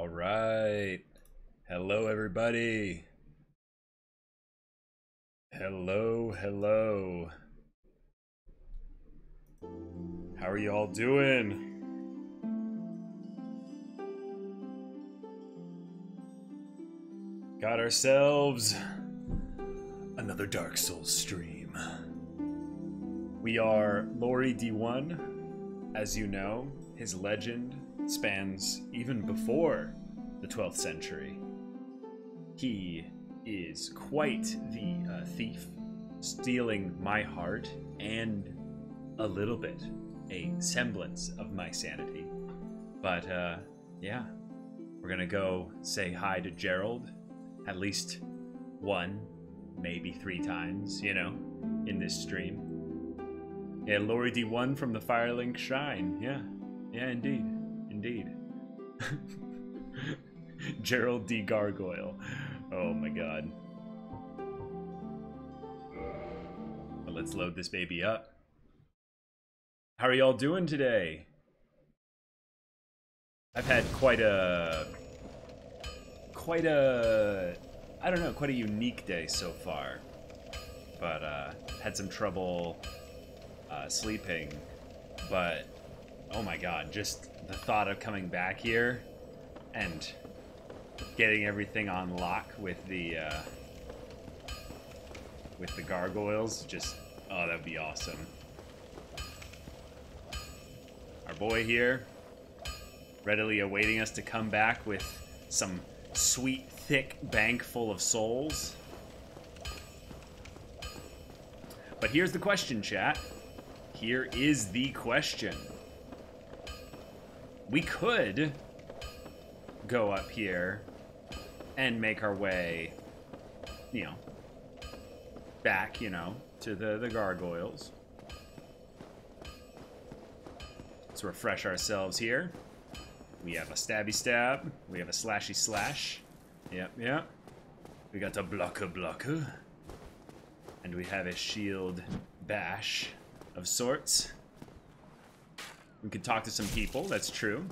All right. Hello, everybody. Hello, hello. How are you all doing? Got ourselves another Dark Souls stream. We are Lori D1. As you know, his legend spans even before the 12th century. He is quite the uh, thief, stealing my heart and a little bit, a semblance of my sanity. But uh, yeah, we're gonna go say hi to Gerald at least one, maybe three times, you know, in this stream. Yeah, Lori D1 from the Firelink Shrine. Yeah, yeah, indeed, indeed. Gerald D. Gargoyle. Oh my god. Well, let's load this baby up. How are y'all doing today? I've had quite a quite a I don't know, quite a unique day so far. But uh had some trouble uh, sleeping, but oh my god, just the thought of coming back here and getting everything on lock with the uh, with the gargoyles, just oh, that'd be awesome. Our boy here, readily awaiting us to come back with some sweet, thick bank full of souls. But here's the question, chat. Here is the question. We could go up here and make our way, you know, back, you know, to the, the gargoyles. Let's refresh ourselves here. We have a stabby stab. We have a slashy slash. Yep, yep. We got a blocker blocker. And we have a shield bash of sorts. We could talk to some people, that's true.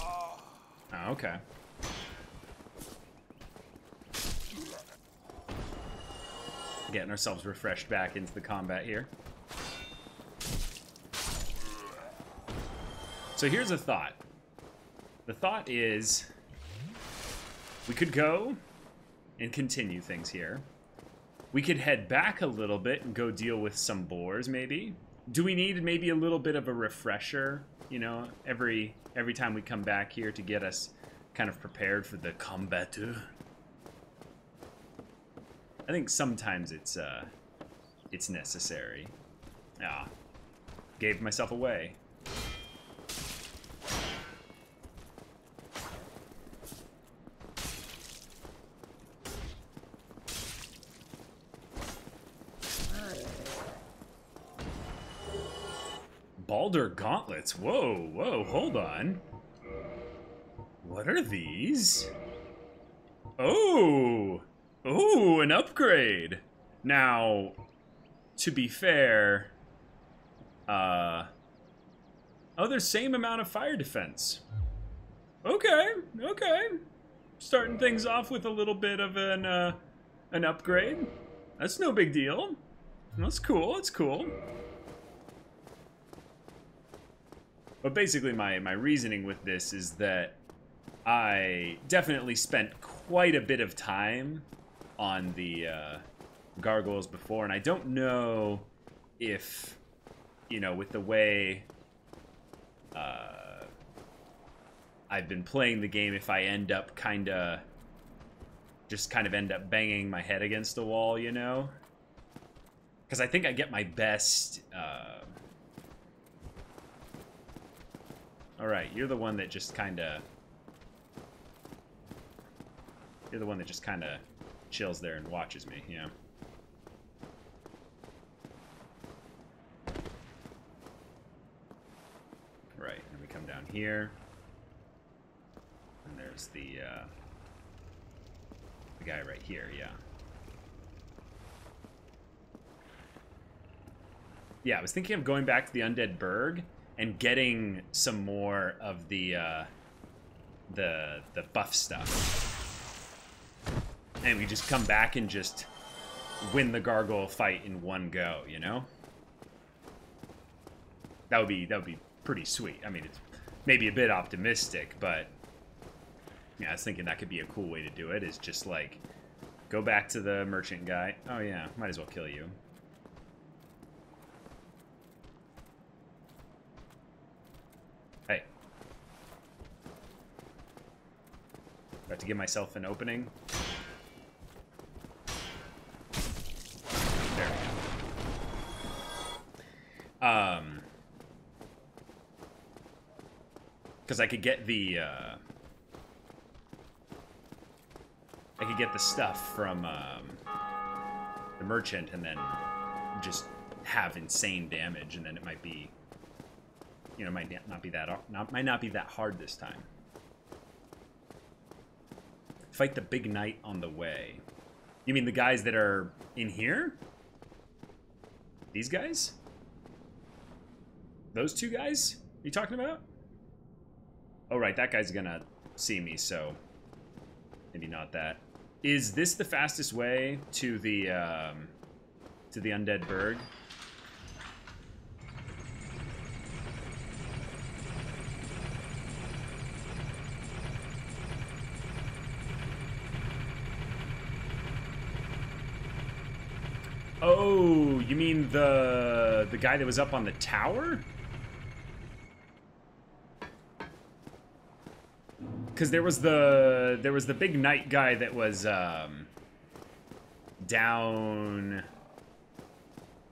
Oh, okay. Getting ourselves refreshed back into the combat here. So here's a thought. The thought is we could go and continue things here. We could head back a little bit and go deal with some boars, maybe. Do we need maybe a little bit of a refresher, you know, every every time we come back here to get us kind of prepared for the combat? I think sometimes it's uh it's necessary. Ah. Gave myself away. Balder gauntlets. Whoa, whoa, hold on. What are these? Oh, oh, an upgrade. Now, to be fair, uh, oh, same amount of fire defense. Okay, okay. Starting things off with a little bit of an, uh, an upgrade. That's no big deal. That's cool, that's cool. But basically, my, my reasoning with this is that I definitely spent quite a bit of time on the uh, gargoyles before, and I don't know if, you know, with the way uh, I've been playing the game, if I end up kind of, just kind of end up banging my head against the wall, you know? Because I think I get my best... Uh, Alright, you're the one that just kinda... You're the one that just kinda chills there and watches me, yeah. Right, and we come down here. And there's the, uh... The guy right here, yeah. Yeah, I was thinking of going back to the Undead Burg and getting some more of the uh, the the buff stuff. And we just come back and just win the gargoyle fight in one go, you know? That would be that would be pretty sweet. I mean, it's maybe a bit optimistic, but yeah, I was thinking that could be a cool way to do it. Is just like go back to the merchant guy. Oh yeah, might as well kill you. Hey. About to give myself an opening. There we go. Um, because I could get the uh, I could get the stuff from um, the merchant and then just have insane damage, and then it might be, you know, might not be that not might not be that hard this time. Fight the big knight on the way. You mean the guys that are in here? These guys? Those two guys? you talking about? Oh, right, that guy's gonna see me, so maybe not that. Is this the fastest way to the um, to the undead burg? Oh, you mean the the guy that was up on the tower? Because there was the there was the big knight guy that was um, down,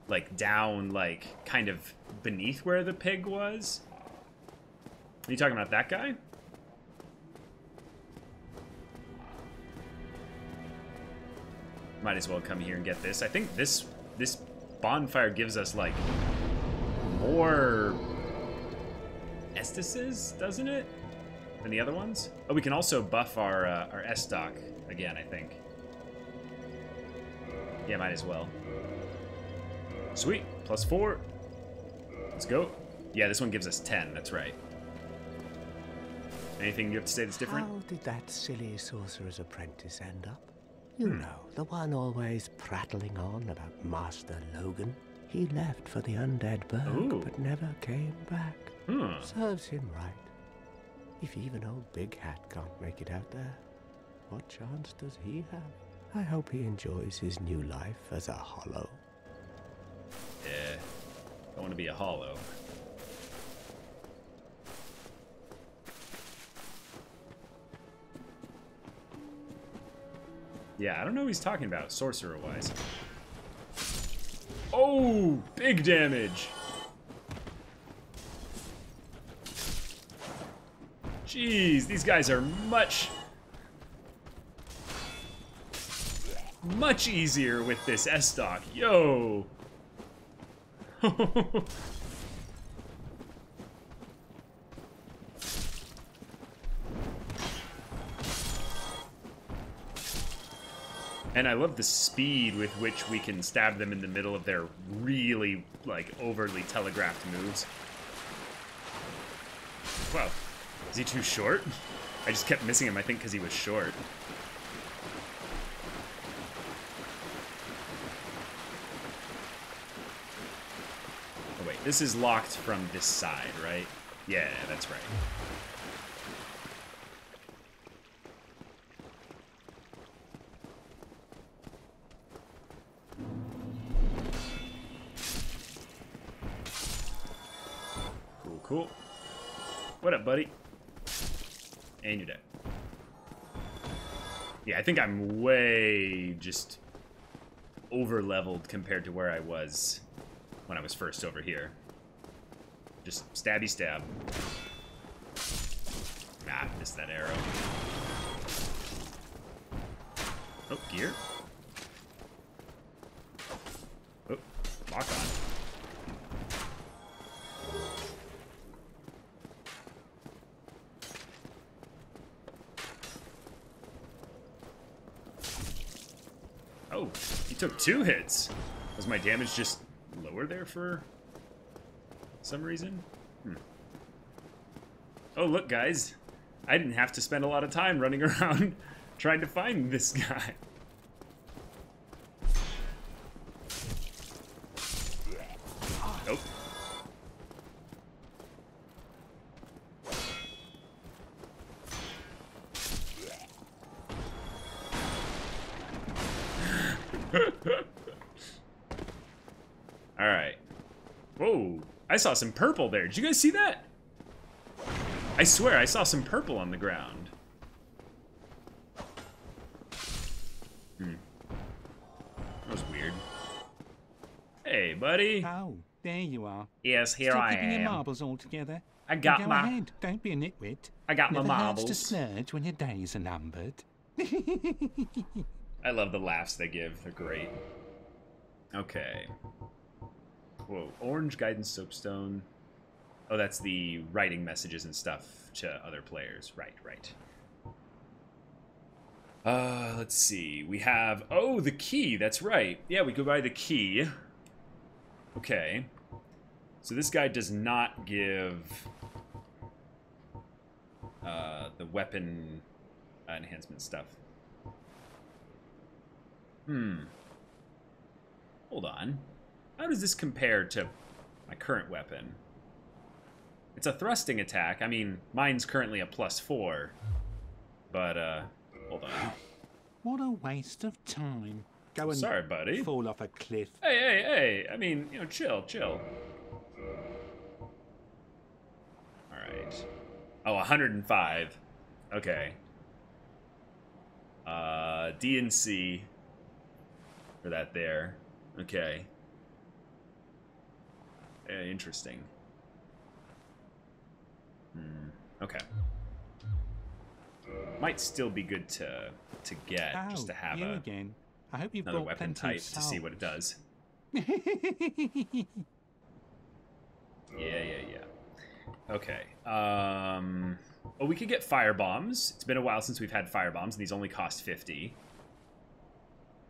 like down, like kind of beneath where the pig was. Are you talking about that guy? Might as well come here and get this. I think this this bonfire gives us like more Estises, doesn't it? Than the other ones? Oh, we can also buff our uh, our Estoc again, I think. Yeah, might as well. Sweet. Plus four. Let's go. Yeah, this one gives us 10. That's right. Anything you have to say that's different? How did that silly sorcerer's apprentice end up? You Hmm. know, the one always prattling on about Master Logan. He left for the undead burg, Ooh. but never came back. Hmm. Serves him right. If even old Big Hat can't make it out there, what chance does he have? I hope he enjoys his new life as a hollow. Yeah. Don't want to be a hollow. Yeah, I don't know what he's talking about, sorcerer-wise. Oh, big damage! Jeez, these guys are much... Much easier with this Estoc. Yo! and I love the speed with which we can stab them in the middle of their really, like, overly telegraphed moves. Wow. Is he too short? I just kept missing him, I think, because he was short. Oh, wait, this is locked from this side, right? Yeah, that's right. I think I'm way just over leveled compared to where I was when I was first over here. Just stabby stab. Ah, missed that arrow. Oh, gear. Took two hits. Was my damage just lower there for some reason? Hmm. Oh, look, guys. I didn't have to spend a lot of time running around trying to find this guy. Saw some purple there. Did you guys see that? I swear, I saw some purple on the ground. Hmm. That was weird. Hey, buddy. Oh, there you are. Yes, here Still I keeping your marbles all together. I got Go my- ahead. Don't be a nitwit. I got my Never to marbles. splurge when your days are numbered. I love the laughs they give. They're great. Okay. Whoa. Orange guidance soapstone. Oh, that's the writing messages and stuff to other players. Right, right. Uh, let's see. We have oh the key. That's right. Yeah, we go by the key. Okay. So this guy does not give uh, the weapon uh, enhancement stuff. Hmm. Hold on. How does this compare to my current weapon? It's a thrusting attack. I mean, mine's currently a plus four. But, uh, hold on. What a waste of time. Go and Sorry, buddy. fall off a cliff. Hey, hey, hey! I mean, you know, chill, chill. Alright. Oh, 105. Okay. Uh, D and C. For that there. Okay. Uh, interesting. Hmm. Okay. Might still be good to to get, just to have a, again. I hope you've another weapon type to see what it does. Yeah, yeah, yeah. Okay. Um. Oh, we could get fire bombs. It's been a while since we've had fire bombs, and these only cost fifty.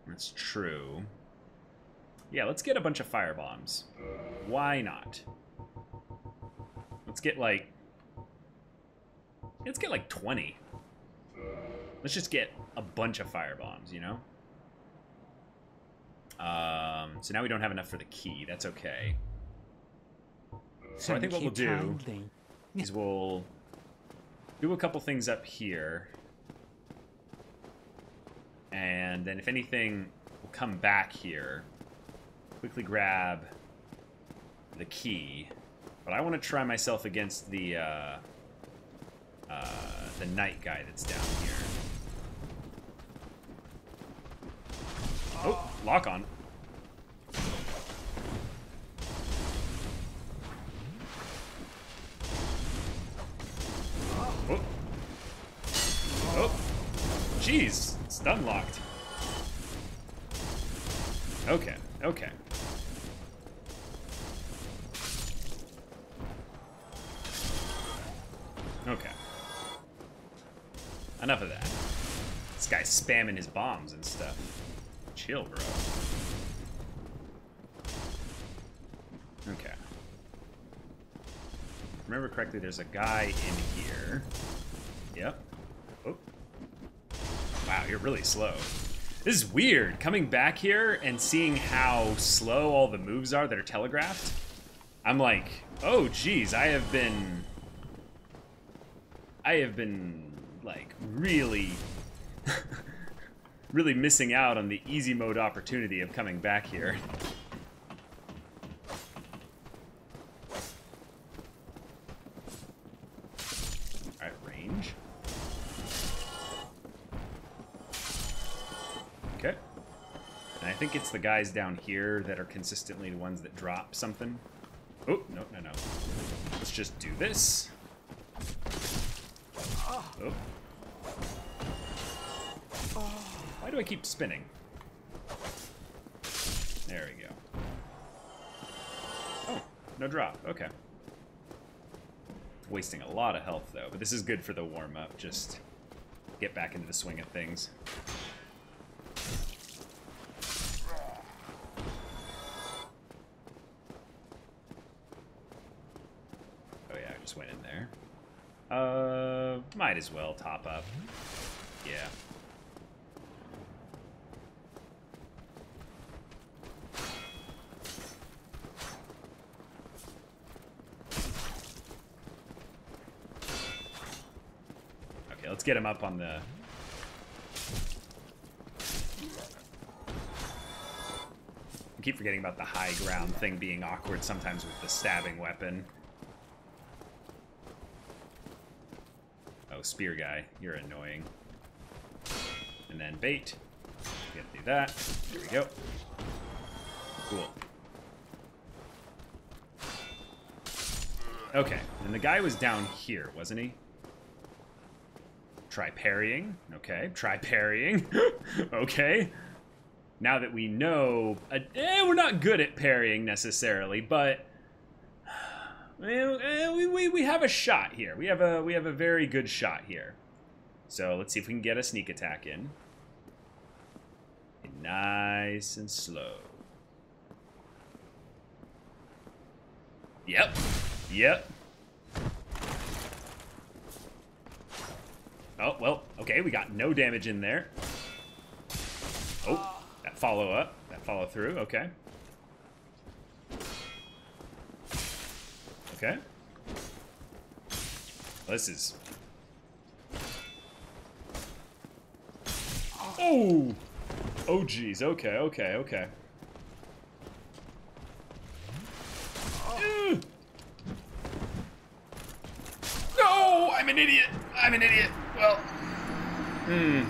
That's true. Yeah, let's get a bunch of fire bombs. Why not? Let's get like. Let's get like twenty. Let's just get a bunch of fire bombs, you know. Um. So now we don't have enough for the key. That's okay. So I think what we'll do is we'll do a couple things up here. And then if anything, we'll come back here. Quickly grab the key. But I want to try myself against the, uh, uh, the knight guy that's down here. Oh, lock on. Oh. Oh. Jeez. Stun locked. Okay. Okay. Okay. Enough of that. This guy's spamming his bombs and stuff. Chill, bro. Okay. Remember correctly, there's a guy in here. Yep. Oh. Wow, you're really slow. This is weird, coming back here and seeing how slow all the moves are that are telegraphed. I'm like, oh geez, I have been... I have been, like, really... really missing out on the easy mode opportunity of coming back here. Alright, range. Okay. And I think it's the guys down here that are consistently the ones that drop something. Oh, no, no, no. Let's just do this. Oh. Why do I keep spinning? There we go. Oh, no drop. Okay. Wasting a lot of health, though. But this is good for the warm-up. Just get back into the swing of things. Might as well top up. Yeah. Okay, let's get him up on the... I keep forgetting about the high ground thing being awkward sometimes with the stabbing weapon. Spear guy, you're annoying. And then bait. Gonna do that. Here we go. Cool. Okay, and the guy was down here, wasn't he? Try parrying. Okay, try parrying. okay. Now that we know, uh, eh, we're not good at parrying necessarily, but Eh, we, we, we have a shot here. We have a we have a very good shot here. So let's see if we can get a sneak attack in. Nice and slow. Yep. Yep. Oh, well, okay, we got no damage in there. Oh, that follow up, that follow through, okay. Okay. This is... Oh! Oh, geez, okay, okay, okay. No! I'm an idiot! I'm an idiot! Well... Hmm.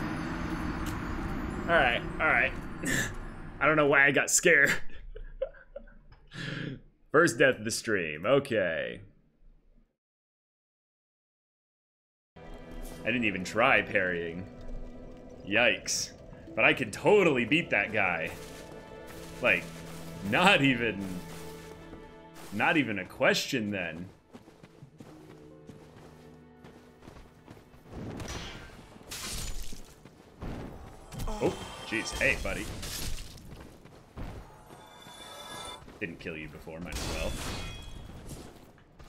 Alright, alright. I don't know why I got scared. First death of the stream, okay. I didn't even try parrying. Yikes. But I could totally beat that guy. Like, not even... Not even a question then. Oh, jeez. Hey, buddy. Didn't kill you before, might as well.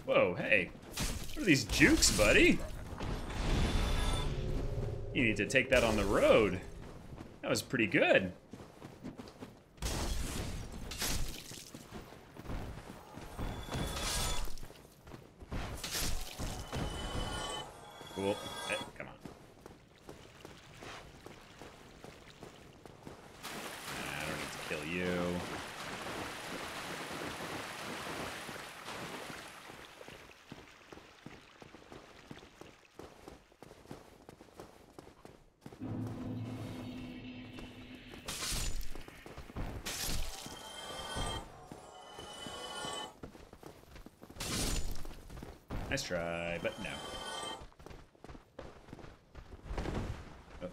Whoa, hey. What are these jukes, buddy? You need to take that on the road. That was pretty good. Cool. Nice try, but no. Oh.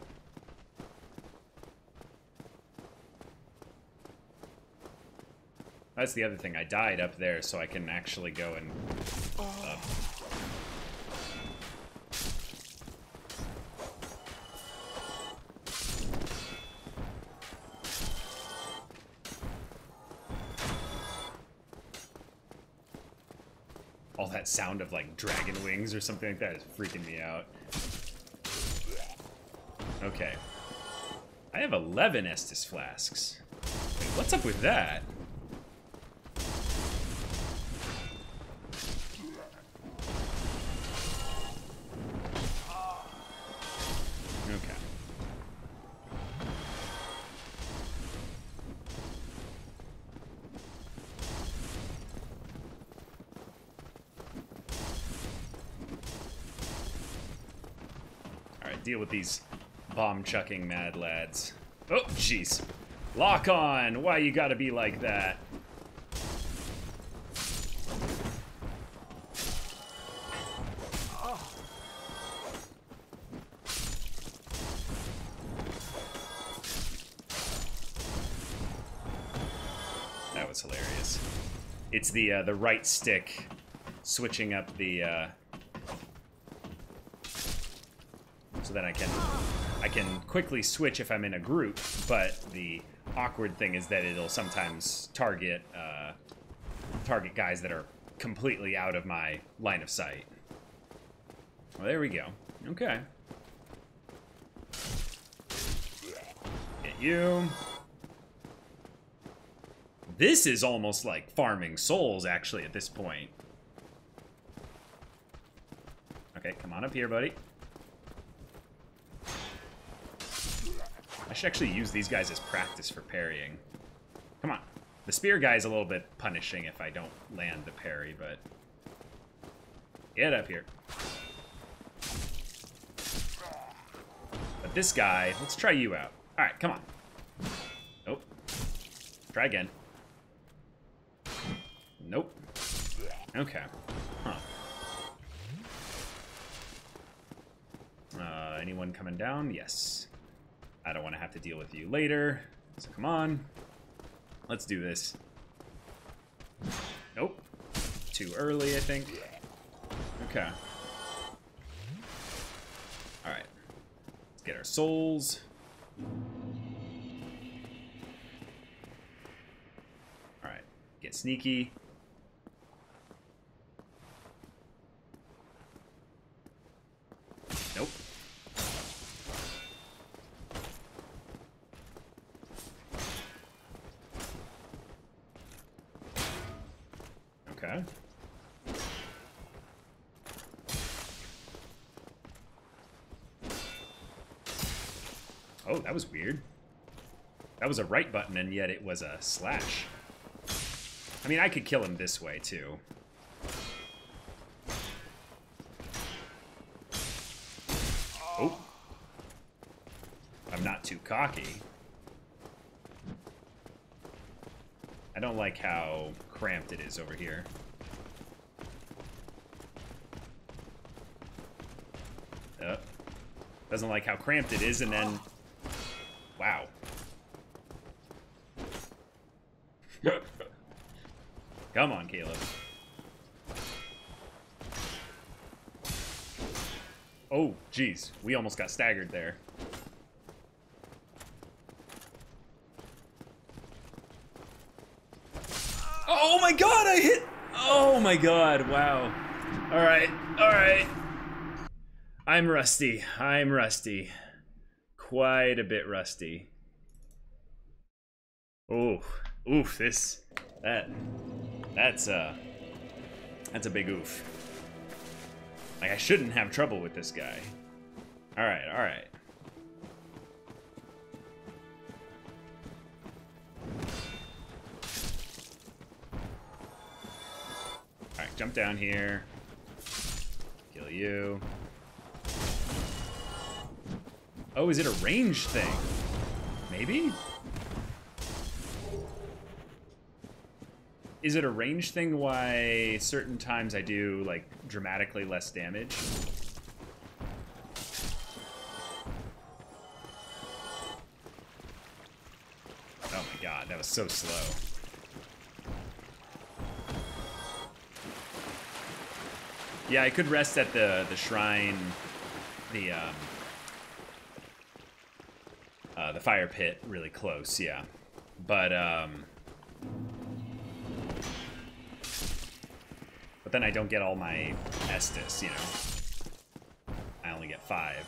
That's the other thing. I died up there, so I can actually go and. Sound of like dragon wings or something like that is freaking me out. Okay. I have 11 Estus flasks. Wait, what's up with that? With these bomb chucking mad lads. Oh, jeez. Lock on! Why you gotta be like that? That was hilarious. It's the uh, the right stick switching up the uh, so then I can I can quickly switch if I'm in a group, but the awkward thing is that it'll sometimes target uh, target guys that are completely out of my line of sight. Well, there we go. Okay. Get you. This is almost like farming souls, actually, at this point. Okay, come on up here, buddy. I should actually use these guys as practice for parrying. Come on. The spear guy is a little bit punishing if I don't land the parry, but... Get up here. But this guy, let's try you out. Alright, come on. Nope. Try again. Nope. Okay. Huh. Uh, anyone coming down? Yes. I don't want to have to deal with you later. So come on. Let's do this. Nope. Too early, I think. Okay. Alright. Let's get our souls. Alright. Get sneaky. Nope. Okay. Oh, that was weird. That was a right button, and yet it was a slash. I mean, I could kill him this way, too. Oh. I'm not too cocky. I don't like how cramped it is over here. Uh, doesn't like how cramped it is, and then... Wow. Come on, Caleb. Oh, jeez. We almost got staggered there. Oh my god, I hit... Oh my god, wow. Alright, alright. I'm rusty. I'm rusty. Quite a bit rusty. Oh, oof, this... That... That's, uh... That's a big oof. Like, I shouldn't have trouble with this guy. Alright, alright. Alright, jump down here. Kill you. Oh, is it a range thing? Maybe? Is it a range thing why certain times I do, like, dramatically less damage? Oh my god, that was so slow. Yeah, I could rest at the, the shrine, the, um, uh, the fire pit really close, yeah. But, um... But then I don't get all my Estus, you know. I only get five.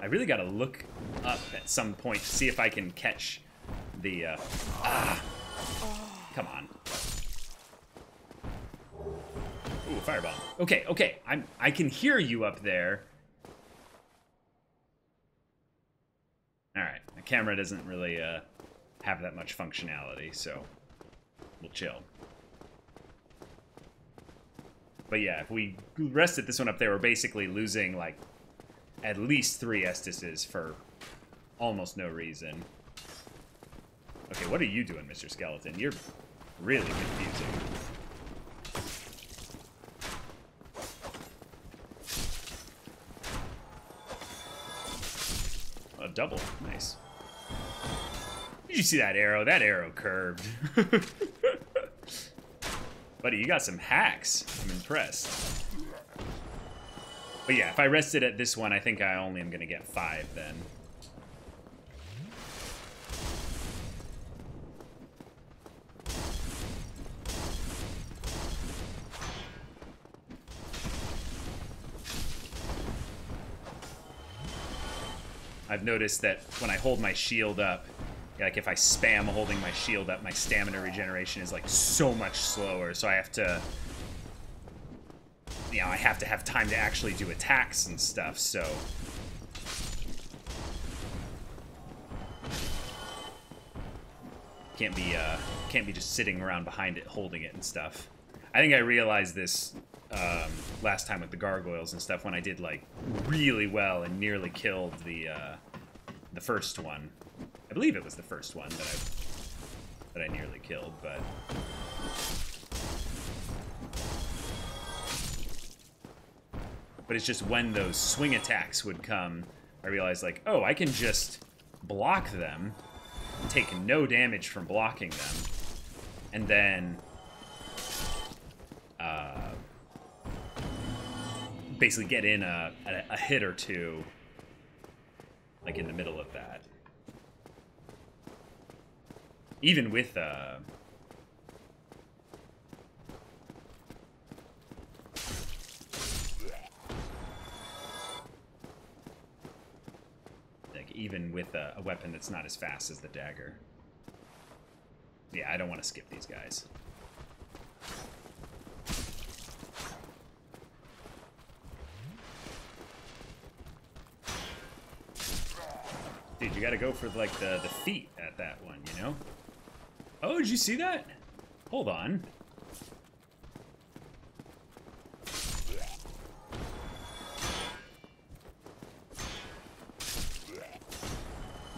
I really gotta look up at some point to see if I can catch the, uh... Ah! Come on. Ooh, firebomb. Okay, okay. I'm I can hear you up there. Alright, the camera doesn't really uh, have that much functionality, so we'll chill. But yeah, if we rested this one up there, we're basically losing, like, at least three Estises for almost no reason. Okay, what are you doing, Mr. Skeleton? You're really confusing. A double. Nice. Did you see that arrow? That arrow curved. Buddy, you got some hacks. I'm impressed. But yeah, if I rested at this one, I think I only am going to get five then. I've noticed that when I hold my shield up, like if I spam holding my shield up, my stamina regeneration is like so much slower. So I have to, you know, I have to have time to actually do attacks and stuff. So can't be uh, can't be just sitting around behind it holding it and stuff. I think I realized this um, last time with the gargoyles and stuff when I did like really well and nearly killed the uh, the first one. I believe it was the first one that I that I nearly killed, but but it's just when those swing attacks would come, I realized like, oh, I can just block them, take no damage from blocking them, and then uh, basically get in a, a, a hit or two, like in the middle of that. Even with uh, like even with a, a weapon that's not as fast as the dagger. Yeah, I don't want to skip these guys. Dude, you gotta go for like the, the feet at that one, you know? Oh, did you see that? Hold on.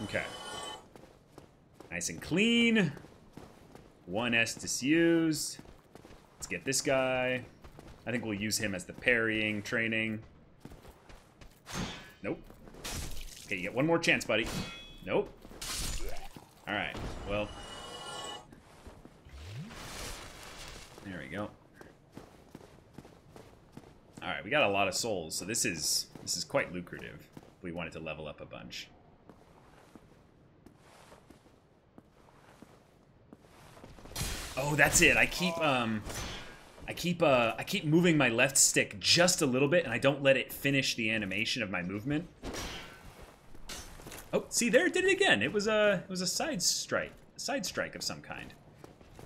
Okay. Nice and clean. One Estus used. Let's get this guy. I think we'll use him as the parrying training. Nope. Okay, you get one more chance, buddy. Nope. Alright, well. There we go. Alright, we got a lot of souls, so this is this is quite lucrative. We wanted to level up a bunch. Oh, that's it. I keep um I keep uh I keep moving my left stick just a little bit and I don't let it finish the animation of my movement. Oh, see there it did it again. It was a it was a side strike, a side strike of some kind.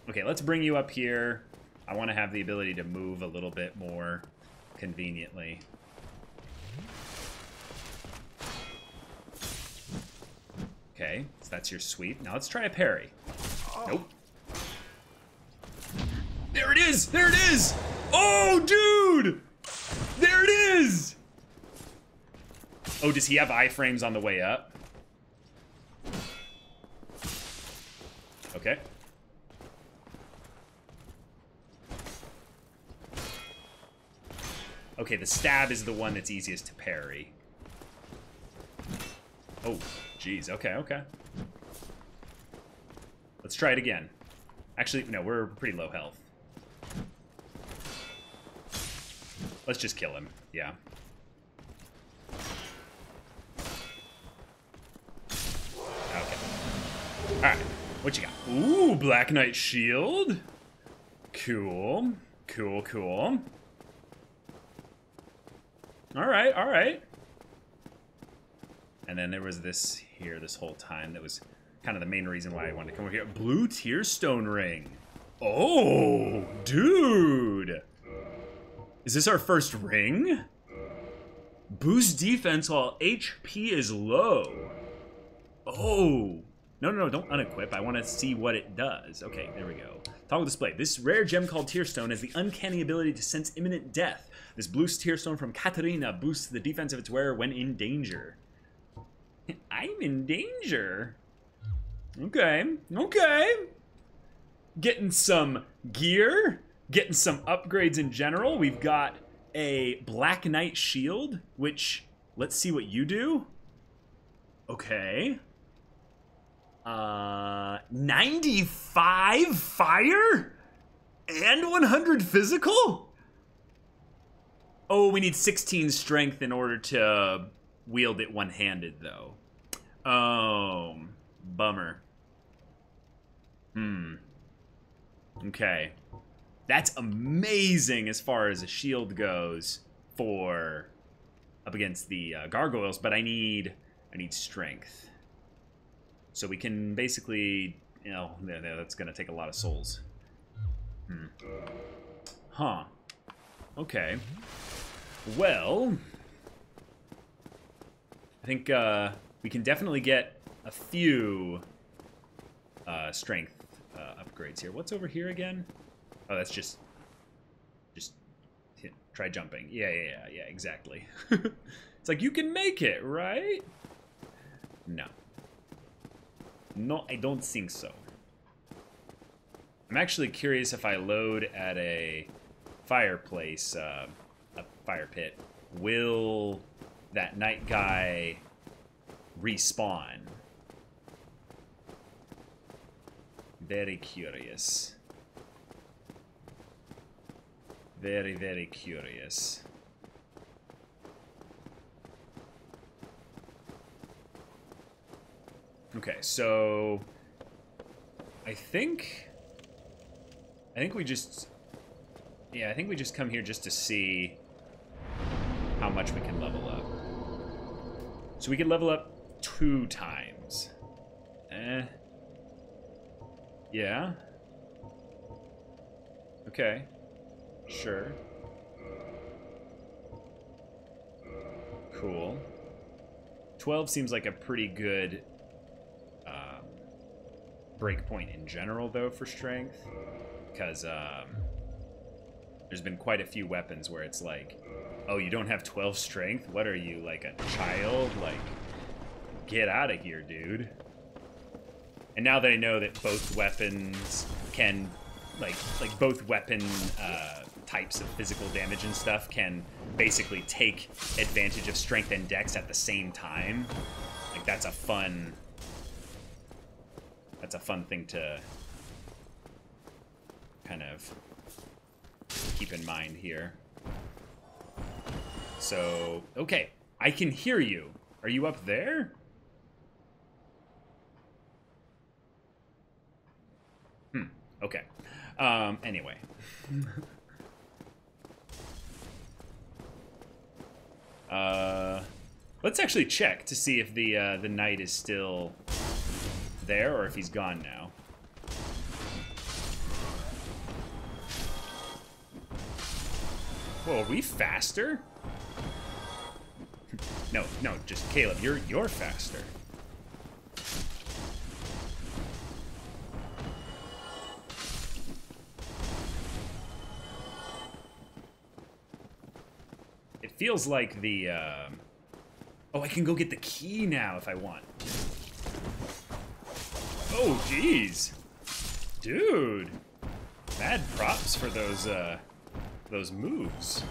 Okay, let's bring you up here. I want to have the ability to move a little bit more conveniently. Okay, so that's your sweep. Now let's try a parry. Nope. There it is! There it is! Oh, dude! There it is! Oh, does he have iframes on the way up? Okay. Okay, the stab is the one that's easiest to parry. Oh, jeez. Okay, okay. Let's try it again. Actually, no, we're pretty low health. Let's just kill him. Yeah. Okay. Alright. What you got? Ooh, Black Knight Shield. Cool. Cool, cool. Alright, alright. And then there was this here this whole time that was kind of the main reason why I wanted to come over here. Blue Tearstone Ring. Oh, dude. Is this our first ring? Boost defense while HP is low. Oh. No, no, no, don't unequip. I want to see what it does. Okay, there we go. Toggle display. This rare gem called Tearstone has the uncanny ability to sense imminent death. This blue Tearstone from Katarina boosts the defense of its wearer when in danger. I'm in danger. Okay, okay. Getting some gear getting some upgrades in general. We've got a Black Knight shield, which let's see what you do. Okay. Uh 95 fire and 100 physical? Oh, we need 16 strength in order to wield it one-handed though. Oh, bummer. Hmm. Okay. That's amazing as far as a shield goes for up against the uh, gargoyles, but I need I need strength. So we can basically, you know, yeah, yeah, that's going to take a lot of souls. Hmm. Huh. Okay. Well, I think uh, we can definitely get a few uh, strength uh, upgrades here. What's over here again? Oh, that's just just hit, try jumping. Yeah, yeah, yeah, yeah, exactly. it's like you can make it, right? No. No, I don't think so. I'm actually curious if I load at a fireplace, uh, fire pit, will that knight guy respawn? Very curious. Very, very curious. Okay, so I think I think we just yeah, I think we just come here just to see how much we can level up. So we can level up two times. Eh. Yeah. Okay. Sure. Cool. 12 seems like a pretty good um, breakpoint in general, though, for strength. Because um, there's been quite a few weapons where it's like, oh, you don't have 12 strength? What are you, like a child? Like, get out of here, dude. And now that I know that both weapons can, like, like both weapon uh, types of physical damage and stuff can basically take advantage of strength and dex at the same time. Like, that's a fun, that's a fun thing to kind of keep in mind here. So, okay, I can hear you. Are you up there? Hmm, okay. Um, anyway. uh, let's actually check to see if the, uh, the knight is still there or if he's gone now. Whoa, are we faster? No, no, just Caleb, you're you're faster. It feels like the, uh... Oh, I can go get the key now if I want. Oh, jeez. Dude. Bad props for those, uh those moves.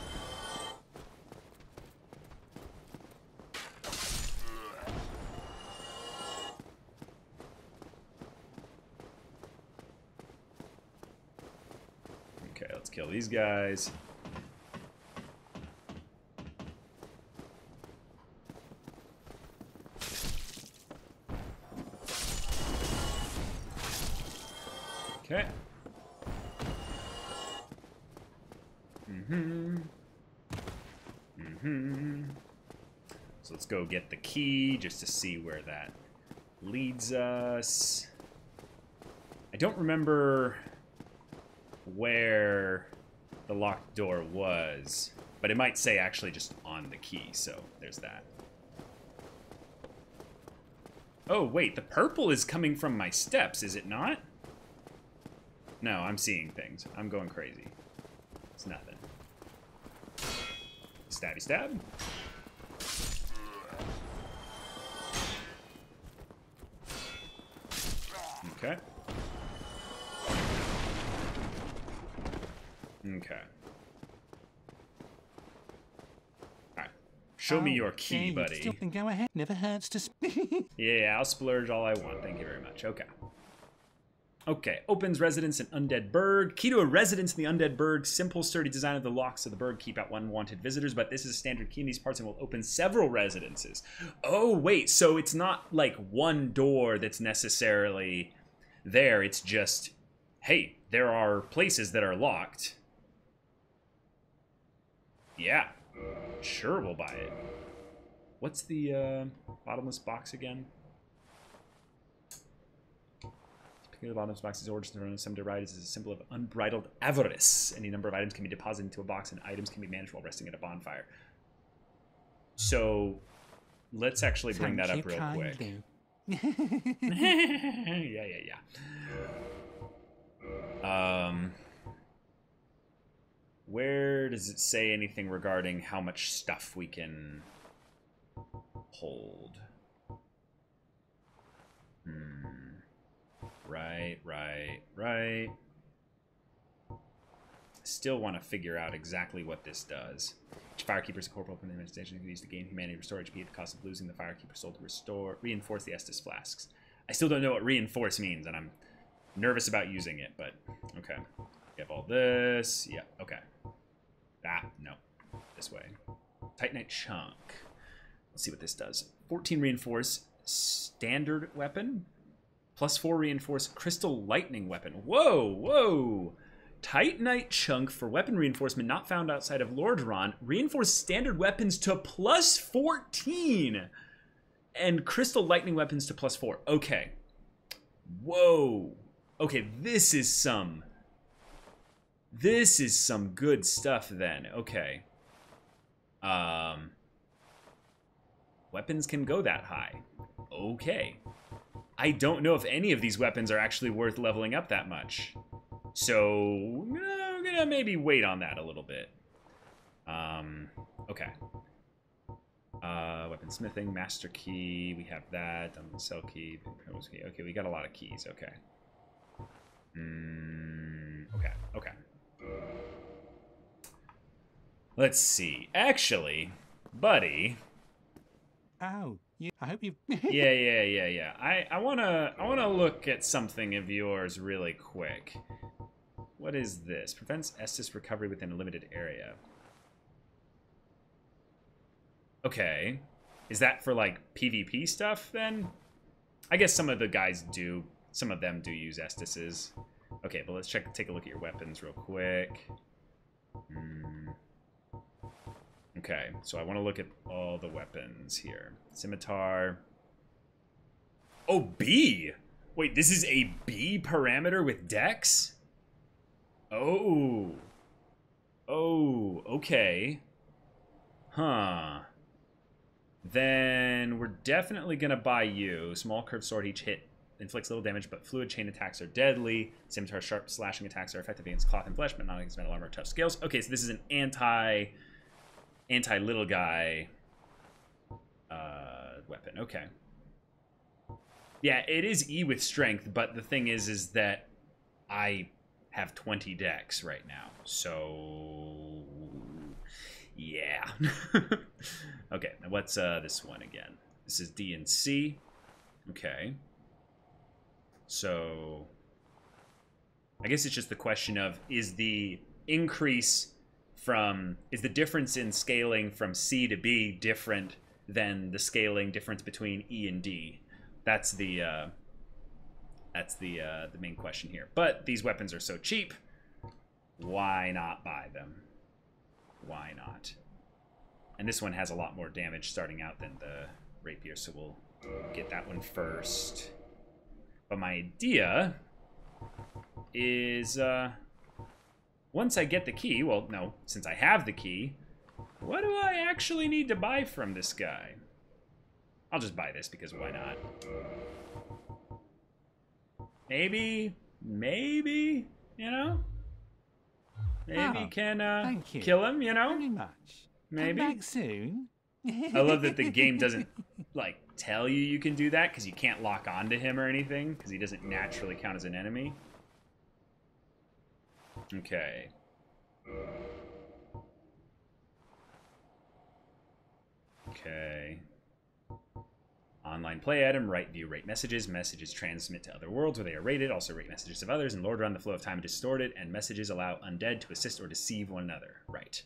Okay, let's kill these guys. Okay. Mm-hmm. Mm-hmm. So let's go get the key just to see where that leads us. I don't remember where the locked door was, but it might say actually just on the key, so there's that. Oh, wait, the purple is coming from my steps, is it not? No, I'm seeing things. I'm going crazy. It's nothing. Stabby stab. Okay. Okay. Alright. Show me oh, your key, buddy. Still can go ahead. Never hurts to speak. Yeah, I'll splurge all I want. Thank you very much. Okay. Okay, opens residence in Undead Burg. Key to a residence in the Undead Burg. Simple, sturdy design of the locks of the burg keep out unwanted visitors, but this is a standard key in these parts and will open several residences. Oh, wait, so it's not like one door that's necessarily there. It's just, hey, there are places that are locked. Yeah, sure, we'll buy it. What's the uh, bottomless box again? Picking the bottomless box box's origin from some derived is a symbol of unbridled avarice. Any number of items can be deposited into a box, and items can be managed while resting at a bonfire. So, let's actually bring that up real quick. yeah, yeah, yeah. Um, where does it say anything regarding how much stuff we can hold? Hmm. Right, right, right. Still want to figure out exactly what this does. Firekeeper is a corporal from the administration who used to gain humanity restore HP at the cost of losing the firekeeper soul to restore reinforce the Estus flasks. I still don't know what reinforce means, and I'm nervous about using it, but okay. Have all this. Yeah, okay. Ah, no. This way. Titanite chunk. Let's see what this does. 14 reinforce standard weapon. Plus 4 reinforce crystal lightning weapon. Whoa, whoa. Titanite chunk for weapon reinforcement not found outside of Lordran. Reinforce standard weapons to plus 14. And crystal lightning weapons to plus 4. Okay. Whoa. Okay, this is some. This is some good stuff then. Okay. Um. Weapons can go that high. Okay. I don't know if any of these weapons are actually worth leveling up that much. So, I'm gonna maybe wait on that a little bit. Um, okay. Uh, weapon smithing, master key, we have that. Um, cell key. Okay, we got a lot of keys. Okay. Mm, okay, okay. Let's see. Actually, buddy. Oh, you, I hope you. Yeah, yeah, yeah, yeah. I, I wanna I wanna look at something of yours really quick. What is this? Prevents Estus recovery within a limited area. Okay. Is that for like PvP stuff then? I guess some of the guys do. Some of them do use Estuses. Okay, but let's check take a look at your weapons real quick. Hmm. Okay, so I want to look at all the weapons here. Scimitar. Oh, B! Wait, this is a B parameter with Dex? Oh. Oh, okay. Huh. Then we're definitely going to buy you. Small curved sword, each hit inflicts little damage, but fluid chain attacks are deadly. Scimitar sharp slashing attacks are effective against cloth and flesh, but not against metal armor or tough scales. Okay, so this is an anti anti little guy uh, weapon. Okay. Yeah, it is E with strength, but the thing is, is that I have 20 dex right now. So, yeah. okay, what's uh, this one again? This is D and C. Okay. So, I guess it's just the question of is the increase from is the difference in scaling from C to B different than the scaling difference between E and D? That's the uh, that's the uh, the main question here. But these weapons are so cheap, why not buy them? Why not? And this one has a lot more damage starting out than the rapier, so we'll get that one first. But my idea is uh, once I get the key, well, no, since I have the key, what do I actually need to buy from this guy? I'll just buy this because why not? Maybe, maybe, you know? Maybe Oh, can uh, thank you. kill him, you Very know? much. Maybe. Come back soon. I love that the game doesn't like tell you you can do that because you can't lock onto him or anything because he doesn't naturally count as an enemy. Okay. Okay. Online play item, write view, rate messages. Messages transmit to other worlds where they are rated. Also rate messages of others. And Lordran the flow of time is distorted, and messages allow undead to assist or deceive one another. Right.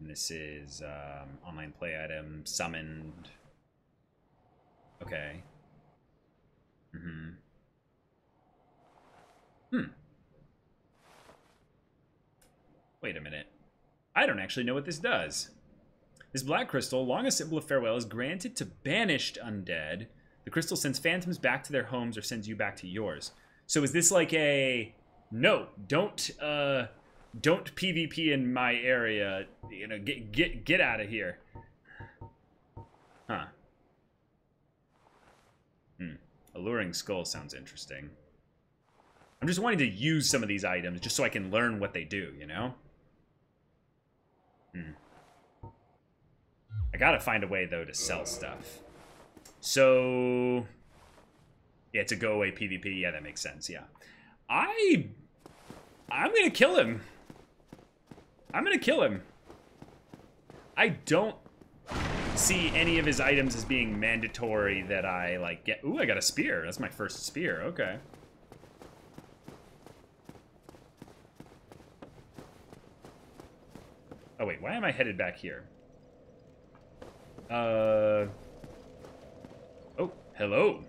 And this is um, online play item, summoned. Okay. Mm-hmm. Hmm. Wait a minute. I don't actually know what this does. This black crystal, long a symbol of farewell, is granted to banished undead. The crystal sends phantoms back to their homes or sends you back to yours. So is this like a no, don't uh don't PvP in my area. You know, get get get out of here. Huh. Hmm. Alluring skull sounds interesting. I'm just wanting to use some of these items just so I can learn what they do, you know? Hmm. I gotta find a way, though, to sell stuff. So... Yeah, it's a go away PvP. Yeah, that makes sense, yeah. I... I'm gonna kill him. I'm gonna kill him. I don't see any of his items as being mandatory that I, like, get... Ooh, I got a spear. That's my first spear. Okay. Oh, wait. Why am I headed back here? Uh... Oh, hello.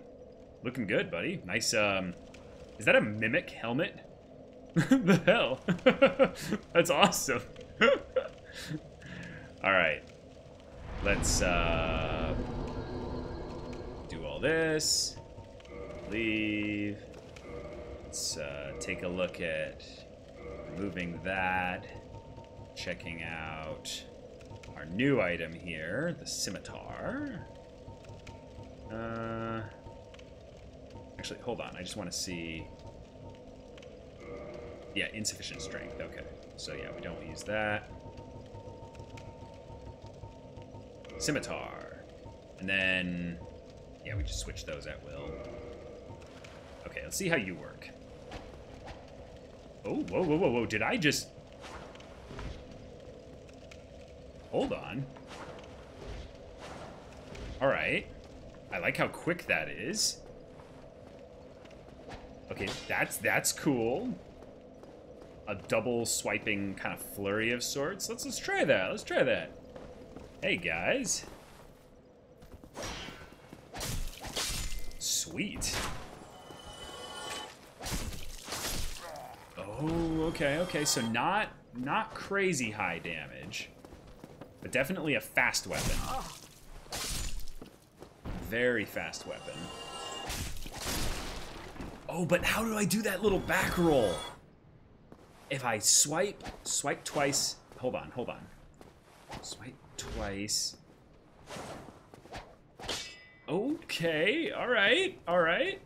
Looking good, buddy. Nice, um... Is that a mimic helmet? the hell? That's awesome. Alright. Let's, uh... Do all this. Leave. Let's, uh, take a look at removing that. Checking out our new item here, the scimitar. Uh... Actually, hold on. I just want to see... Yeah, insufficient strength. Okay. So yeah, we don't use that. Scimitar. And then... Yeah, we just switch those at will. Okay, let's see how you work. Oh, whoa, whoa, whoa, whoa. Did I just... Hold on. Alright. I like how quick that is. Okay, that's that's cool. A double swiping kind of flurry of sorts. Let's let's try that. Let's try that. Hey guys. Sweet. Oh, okay, okay. So not not crazy high damage, but definitely a fast weapon. Very fast weapon. Oh, but how do I do that little back roll? If I swipe, swipe twice. Hold on, hold on. Swipe twice. Okay, all right, all right.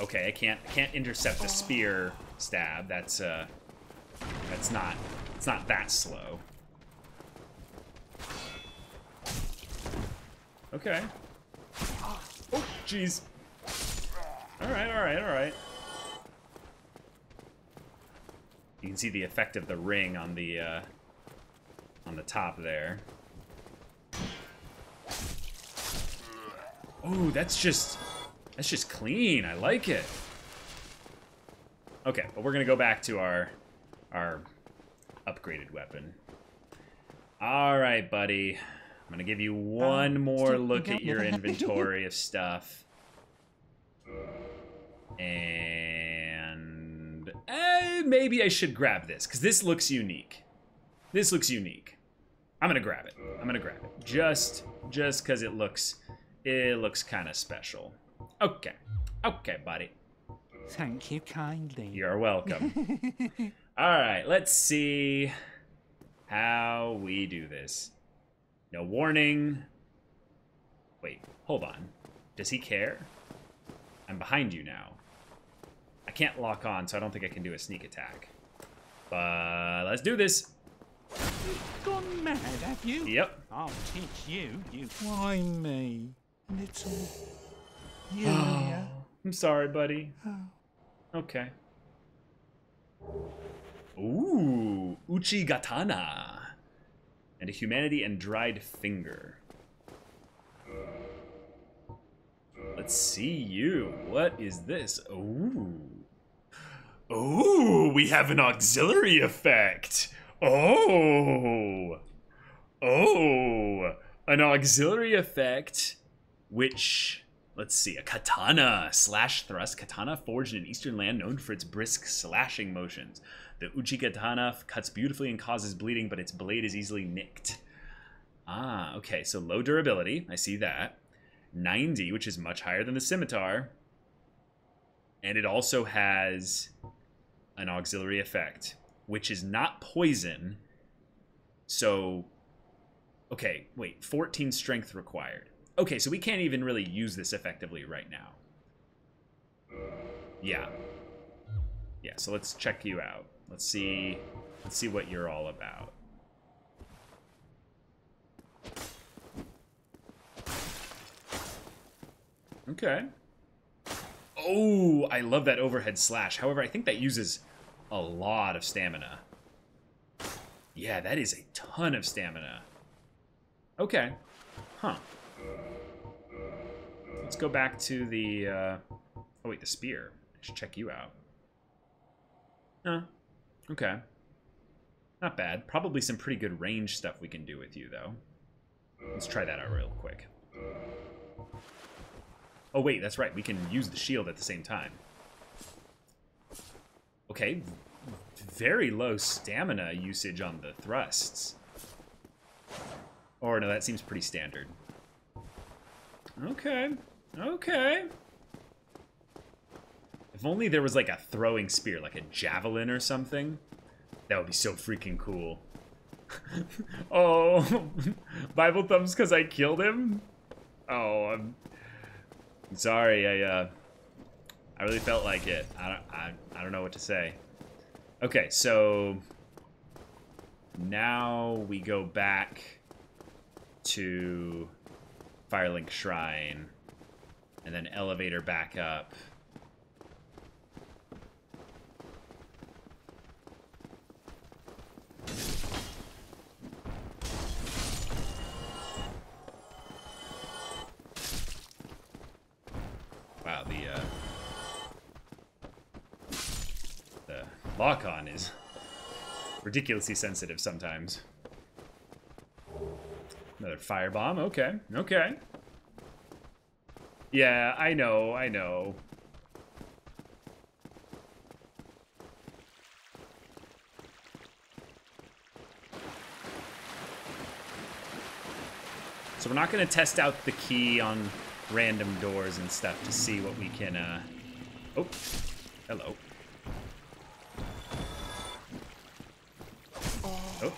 Okay, I can't I can't intercept a spear stab. That's uh that's not it's not that slow. Okay. Oh, jeez. Alright, alright, alright. You can see the effect of the ring on the, uh, on the top there. Oh, that's just, that's just clean. I like it. Okay, but we're gonna go back to our, our upgraded weapon. All right, buddy. I'm gonna give you one um, more look at your inventory of stuff. And eh, maybe I should grab this, because this looks unique. This looks unique. I'm gonna grab it. I'm gonna grab it. Just just because it looks it looks kind of special. Okay. Okay, buddy. Thank you kindly. You're welcome. All right, let's see how we do this. No warning. Wait, hold on. Does he care? I'm behind you now. I can't lock on, so I don't think I can do a sneak attack. But let's do this. You've gone mad, have you? Yep. I'll teach you. You. Why me? Little. Yulia. I'm sorry, buddy. Okay. Ooh, Uchigatana and a humanity and dried finger. Let's see you. What is this? Ooh. Ooh, we have an auxiliary effect. Oh. Oh. An auxiliary effect which let's see, a katana slash thrust katana forged in an eastern land known for its brisk slashing motions. The Uchigatana cuts beautifully and causes bleeding, but its blade is easily nicked. Ah, okay, so low durability. I see that. 90, which is much higher than the scimitar. And it also has an auxiliary effect, which is not poison. So, okay, wait, 14 strength required. Okay, so we can't even really use this effectively right now. Yeah. Yeah, so let's check you out. Let's see let's see what you're all about. Okay. Oh, I love that overhead slash. However, I think that uses a lot of stamina. Yeah, that is a ton of stamina. Okay. Huh. Let's go back to the, uh... Oh, wait, the spear. I should check you out. Huh. Okay. Not bad. Probably some pretty good range stuff we can do with you, though. Let's try that out real quick. Oh, wait, that's right. We can use the shield at the same time. Okay. Very low stamina usage on the thrusts. Or, no, that seems pretty standard. Okay. Okay. If only there was like a throwing spear, like a javelin or something. That would be so freaking cool. oh, Bible thumbs because I killed him? Oh, I'm sorry. I uh, I really felt like it. I don't, I, I don't know what to say. Okay, so now we go back to Firelink Shrine and then elevator back up. Wow, the uh, the lock-on is ridiculously sensitive sometimes. Another firebomb. Okay, okay. Yeah, I know, I know. So we're not going to test out the key on random doors and stuff to see what we can, uh... Oh, hello. Oh.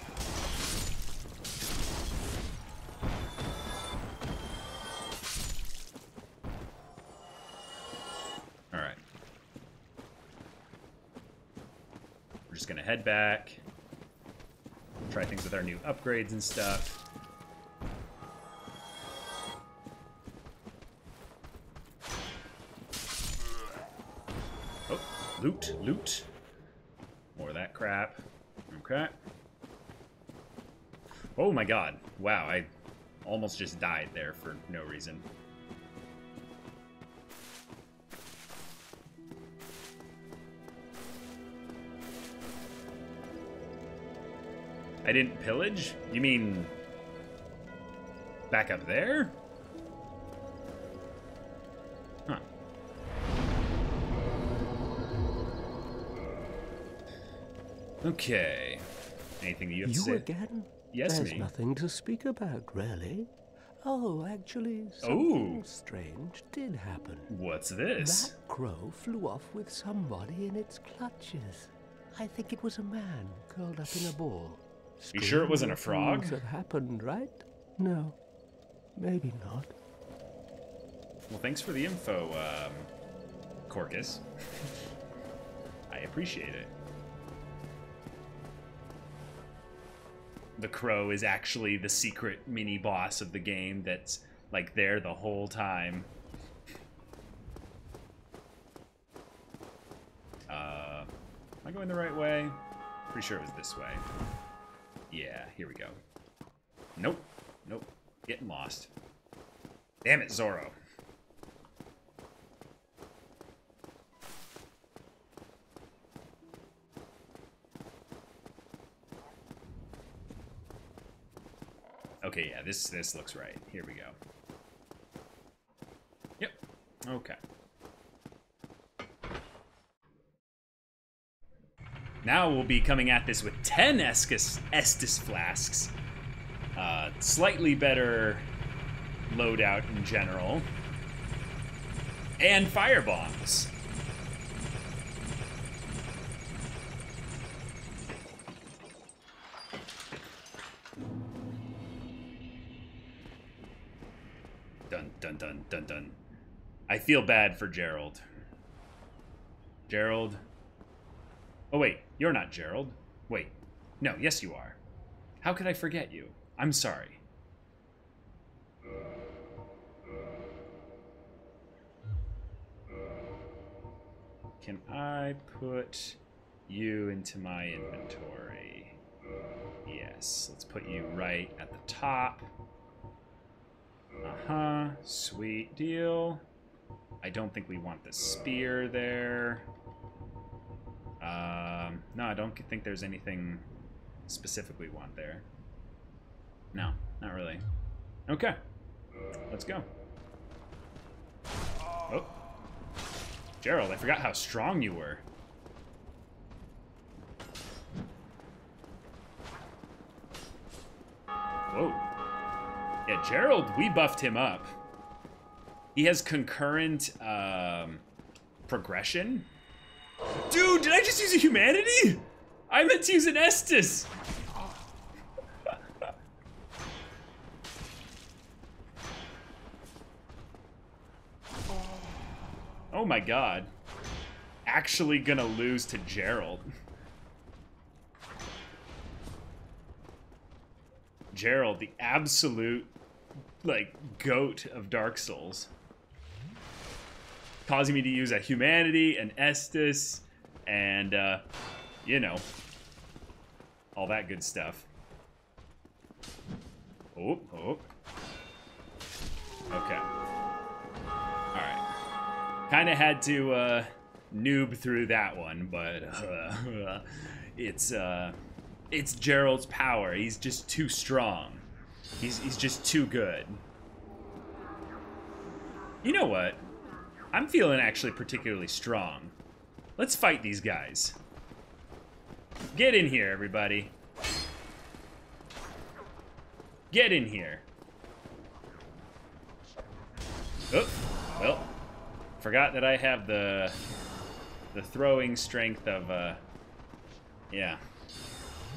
Head back. Try things with our new upgrades and stuff. Oh, loot, loot. More of that crap. Okay. Oh my god. Wow, I almost just died there for no reason. I didn't pillage? You mean back up there? Huh. Okay. Anything you have to You say? again? Yes, There's me. nothing to speak about, really. Oh, actually, Ooh. something strange did happen. What's this? That crow flew off with somebody in its clutches. I think it was a man curled up in a ball. You sure it wasn't a frog? things have happened, right? No, maybe not. Well, thanks for the info, um, Corcus. I appreciate it. The crow is actually the secret mini boss of the game that's like there the whole time. Uh, am I going the right way? Pretty sure it was this way. Yeah, here we go. Nope. Nope. Getting lost. Damn it, Zoro. Okay, yeah, this this looks right. Here we go. Yep. Okay. Now we'll be coming at this with 10 Estus, Estus flasks. Uh, slightly better loadout in general. And fire bombs. Dun dun dun dun dun. I feel bad for Gerald. Gerald. Oh wait, you're not Gerald. Wait. No, yes you are. How could I forget you? I'm sorry. Can I put you into my inventory? Yes, let's put you right at the top. Uh-huh, sweet deal. I don't think we want the spear there. Um, no, I don't think there's anything specifically want there. No, not really. Okay, let's go. Oh. Gerald, I forgot how strong you were. Whoa. Yeah, Gerald, we buffed him up. He has concurrent um, progression. Dude, did I just use a humanity? I meant to use an Estus. oh my god. Actually gonna lose to Gerald. Gerald, the absolute, like, goat of Dark Souls. Causing me to use a Humanity, an Estus, and, uh, you know, all that good stuff. Oh, oh. Okay. Alright. Kind of had to, uh, noob through that one, but, uh, it's, uh, it's Gerald's power. He's just too strong. He's, he's just too good. You know what? I'm feeling actually particularly strong. Let's fight these guys. Get in here, everybody. Get in here. Oh, well. Forgot that I have the the throwing strength of, uh, yeah.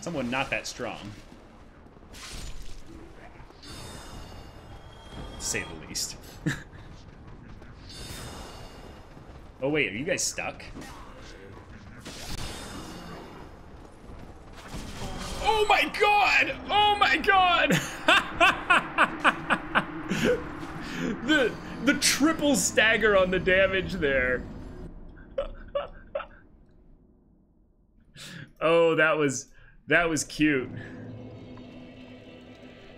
Someone not that strong. To say the least. Oh wait, are you guys stuck? Oh my god! Oh my god! the the triple stagger on the damage there. oh, that was that was cute.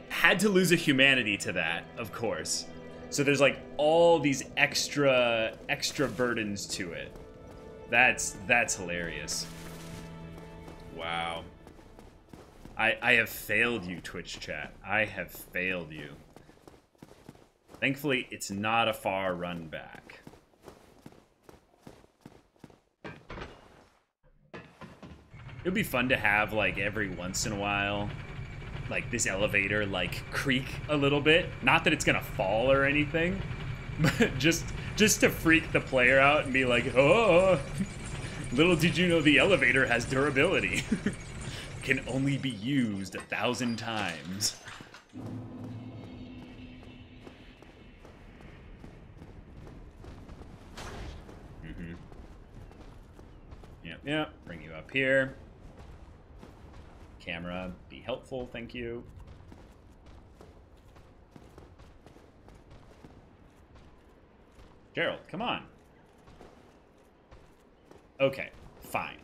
Had to lose a humanity to that, of course. So there's like all these extra extra burdens to it. That's that's hilarious. Wow. I I have failed you, Twitch chat. I have failed you. Thankfully, it's not a far run back. It would be fun to have, like, every once in a while, like, this elevator, like, creak a little bit. Not that it's gonna fall or anything, but just, just to freak the player out and be like, oh, little did you know the elevator has durability. Can only be used a thousand times. Mm-hmm. Yep, yep. Bring you up here. Camera, be helpful, thank you. Gerald, come on. Okay, fine.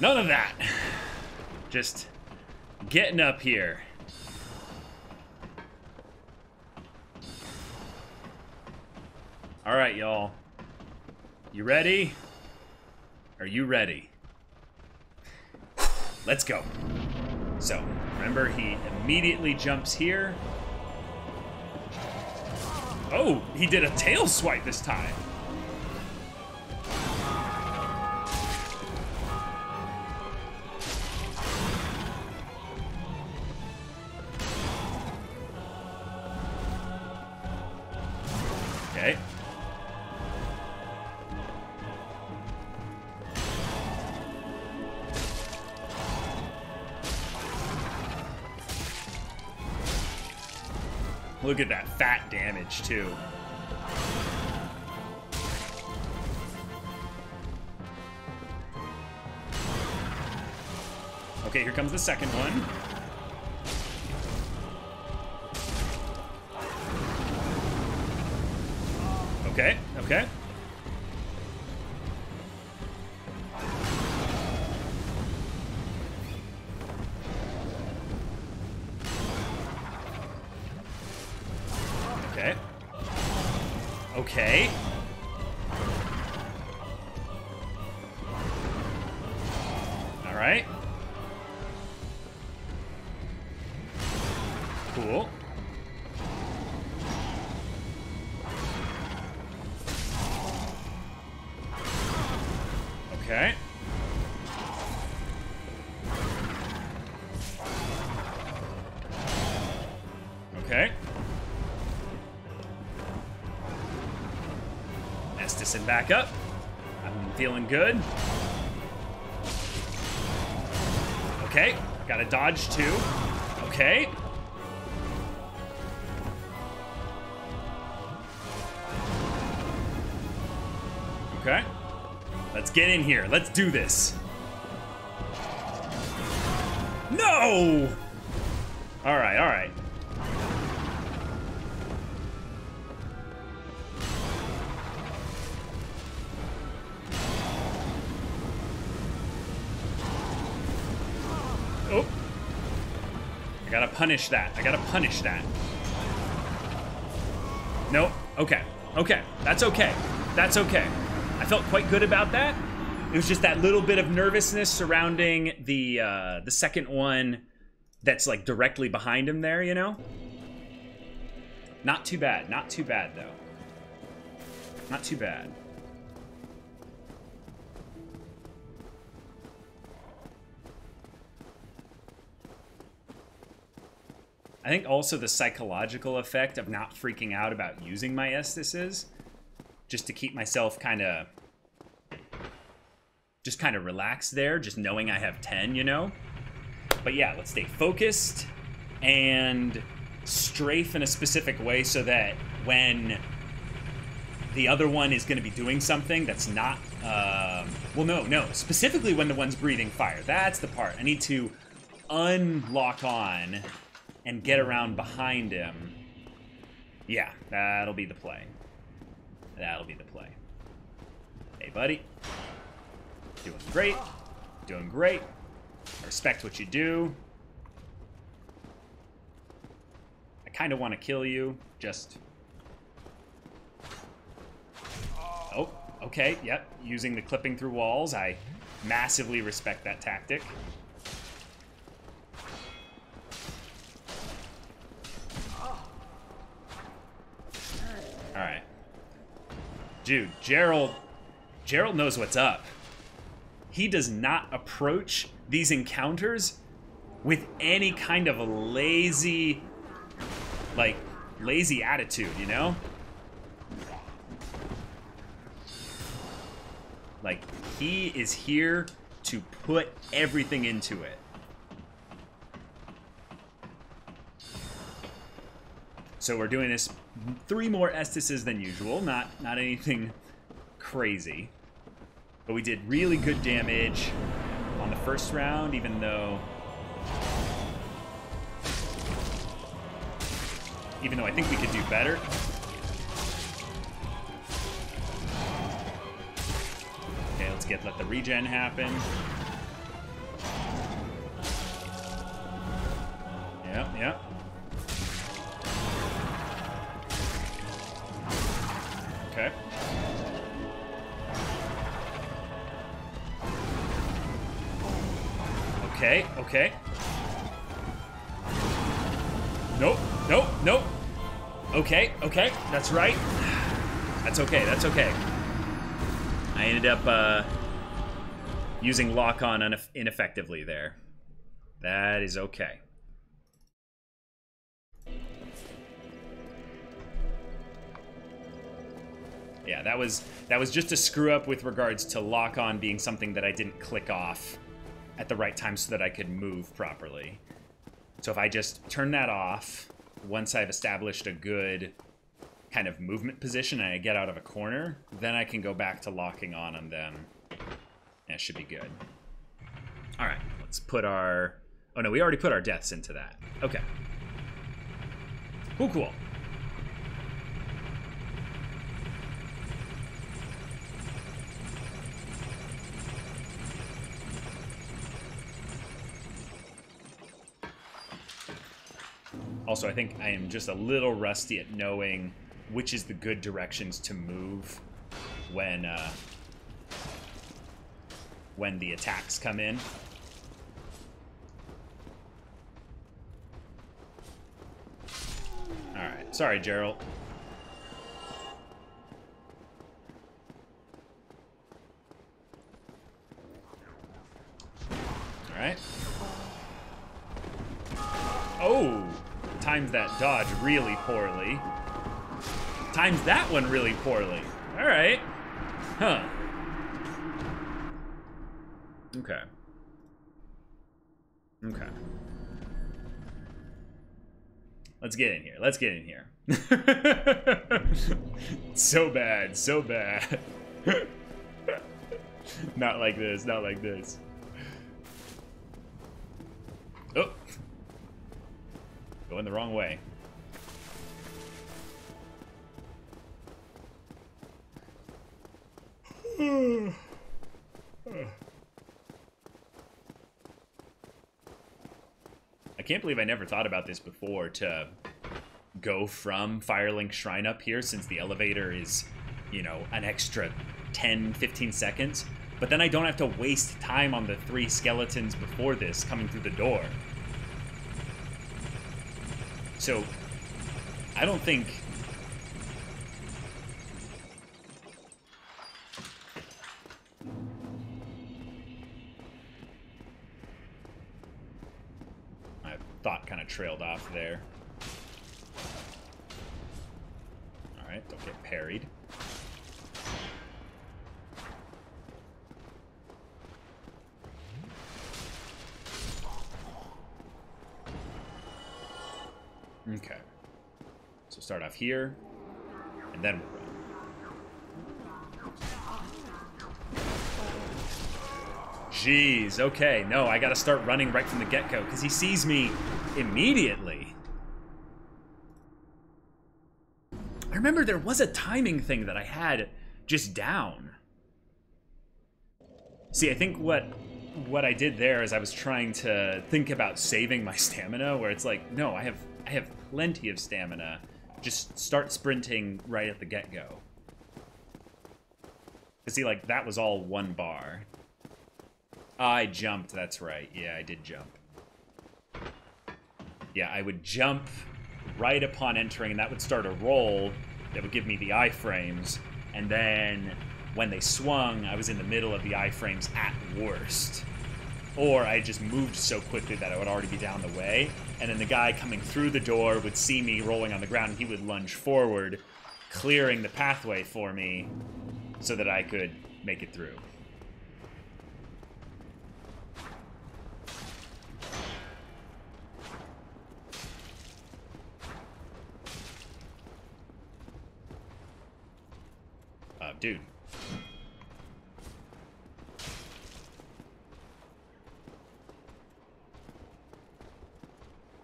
None of that. Just getting up here. All right, y'all. You ready? Are you ready? Let's go. So, remember, he immediately jumps here. Oh, he did a tail swipe this time. Look at that fat damage, too. Okay, here comes the second one. And back up. I'm feeling good. Okay, got a dodge too. Okay. Okay. Let's get in here. Let's do this. No! Punish that. I gotta punish that. Nope. Okay. Okay. That's okay. That's okay. I felt quite good about that. It was just that little bit of nervousness surrounding the uh, the second one that's like directly behind him there, you know? Not too bad. Not too bad, though. Not too bad. I think also the psychological effect of not freaking out about using my Estuses, just to keep myself kind of, just kind of relaxed there, just knowing I have 10, you know? But yeah, let's stay focused and strafe in a specific way so that when the other one is going to be doing something that's not, um, well, no, no, specifically when the one's breathing fire. That's the part. I need to unlock on and get around behind him. Yeah, that'll be the play. That'll be the play. Hey, buddy. Doing great. Doing great. Respect what you do. I kind of want to kill you. Just... Oh, okay, yep. Using the clipping through walls. I massively respect that tactic. Alright. Dude, Gerald... Gerald knows what's up. He does not approach these encounters with any kind of a lazy... Like, lazy attitude, you know? Like, he is here to put everything into it. So we're doing this three more Estuses than usual, not not anything crazy. But we did really good damage on the first round, even though even though I think we could do better. Okay, let's get let the regen happen. Yep, yep. Okay. Okay, okay. Nope, nope, nope. Okay, okay, that's right. That's okay, that's okay. I ended up uh, using lock on ineffectively there. That is okay. Yeah, that was that was just a screw up with regards to lock on being something that I didn't click off at the right time so that I could move properly. So if I just turn that off, once I've established a good kind of movement position and I get out of a corner, then I can go back to locking on on them. It should be good. All right, let's put our... Oh no, we already put our deaths into that. Okay. Cool, cool. Also, I think I am just a little rusty at knowing which is the good directions to move when uh, when the attacks come in. Alright, sorry, Gerald. Times that dodge really poorly. Times that one really poorly. Alright. Huh. Okay. Okay. Let's get in here. Let's get in here. so bad. So bad. not like this. Not like this. Going the wrong way. I can't believe I never thought about this before to go from Firelink Shrine up here since the elevator is, you know, an extra 10, 15 seconds. But then I don't have to waste time on the three skeletons before this coming through the door. So, I don't think... My thought kind of trailed off there. Alright, don't get parried. Start off here, and then we'll run. Jeez, okay. No, I gotta start running right from the get-go, because he sees me immediately. I remember there was a timing thing that I had just down. See, I think what what I did there is I was trying to think about saving my stamina, where it's like, no, I have I have plenty of stamina. Just start sprinting right at the get-go. See, like, that was all one bar. I jumped, that's right. Yeah, I did jump. Yeah, I would jump right upon entering, and that would start a roll that would give me the iframes. And then when they swung, I was in the middle of the iframes at worst. Or I just moved so quickly that I would already be down the way, and then the guy coming through the door would see me rolling on the ground, and he would lunge forward, clearing the pathway for me so that I could make it through. Uh, dude.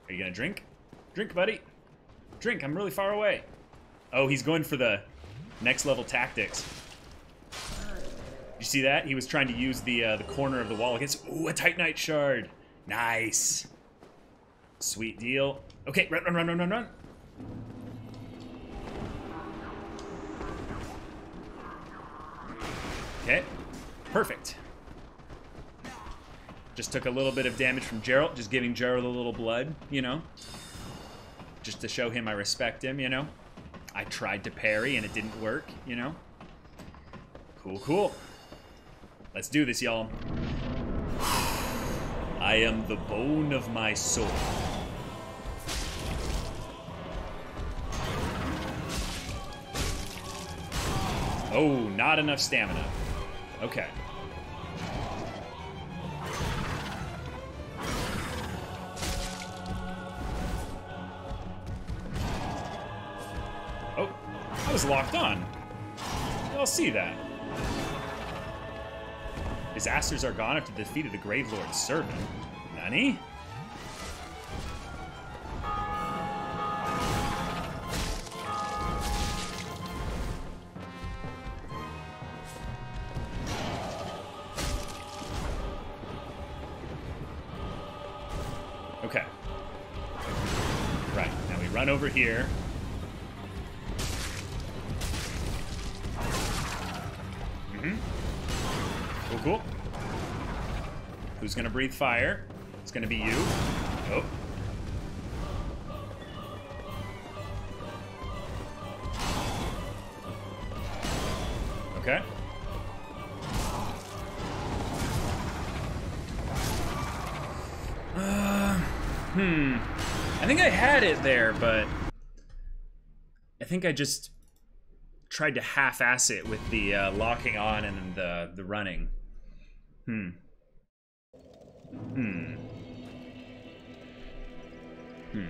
Are you gonna drink? Drink, buddy. Drink, I'm really far away. Oh, he's going for the next level tactics. You see that? He was trying to use the uh, the corner of the wall against... Ooh, a Titanite shard. Nice. Sweet deal. Okay, run, run, run, run, run, run. Okay, perfect. Just took a little bit of damage from Gerald, just giving Gerald a little blood, you know? Just to show him I respect him, you know? I tried to parry and it didn't work, you know? Cool, cool. Let's do this, y'all. I am the bone of my soul. Oh, not enough stamina. Okay. Was locked on. I'll see that. Disasters are gone after defeated the Grave Lord's servant. Nani? Okay. Right, now we run over here. Breathe fire? It's gonna be you. Oh. Okay. Uh, hmm. I think I had it there, but I think I just tried to half-ass it with the uh, locking on and the the running. Hmm. Hmm. Hmm.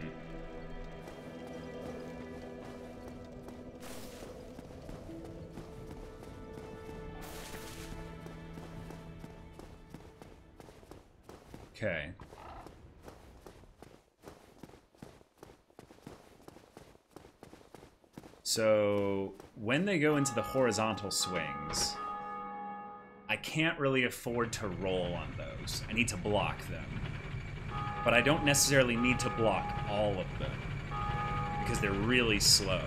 Okay. So, when they go into the horizontal swings, I can't really afford to roll on those. I need to block them. But I don't necessarily need to block all of them because they're really slow.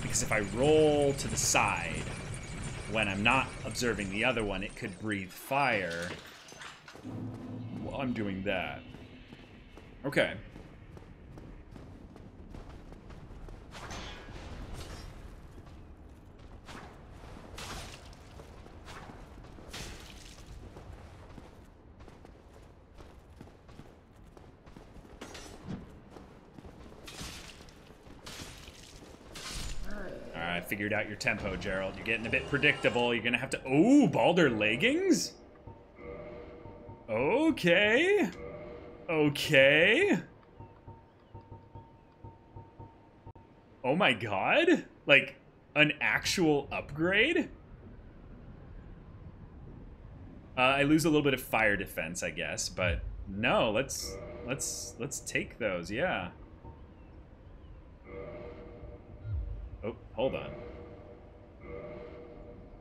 Because if I roll to the side when I'm not observing the other one, it could breathe fire while I'm doing that. Okay. Alright, figured out your tempo, Gerald. You're getting a bit predictable. You're gonna have to. Oh, Balder leggings? Okay. Okay. Oh my god? Like, an actual upgrade? Uh, I lose a little bit of fire defense, I guess, but no, let's let's let's take those, yeah. Oh, hold on.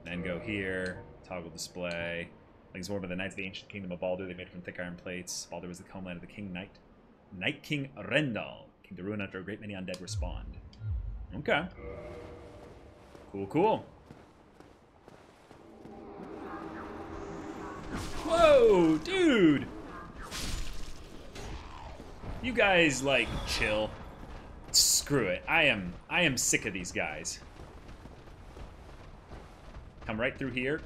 Then go here, toggle display. Things warm by the Knights of the Ancient Kingdom of Balder. They made it from thick iron plates. Balder was the homeland of the King Knight. Night King Rendal. came to ruin after a great many undead respond. Okay. Cool, cool. Whoa, dude! You guys, like, chill. Screw it. I am I am sick of these guys. Come right through here.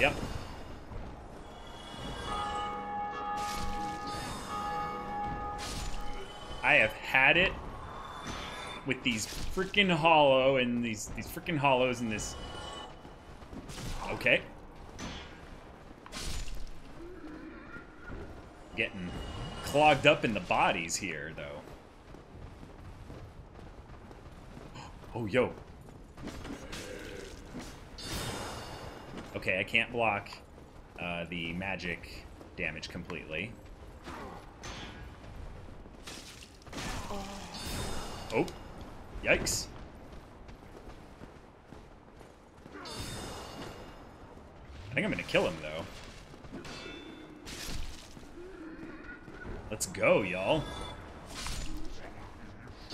Yep. I have had it with these freaking hollow and these these freaking hollows and this Okay. Getting clogged up in the bodies here, though. Oh, yo. Okay, I can't block uh, the magic damage completely. Oh. Yikes. I think I'm gonna kill him, though. Let's go, y'all.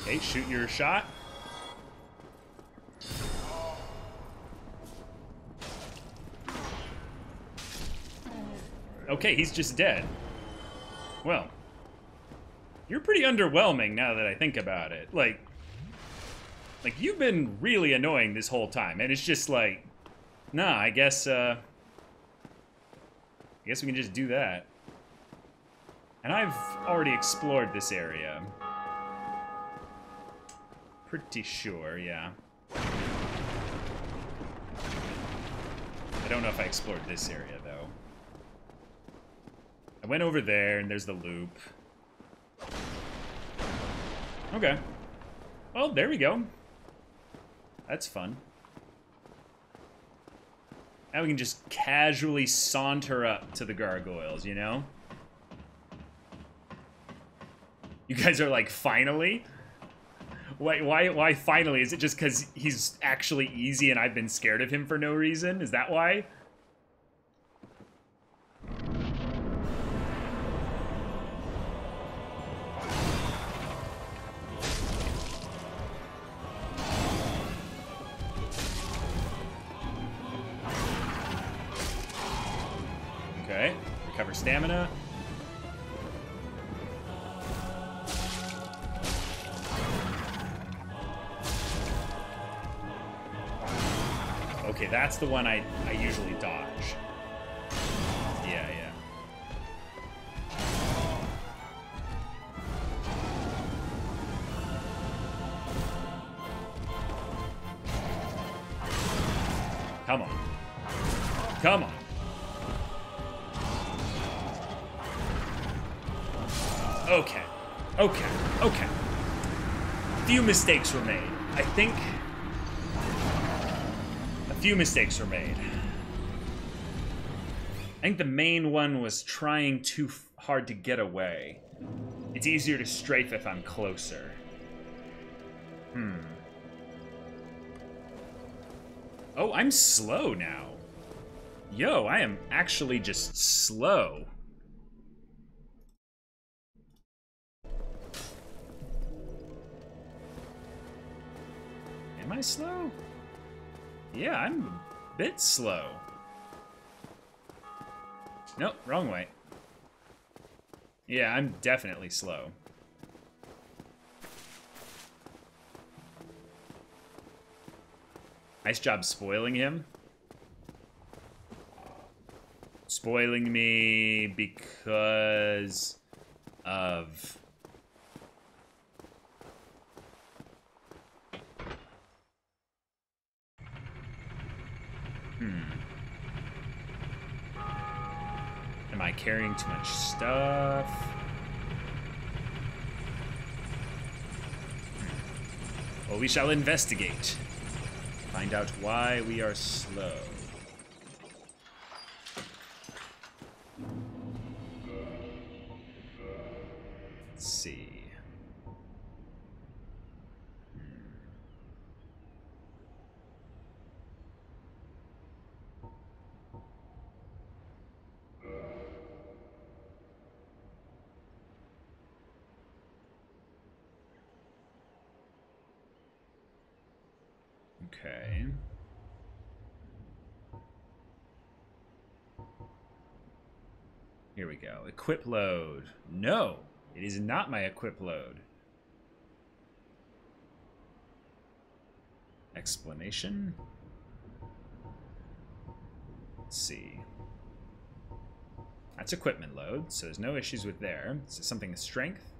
Okay, shoot your shot. Okay, he's just dead. Well, you're pretty underwhelming now that I think about it. Like, like you've been really annoying this whole time, and it's just like, nah. I guess, uh, I guess we can just do that. And I've already explored this area. Pretty sure, yeah. I don't know if I explored this area. I went over there, and there's the loop. Okay. Well, there we go. That's fun. Now we can just casually saunter up to the gargoyles, you know? You guys are like, finally? Why, why, why finally? Is it just because he's actually easy and I've been scared of him for no reason? Is that why? Stamina. Okay, that's the one I, mistakes were made. I think a few mistakes were made. I think the main one was trying too hard to get away. It's easier to strafe if I'm closer. Hmm. Oh, I'm slow now. Yo, I am actually just slow. Am I slow? Yeah, I'm a bit slow. Nope, wrong way. Yeah, I'm definitely slow. Nice job spoiling him. Spoiling me because of... Am I carrying too much stuff? Well, we shall investigate. Find out why we are slow. Equip load. No, it is not my equip load. Explanation. Let's see. That's equipment load, so there's no issues with there. Is it something with strength?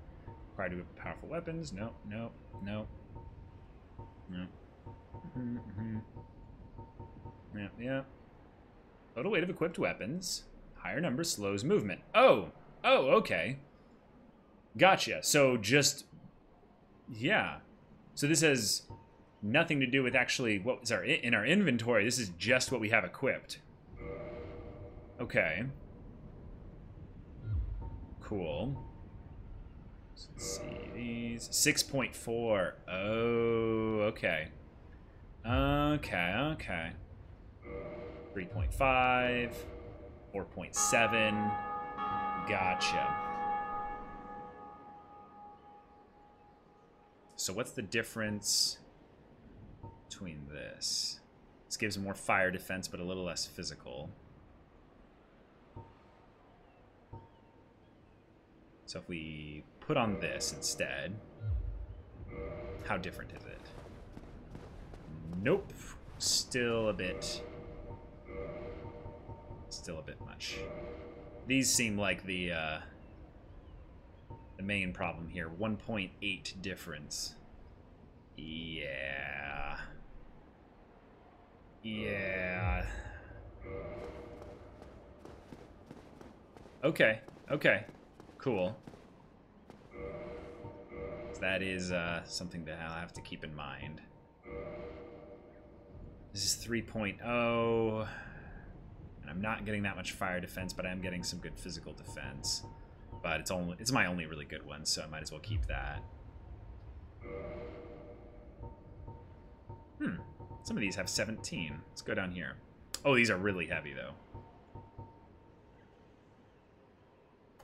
Required to with powerful weapons? No, no, no. No. Mm -hmm. Yeah, yeah. Total weight of equipped weapons. Higher number slows movement. Oh! Oh, okay. Gotcha. So just... Yeah. So this has nothing to do with actually what is our in our inventory. This is just what we have equipped. Okay. Cool. Let's see these. 6.4. Oh, okay. Okay, okay. 3.5, 4.7. Gotcha. So what's the difference between this? This gives more fire defense, but a little less physical. So if we put on this instead, how different is it? Nope. Still a bit... Still a bit much. These seem like the, uh, the main problem here. 1.8 difference. Yeah. Yeah. Okay. Okay. Cool. That is uh, something that I'll have to keep in mind. This is 3.0. And I'm not getting that much fire defense, but I am getting some good physical defense. But it's only it's my only really good one, so I might as well keep that. Hmm. Some of these have 17. Let's go down here. Oh, these are really heavy, though.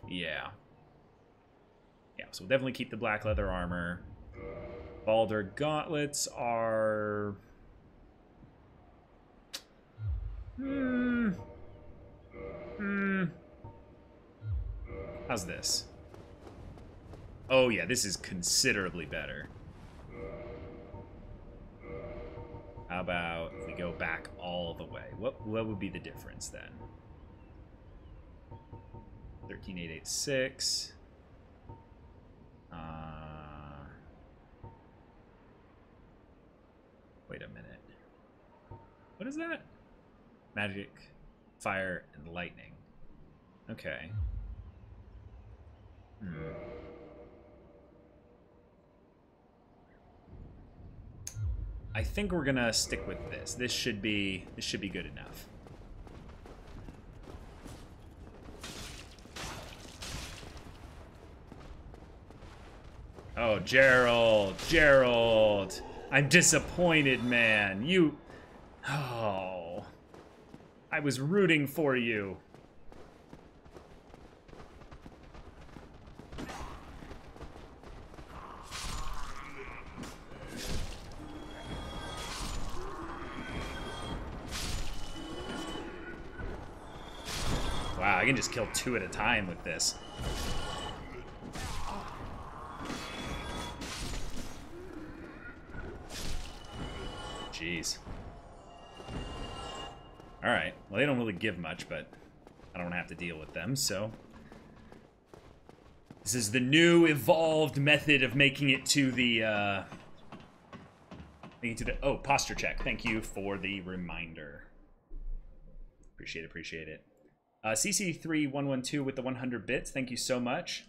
Yeah. Yeah, so we'll definitely keep the black leather armor. Balder gauntlets are... Hmm. Hmm. How's this? Oh yeah, this is considerably better. How about if we go back all the way? What what would be the difference then? 13886. Uh, wait a minute. What is that? Magic, fire, and lightning. Okay. Hmm. I think we're gonna stick with this. This should be this should be good enough. Oh, Gerald, Gerald. I'm disappointed, man. You Oh. I was rooting for you. Wow, I can just kill two at a time with this. Jeez. Alright, well they don't really give much, but I don't have to deal with them, so... This is the new evolved method of making it to the, uh... Making to the... Oh, posture check. Thank you for the reminder. Appreciate it, appreciate it. Uh, CC3112 with the 100 bits, thank you so much.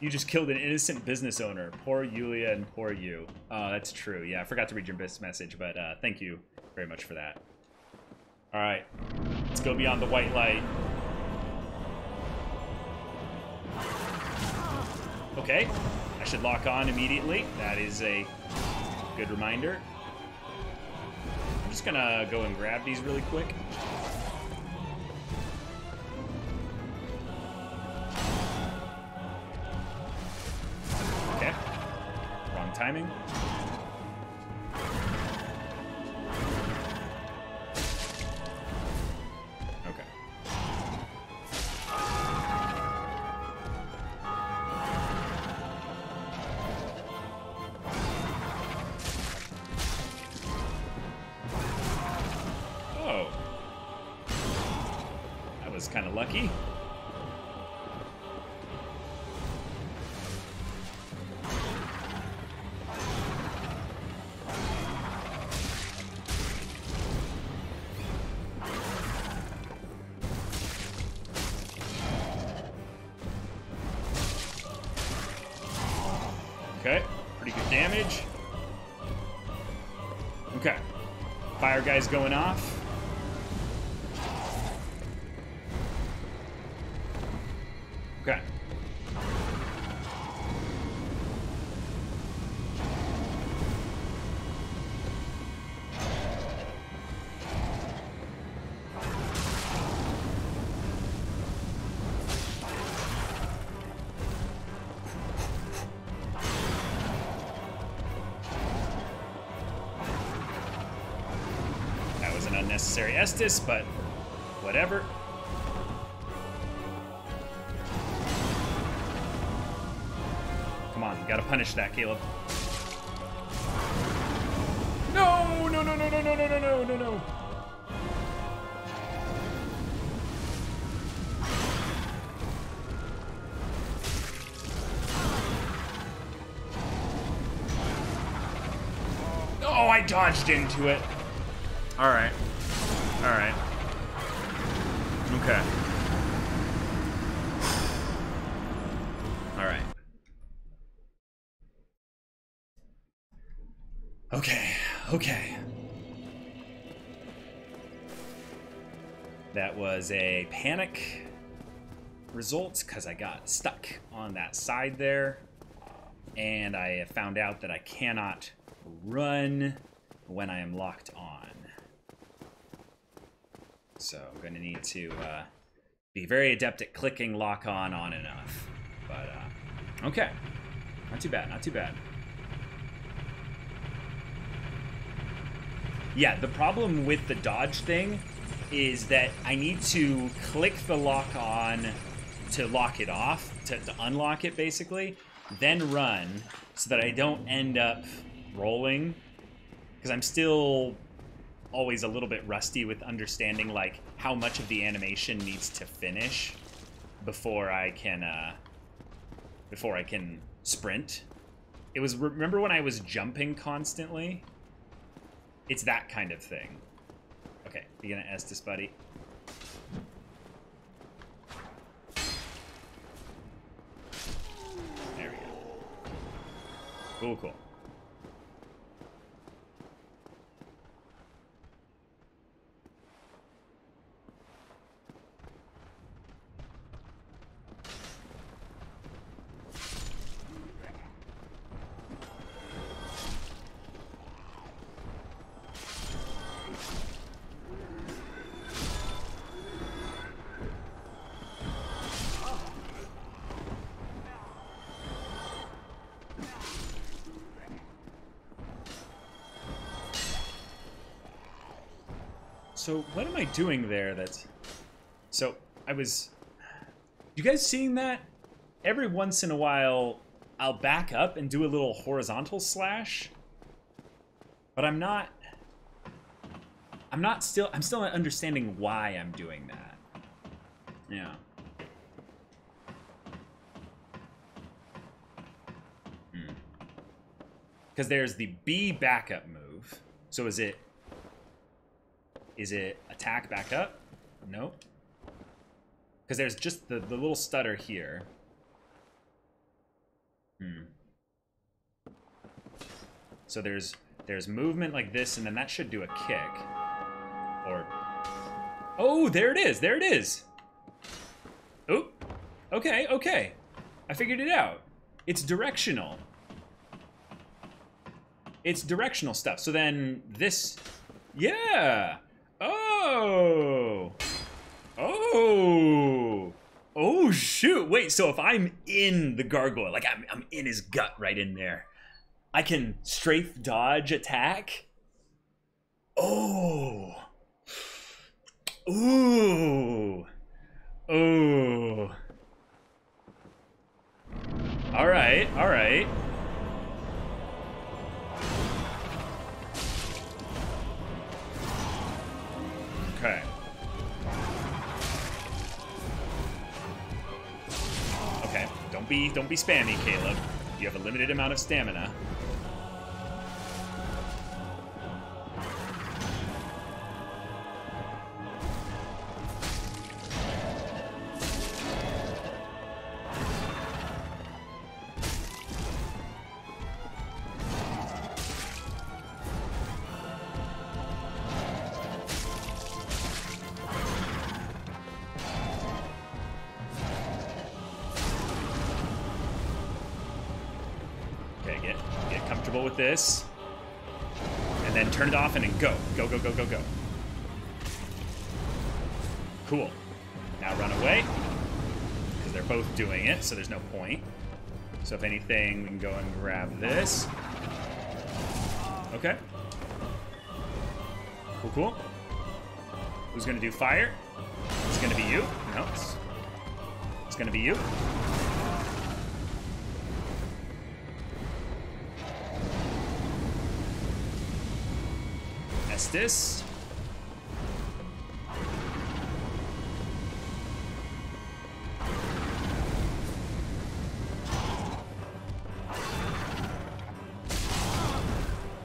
You just killed an innocent business owner. Poor Yulia and poor you. Oh, that's true. Yeah, I forgot to read your message, but uh, thank you very much for that. All right, let's go beyond the white light. Okay, I should lock on immediately. That is a good reminder. I'm just gonna go and grab these really quick. Okay. Wrong timing. Was kind of lucky. Estus, but whatever. Come on, gotta punish that, Caleb. No, no, no, no, no, no, no, no, no, no, no. Oh, I dodged into it. All right. All right. Okay. All right. Okay. Okay. That was a panic result because I got stuck on that side there. And I found out that I cannot run when I am locked on. So I'm going to need to uh, be very adept at clicking lock on on enough. But, uh, okay. Not too bad, not too bad. Yeah, the problem with the dodge thing is that I need to click the lock on to lock it off, to, to unlock it basically, then run so that I don't end up rolling. Because I'm still always a little bit rusty with understanding like how much of the animation needs to finish before I can uh, before I can sprint. It was remember when I was jumping constantly? It's that kind of thing. Okay, begin at Estus, buddy. There we go. Cool, cool. So what am I doing there that's... So, I was... You guys seeing that? Every once in a while, I'll back up and do a little horizontal slash. But I'm not... I'm not still... I'm still not understanding why I'm doing that. Yeah. Because hmm. there's the B backup move. So is it is it attack back up? Nope. Because there's just the, the little stutter here. Hmm. So there's there's movement like this, and then that should do a kick. Or... Oh, there it is! There it is! Oh, okay, okay. I figured it out. It's directional. It's directional stuff. So then this... Yeah! Oh. Oh. Oh, shoot. Wait, so if I'm in the gargoyle, like I'm, I'm in his gut right in there, I can strafe dodge attack? Oh. Ooh. Ooh. All right, all right. Okay. Okay, don't be don't be spammy, Caleb. You have a limited amount of stamina. This. And then turn it off and then go. Go, go, go, go, go. Cool. Now run away. Because they're both doing it, so there's no point. So if anything, we can go and grab this. Okay. Cool, cool. Who's gonna do fire? It's gonna be you. No, it's, it's gonna be you. Estus.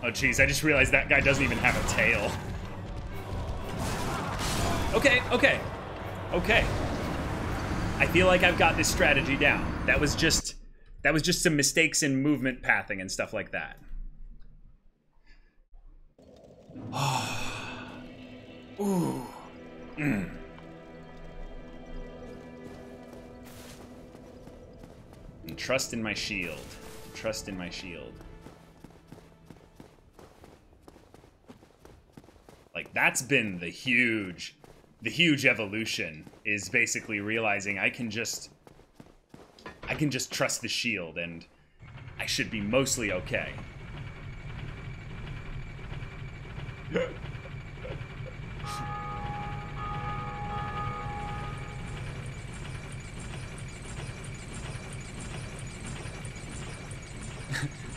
Oh, jeez, I just realized that guy doesn't even have a tail. Okay, okay, okay. I feel like I've got this strategy down. That was just, that was just some mistakes in movement pathing and stuff like that. Ooh. Mm. And trust in my shield. Trust in my shield. Like that's been the huge the huge evolution is basically realizing I can just I can just trust the shield and I should be mostly okay.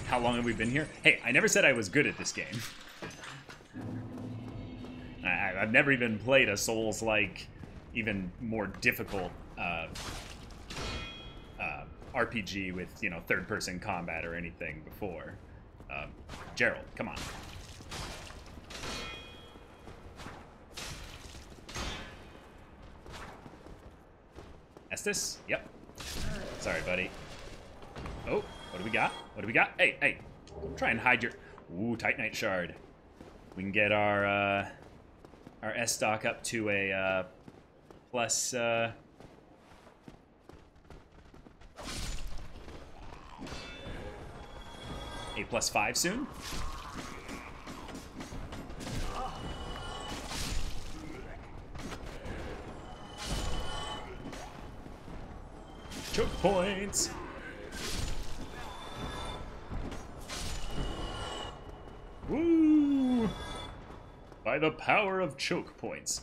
How long have we been here? Hey, I never said I was good at this game. I, have never even played a Souls-like, even more difficult uh, uh, RPG with, you know, third-person combat or anything before. Um, Gerald, come on. Estus? Yep. Sorry, buddy. Oh, what do we got? What do we got? Hey, hey. Try and hide your... Ooh, Titanite Shard. We can get our, uh, our Estoc up to a, uh, plus, uh... A plus five soon? Choke points! Woo! By the power of choke points.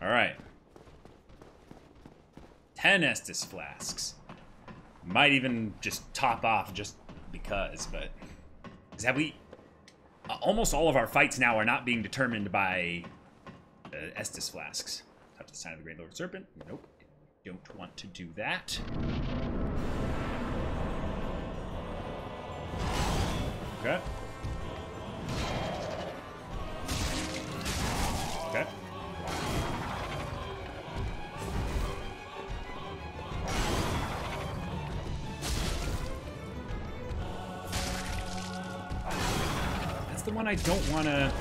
Alright. Ten Estus flasks. Might even just top off just because, but... Is that we... Almost all of our fights now are not being determined by uh, Estus flasks. Touch the sign of the Grave Lord Servant. Nope don't want to do that. Okay. One I don't want to...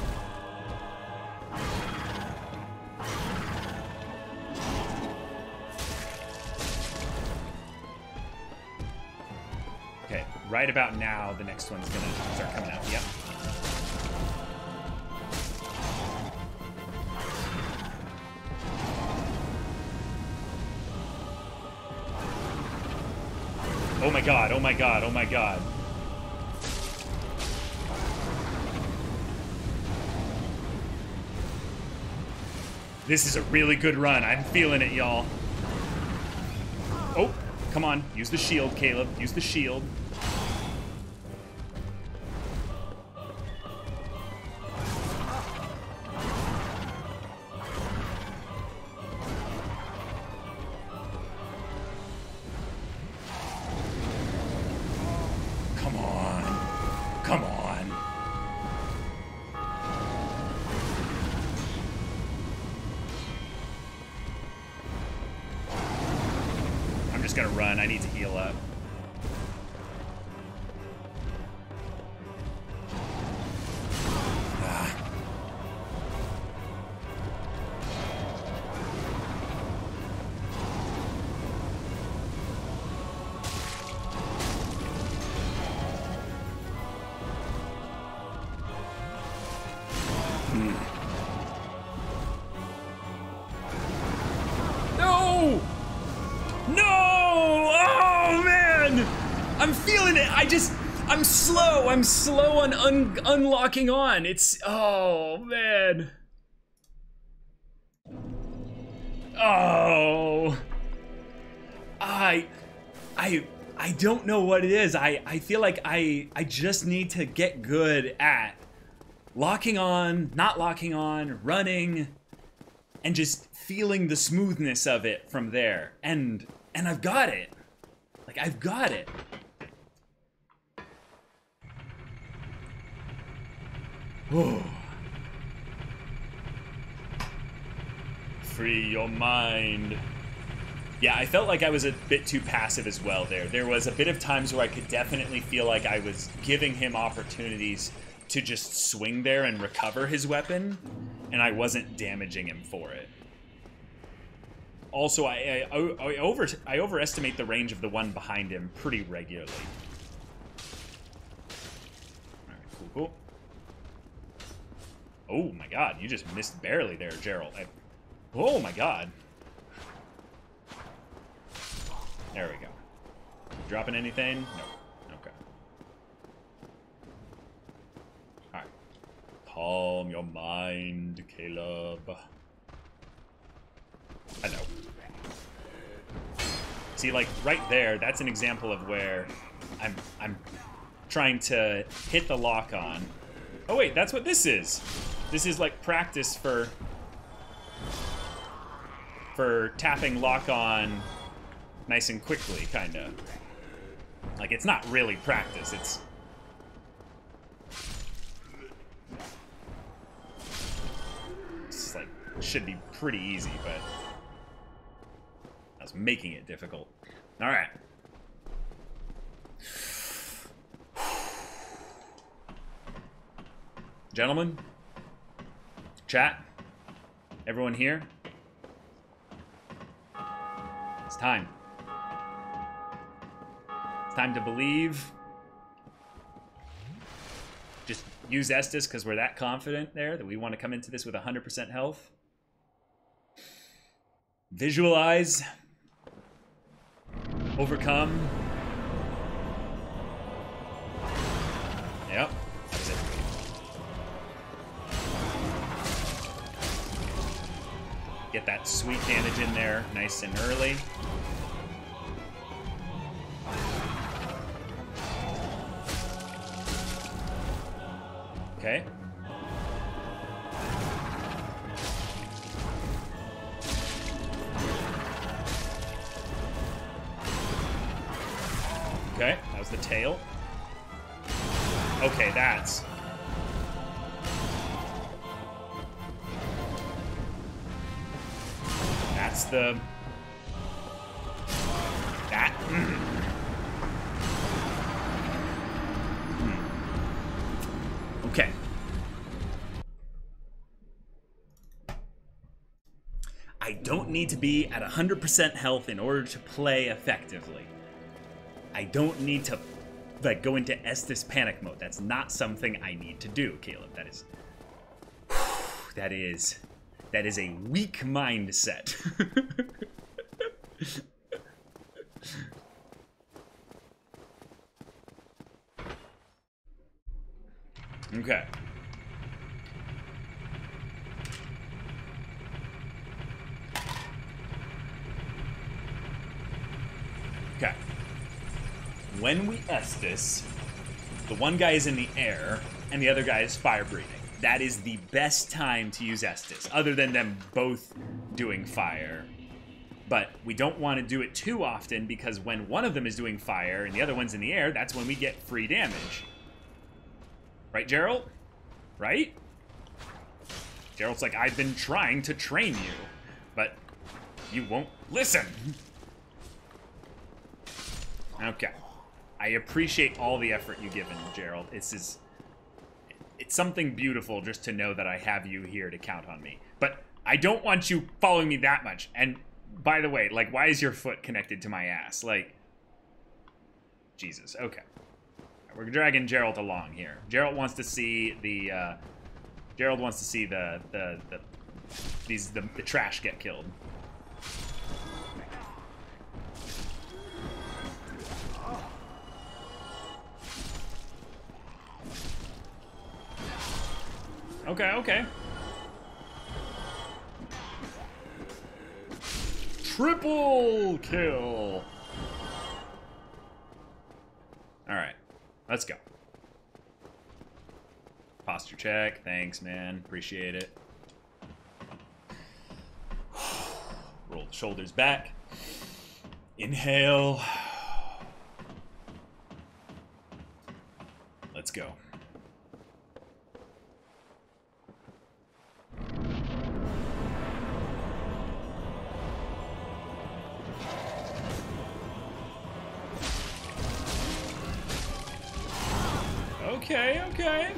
right about now, the next one's gonna start coming out. Yep. Oh my god, oh my god, oh my god. This is a really good run. I'm feeling it, y'all. Oh, come on. Use the shield, Caleb. Use the shield. Unlocking on. It's oh man. Oh. I I I don't know what it is. I, I feel like I I just need to get good at locking on, not locking on, running, and just feeling the smoothness of it from there. And and I've got it. Like I've got it. Free your mind. Yeah, I felt like I was a bit too passive as well there. There was a bit of times where I could definitely feel like I was giving him opportunities to just swing there and recover his weapon, and I wasn't damaging him for it. Also, I, I, I, over, I overestimate the range of the one behind him pretty regularly. Alright, cool, cool. Oh my god, you just missed barely there, Gerald. I, oh my god. There we go. Dropping anything? No. Okay. Alright. Calm your mind, Caleb. I know. See, like, right there, that's an example of where I'm, I'm trying to hit the lock on. Oh, wait, that's what this is. This is, like, practice for... for tapping lock on nice and quickly, kind of. Like, it's not really practice, it's... Like, should be pretty easy, but... I was making it difficult. Alright. Gentlemen? Chat? Everyone here? It's time. It's time to believe. Just use Estus because we're that confident there that we want to come into this with 100% health. Visualize. Overcome. Yep. Get that sweet damage in there nice and early. Okay. To be at 100% health in order to play effectively. I don't need to like go into Estus panic mode. That's not something I need to do, Caleb. That is that is that is a weak mindset. okay. Okay. When we Estus, the one guy is in the air and the other guy is fire breathing. That is the best time to use Estus, other than them both doing fire. But we don't want to do it too often because when one of them is doing fire and the other one's in the air, that's when we get free damage. Right, Gerald? Right? Gerald's like, I've been trying to train you, but you won't listen. Okay. I appreciate all the effort you've given, Gerald. It's is it's something beautiful just to know that I have you here to count on me. But I don't want you following me that much. And by the way, like, why is your foot connected to my ass? Like, Jesus. Okay. We're dragging Gerald along here. Gerald wants to see the, uh, Gerald wants to see the, the, the, these, the, the trash get killed. Okay, okay. Triple kill. Alright, let's go. Posture check. Thanks, man. Appreciate it. Roll the shoulders back. Inhale. Let's go. Okay, okay. Okay.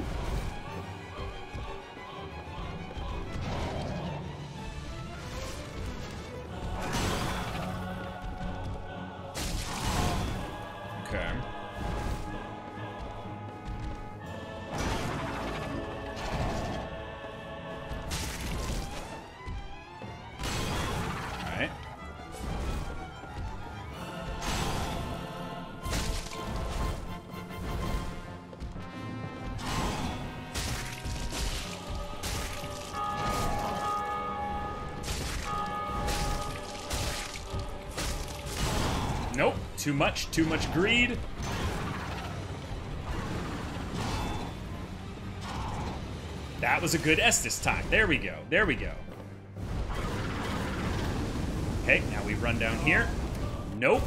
Too much. Too much greed. That was a good Estus time. There we go. There we go. Okay, now we run down here. Nope.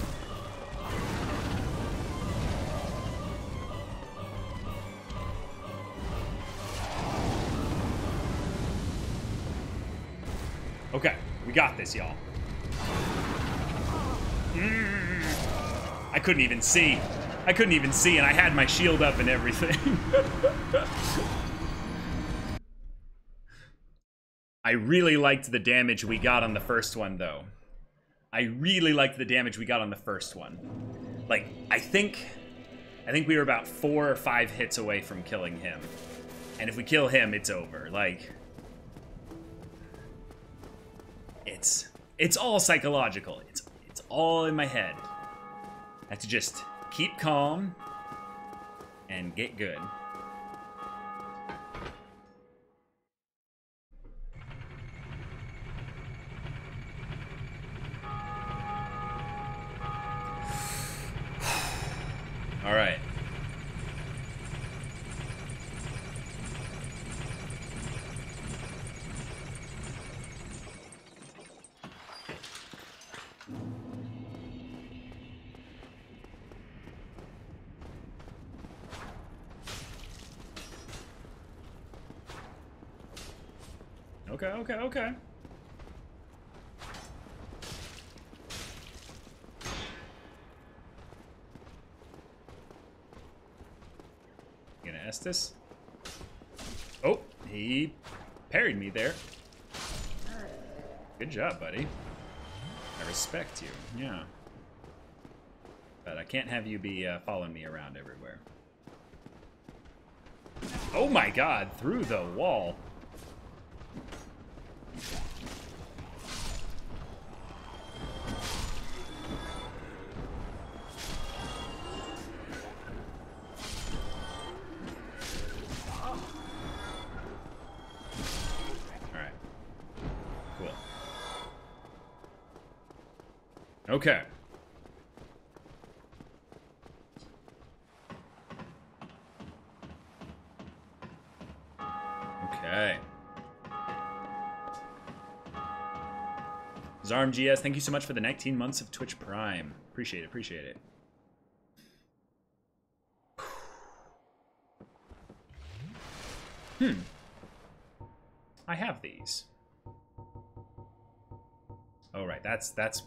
Okay, we got this, y'all. Hmm. I couldn't even see. I couldn't even see, and I had my shield up and everything. I really liked the damage we got on the first one, though. I really liked the damage we got on the first one. Like, I think... I think we were about four or five hits away from killing him. And if we kill him, it's over. Like... It's... It's all psychological. It's, it's all in my head. Have to just keep calm and get good. All right. Okay, okay. You gonna Estus? Oh, he parried me there. Good job, buddy. I respect you, yeah. But I can't have you be uh, following me around everywhere. Oh my god, through the wall. GS, thank you so much for the 19 months of Twitch Prime. Appreciate it, appreciate it. Hmm. I have these. Oh right, that's that's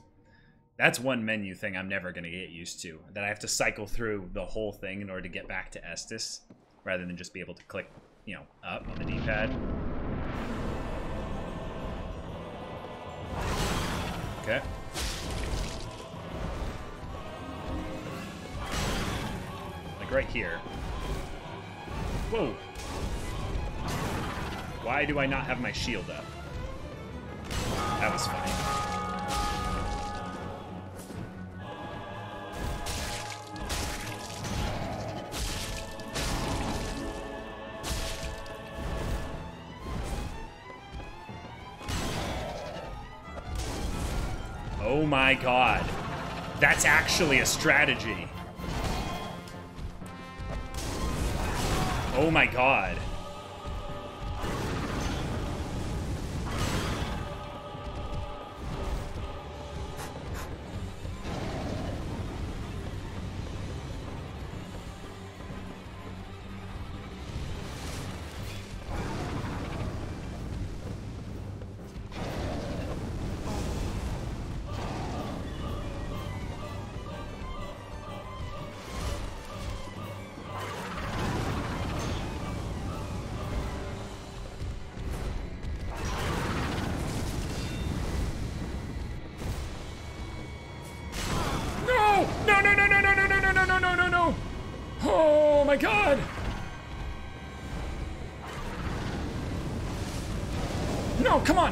that's one menu thing I'm never gonna get used to. That I have to cycle through the whole thing in order to get back to Estus, rather than just be able to click, you know, up on the D-pad. Okay. Like right here. Whoa. Why do I not have my shield up? That was funny. my god. That's actually a strategy. Oh my god.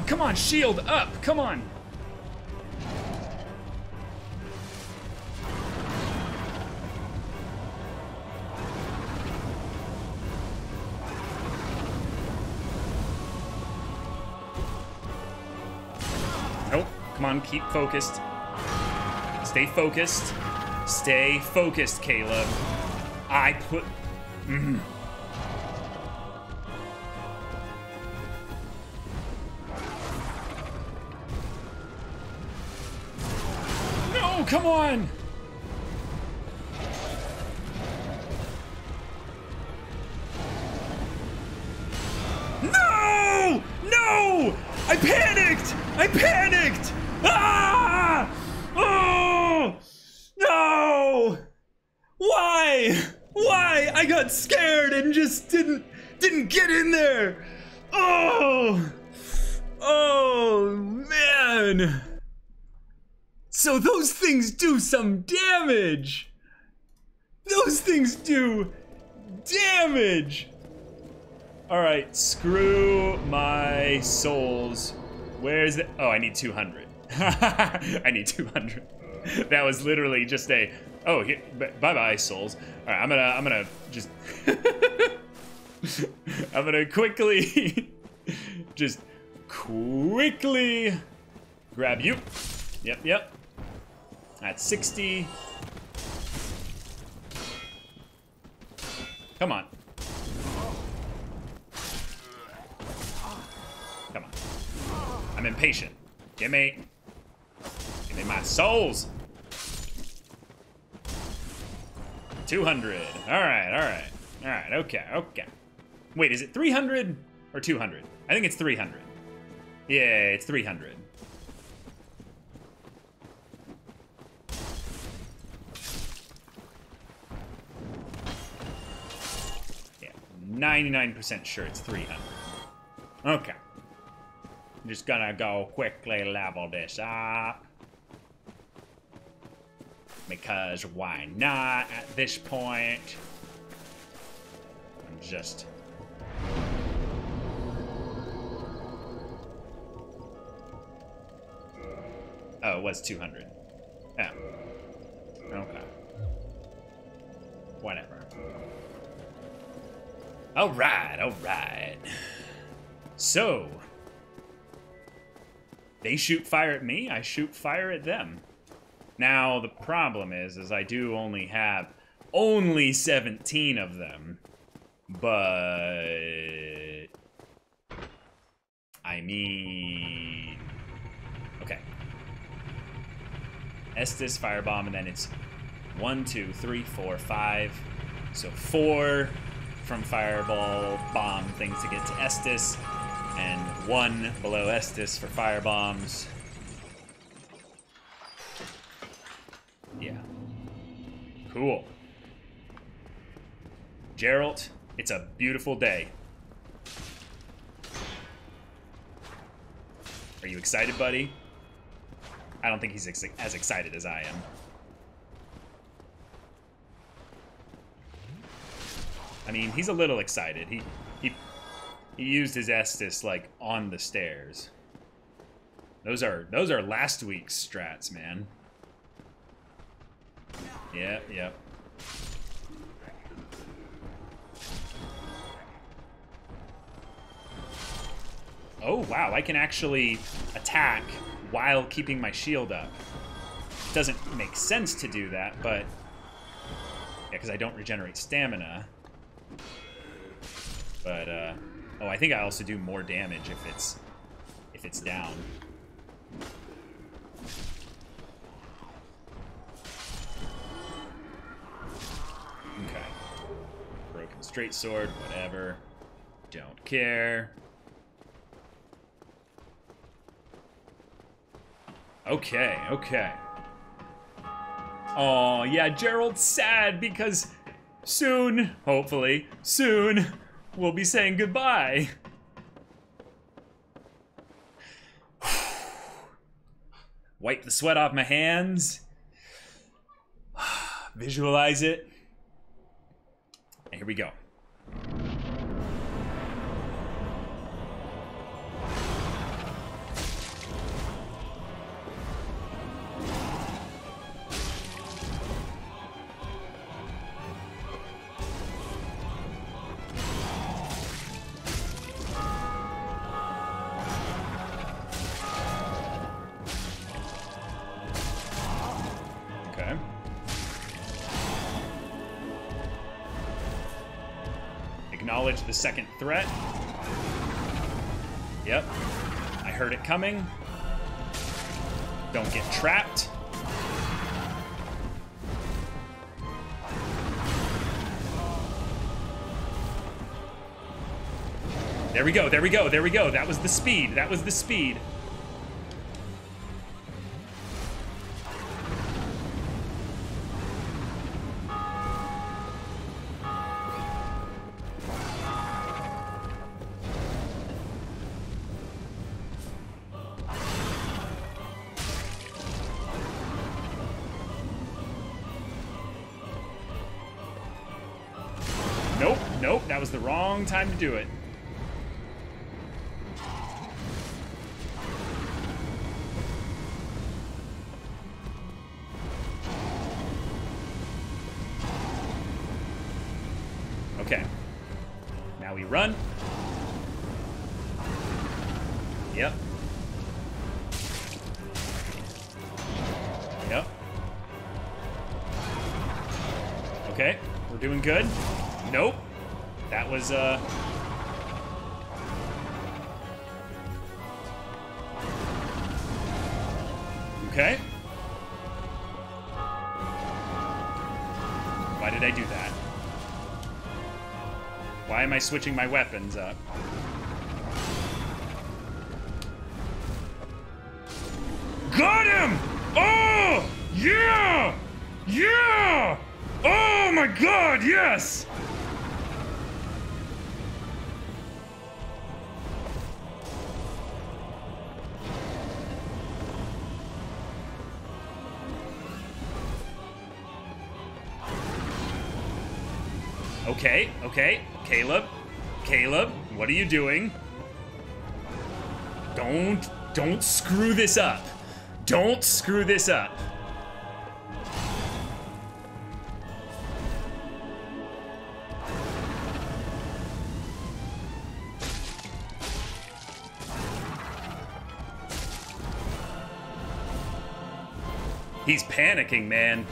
Come on, shield up, come on! Nope, come on, keep focused. Stay focused. Stay focused, Caleb. I put. Mm. Come on! Some damage. Those things do damage. All right, screw my souls. Where's it? Oh, I need 200. I need 200. That was literally just a. Oh, here, bye bye souls. All right, I'm gonna I'm gonna just. I'm gonna quickly, just quickly grab you. Yep, yep. That's 60. Come on. Come on. I'm impatient. Give me. Give me my souls. 200. Alright, alright. Alright, okay, okay. Wait, is it 300 or 200? I think it's 300. Yeah, it's 300. 99% sure it's 300. Okay. I'm just gonna go quickly level this up. Because why not at this point? I'm just... Oh, it was 200. Yeah. Okay. Whatever. Alright, alright. So, they shoot fire at me, I shoot fire at them. Now, the problem is, is I do only have only 17 of them. But... I mean... Okay. Estus, Firebomb, and then it's one, two, three, four, five. So four from Fireball Bomb things to get to Estus, and one below Estus for Fire Bombs. Yeah. Cool. Gerald, it's a beautiful day. Are you excited, buddy? I don't think he's ex as excited as I am. I mean, he's a little excited. He he he used his Estus like on the stairs. Those are those are last week's strats, man. Yeah, yep. Oh, wow, I can actually attack while keeping my shield up. Doesn't make sense to do that, but... Yeah, because I don't regenerate stamina. But, uh, oh, I think I also do more damage if it's, if it's down. Okay. Broken straight sword, whatever. Don't care. Okay, okay. Oh, yeah, Gerald's sad because soon, hopefully, soon, we'll be saying goodbye. Wipe the sweat off my hands. Visualize it. Here we go. Threat. Yep. I heard it coming. Don't get trapped. There we go, there we go, there we go. That was the speed. That was the speed. Do it. Switching my weapons up? Got him! Oh! Yeah! Yeah! Oh my god, yes! Okay, okay, Caleb, Caleb, what are you doing? Don't, don't screw this up. Don't screw this up. He's panicking, man.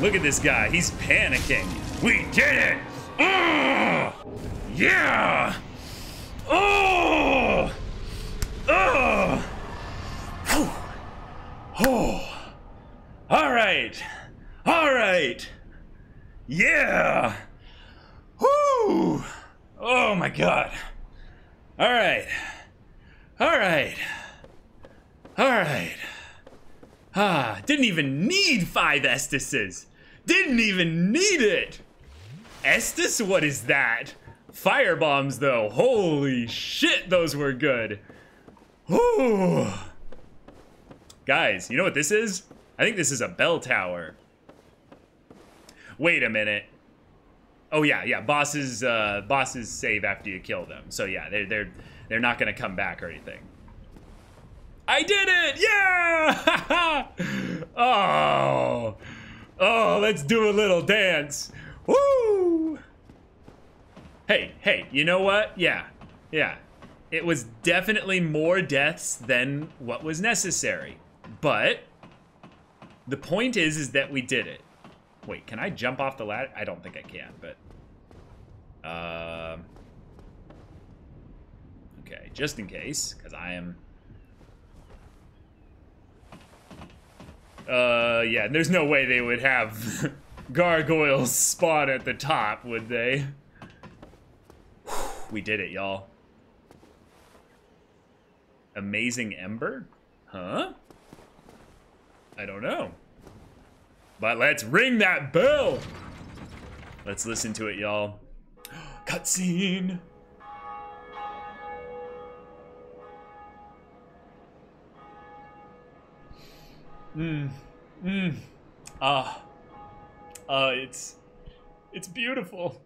Look at this guy. He's panicking. We did it! Oh! Yeah! Oh! Oh! Oh! All right. All right. Yeah! Whoo! Oh my god. All right. All right. All right. Ah, didn't even need five Estuses. Didn't even need it. Estus, what is that? Fire bombs, though. Holy shit, those were good. Whew. Guys, you know what this is? I think this is a bell tower. Wait a minute. Oh yeah, yeah. Bosses, uh, bosses save after you kill them. So yeah, they're they're they're not gonna come back or anything. I did it! Yeah! oh, oh, let's do a little dance. Woo! Hey, hey, you know what? Yeah, yeah. It was definitely more deaths than what was necessary. But the point is, is that we did it. Wait, can I jump off the ladder? I don't think I can, but... Um... Okay, just in case, because I am... Uh, yeah, there's no way they would have gargoyles spawn at the top, would they? We did it, y'all. Amazing Ember? Huh? I don't know. But let's ring that bell! Let's listen to it, y'all. Cutscene! Mmm. Mmm. Ah. Uh, it's... It's beautiful.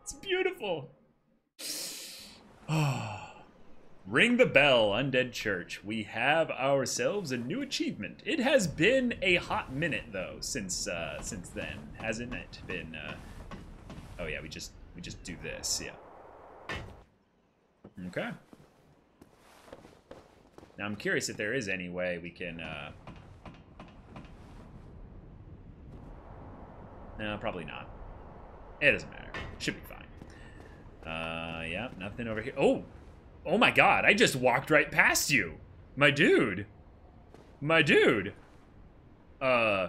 It's beautiful. Ring the bell, Undead Church. We have ourselves a new achievement. It has been a hot minute though since uh, since then, hasn't it? Been. Uh... Oh yeah, we just we just do this, yeah. Okay. Now I'm curious if there is any way we can. Uh... No, probably not. It doesn't matter. Should be fine. Uh, yeah, nothing over here. Oh, Oh my god, I just walked right past you. My dude. My dude. Uh,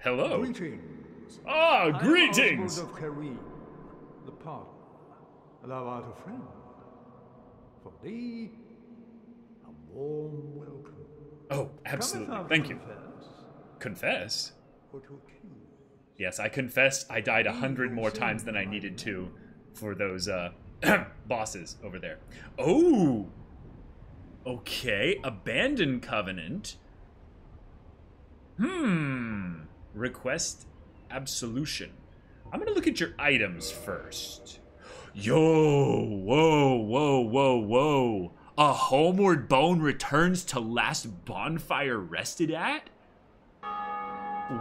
hello. Greetings. Ah, greetings. Of Carim, the Pardoner. Thou art a friend. For thee, a warm welcome. Oh, absolutely. Thank you. Confess? Or to accuse. Yes, I confess I died a hundred more times than I needed to for those, uh, bosses over there. Oh! Okay, Abandon Covenant. Hmm. Request absolution. I'm gonna look at your items first. Yo! Whoa, whoa, whoa, whoa. A homeward bone returns to last bonfire rested at?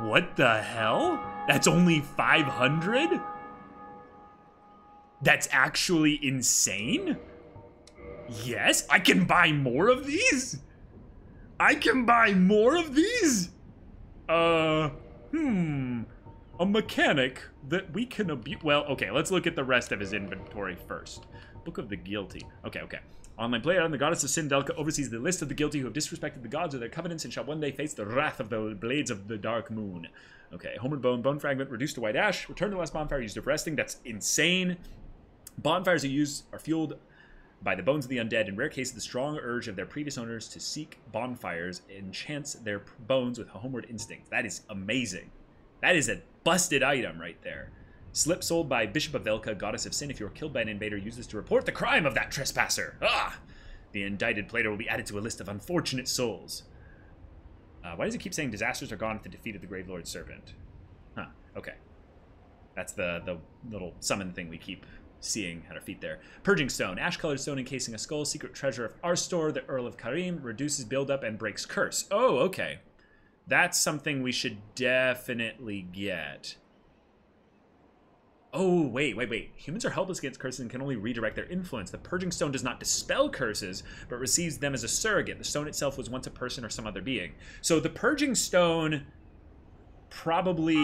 What the hell? That's only 500? That's actually insane? Yes, I can buy more of these? I can buy more of these? Uh, hmm. A mechanic that we can abuse. Well, okay, let's look at the rest of his inventory first. Book of the Guilty. Okay, okay. Online player, the goddess of sin, Velka oversees the list of the guilty who have disrespected the gods or their covenants and shall one day face the wrath of the blades of the dark moon. Okay, Homeward Bone, Bone Fragment, reduced to white ash, return to last bonfire, used for resting. That's insane. Bonfires are used are fueled by the bones of the undead. In rare cases, the strong urge of their previous owners to seek bonfires enchants their bones with homeward instinct. That is amazing. That is a busted item right there. Slip sold by Bishop of Velka, Goddess of Sin. If you are killed by an invader, use this to report the crime of that trespasser. Ah! The indicted player will be added to a list of unfortunate souls. Uh, why does it keep saying disasters are gone at the defeat of the Grave Lord Servant? Huh, okay. That's the, the little summon thing we keep seeing at our feet there. Purging Stone. Ash-colored stone encasing a skull. Secret treasure of Arstor, the Earl of Carim, Reduces buildup and breaks curse. Oh, okay. That's something we should definitely get. Oh, wait, wait, wait. Humans are helpless against curses and can only redirect their influence. The Purging Stone does not dispel curses, but receives them as a surrogate. The stone itself was once a person or some other being. So the Purging Stone probably,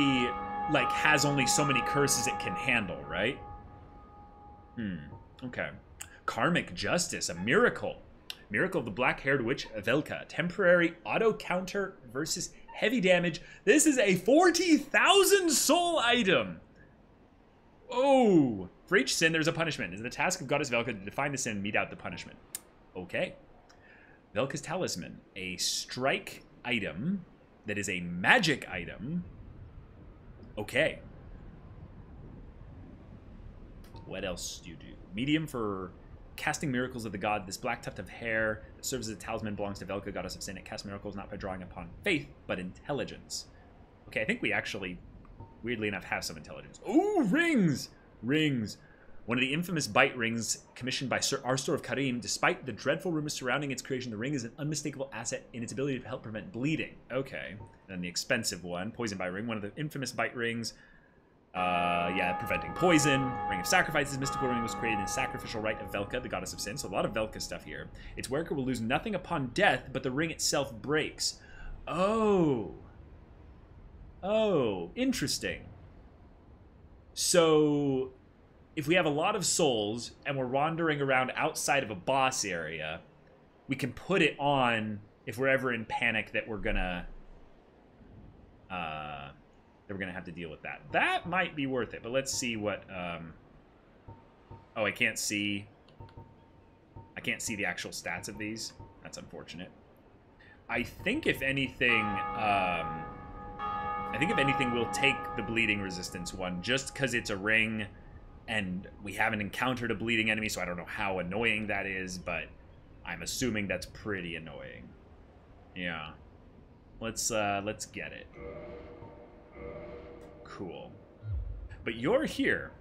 like, has only so many curses it can handle, right? Hmm. Okay. Karmic Justice, a miracle. Miracle of the Black Haired Witch Velka. Temporary auto counter versus heavy damage. This is a 40,000 soul item. Oh. For each sin, there's a punishment. It is the task of Goddess Velka to define the sin and mete out the punishment. Okay. Velka's Talisman. A strike item that is a magic item. Okay. What else do you do? Medium for casting miracles of the god. This black tuft of hair that serves as a talisman belongs to Velka, goddess of sin. It casts miracles not by drawing upon faith, but intelligence. Okay, I think we actually, weirdly enough, have some intelligence. Ooh, rings! Rings. One of the infamous bite rings commissioned by Sir Arstor of Carim. Despite the dreadful rumors surrounding its creation, the ring is an unmistakable asset in its ability to help prevent bleeding. Okay. And then the expensive one, Poison Bite Ring, one of the infamous bite rings uh, yeah, preventing poison. Ring of Sacrifices. Mystical ring was created in sacrificial rite of Velka, the goddess of sin. So a lot of Velka stuff here. Its wearer will lose nothing upon death, but the ring itself breaks. Oh. Oh, interesting. So if we have a lot of souls and we're wandering around outside of a boss area, we can put it on if we're ever in panic that we're gonna uh, that we're gonna have to deal with that. That might be worth it, but let's see what. Um, oh, I can't see. I can't see the actual stats of these. That's unfortunate. I think if anything, um, I think if anything, we'll take the bleeding resistance one just because it's a ring, and we haven't encountered a bleeding enemy, so I don't know how annoying that is, but I'm assuming that's pretty annoying. Yeah. Let's uh let's get it. Cool. But you're here.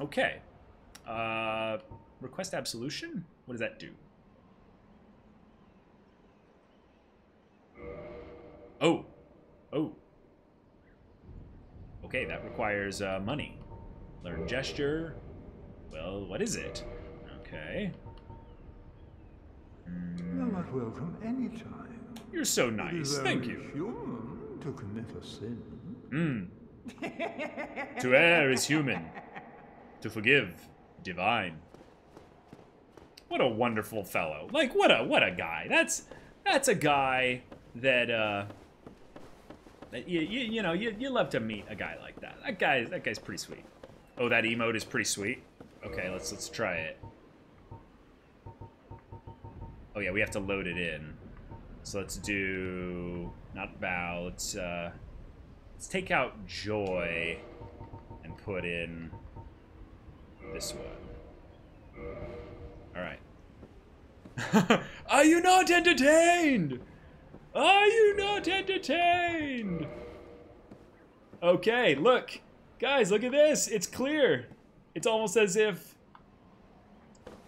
Okay. Uh request absolution? What does that do? Oh. Oh. Okay, that requires uh, money. Learn gesture. Well, what is it? Okay. You're not welcome anytime. You're so nice. Thank you. human to commit a sin. Mm. to err is human. To forgive, divine. What a wonderful fellow. Like what a what a guy. That's that's a guy that uh that you, you, you know, you, you love to meet a guy like that. That guy that guy's pretty sweet. Oh, that emote is pretty sweet. Okay, let's let's try it. Oh yeah, we have to load it in. So let's do not bow. Let's uh, let's take out joy and put in this one. All right. Are you not entertained? Are you not entertained? Okay, look. Guys, look at this. It's clear. It's almost as if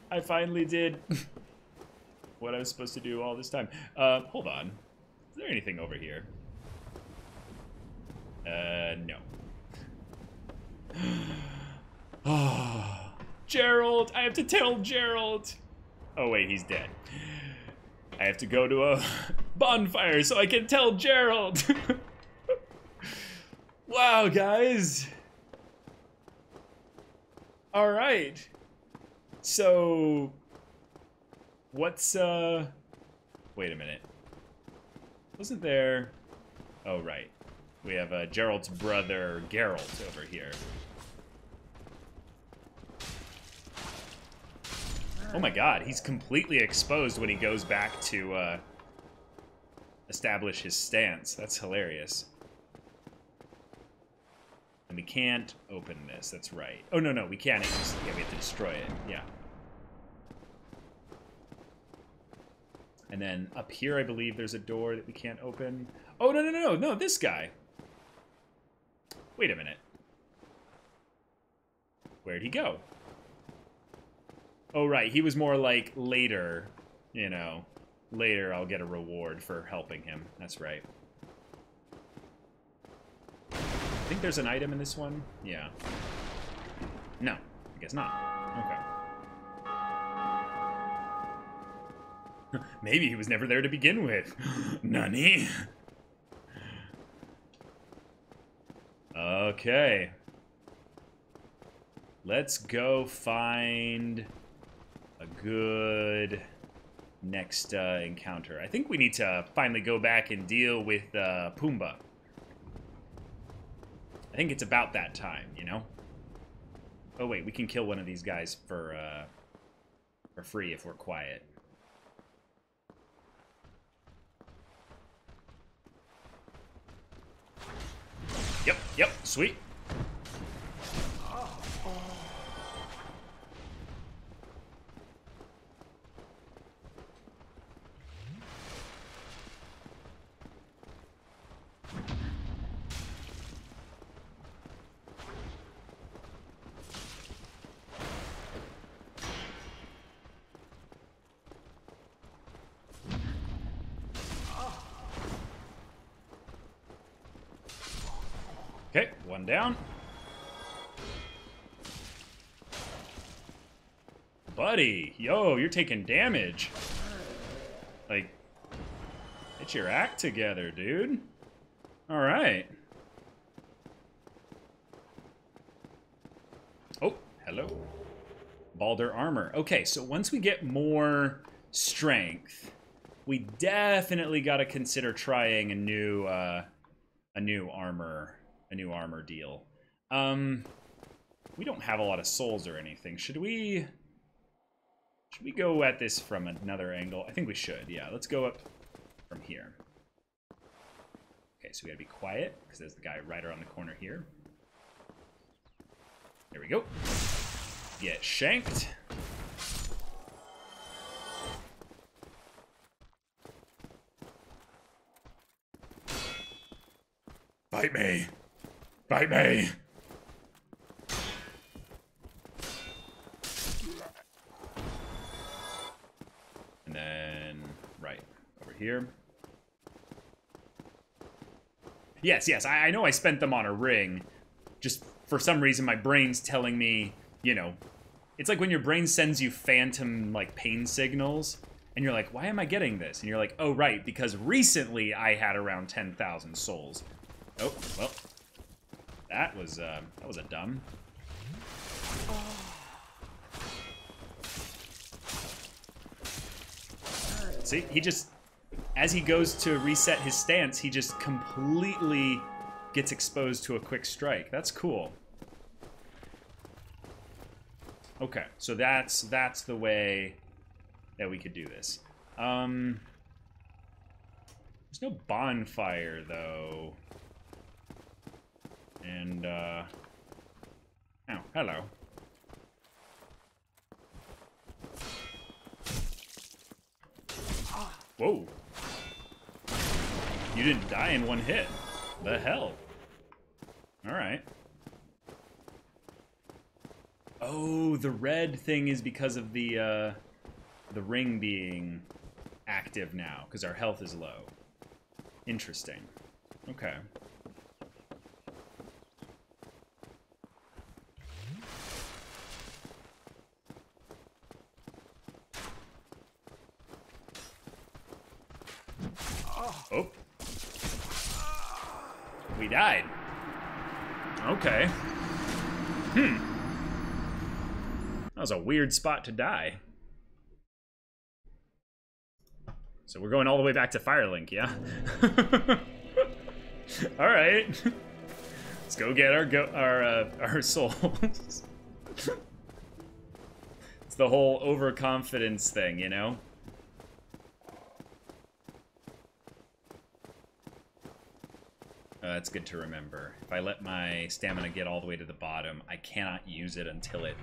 I finally did what I was supposed to do all this time. Uh, hold on. Is there anything over here? Uh, no. Oh, Gerald! I have to tell Gerald! Oh, wait, he's dead. I have to go to a bonfire so I can tell Gerald! wow, guys! Alright. So, What's, uh... Wait a minute. Wasn't there... Oh, right. We have uh, Gerald's brother, Geralt, over here. Oh my god, he's completely exposed when he goes back to, uh... establish his stance. That's hilarious. And we can't open this, that's right. Oh, no, no, we can't. Just, yeah, we have to destroy it. Yeah. And then up here, I believe there's a door that we can't open. Oh, no, no, no, no, no, this guy. Wait a minute. Where'd he go? Oh, right, he was more like later, you know. Later, I'll get a reward for helping him. That's right. I think there's an item in this one. Yeah. No, I guess not. Okay. Maybe he was never there to begin with. Nani? Okay. Let's go find a good next uh, encounter. I think we need to finally go back and deal with uh, Pumbaa. I think it's about that time, you know? Oh wait, we can kill one of these guys for, uh, for free if we're quiet. Yep, yep, sweet. Okay, one down. Buddy, yo, you're taking damage. Like, get your act together, dude. All right. Oh, hello. Balder armor. Okay, so once we get more strength, we definitely got to consider trying a new uh, a new armor a new armor deal. Um, we don't have a lot of souls or anything. Should we? Should we go at this from another angle? I think we should. Yeah, let's go up from here. Okay, so we gotta be quiet because there's the guy right around the corner here. There we go. Get shanked. Bite me. Bite me. And then, right, over here. Yes, yes, I, I know I spent them on a ring. Just for some reason, my brain's telling me, you know, it's like when your brain sends you phantom, like, pain signals, and you're like, why am I getting this? And you're like, oh, right, because recently I had around 10,000 souls. Oh, well, that was, uh, that was a dumb. See, he just, as he goes to reset his stance, he just completely gets exposed to a quick strike. That's cool. Okay, so that's that's the way that we could do this. Um, there's no bonfire though, and uh, oh, hello. Whoa. You didn't die in one hit. The hell? Alright. Oh, the red thing is because of the, uh, the ring being active now, because our health is low. Interesting. Okay. Oh. We died. Okay. Hmm. That was a weird spot to die. So we're going all the way back to Firelink, yeah? all right. Let's go get our go our uh, our souls. it's the whole overconfidence thing, you know? Uh, that's good to remember. If I let my stamina get all the way to the bottom, I cannot use it until it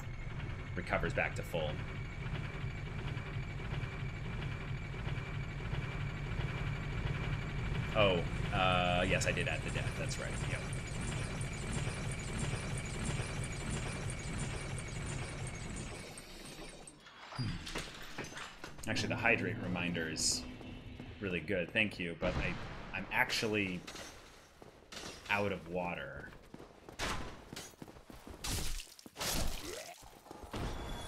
recovers back to full. Oh, uh, yes, I did add the death. That's right. Yep. Actually, the hydrate reminder is really good. Thank you, but I, I'm actually out of water.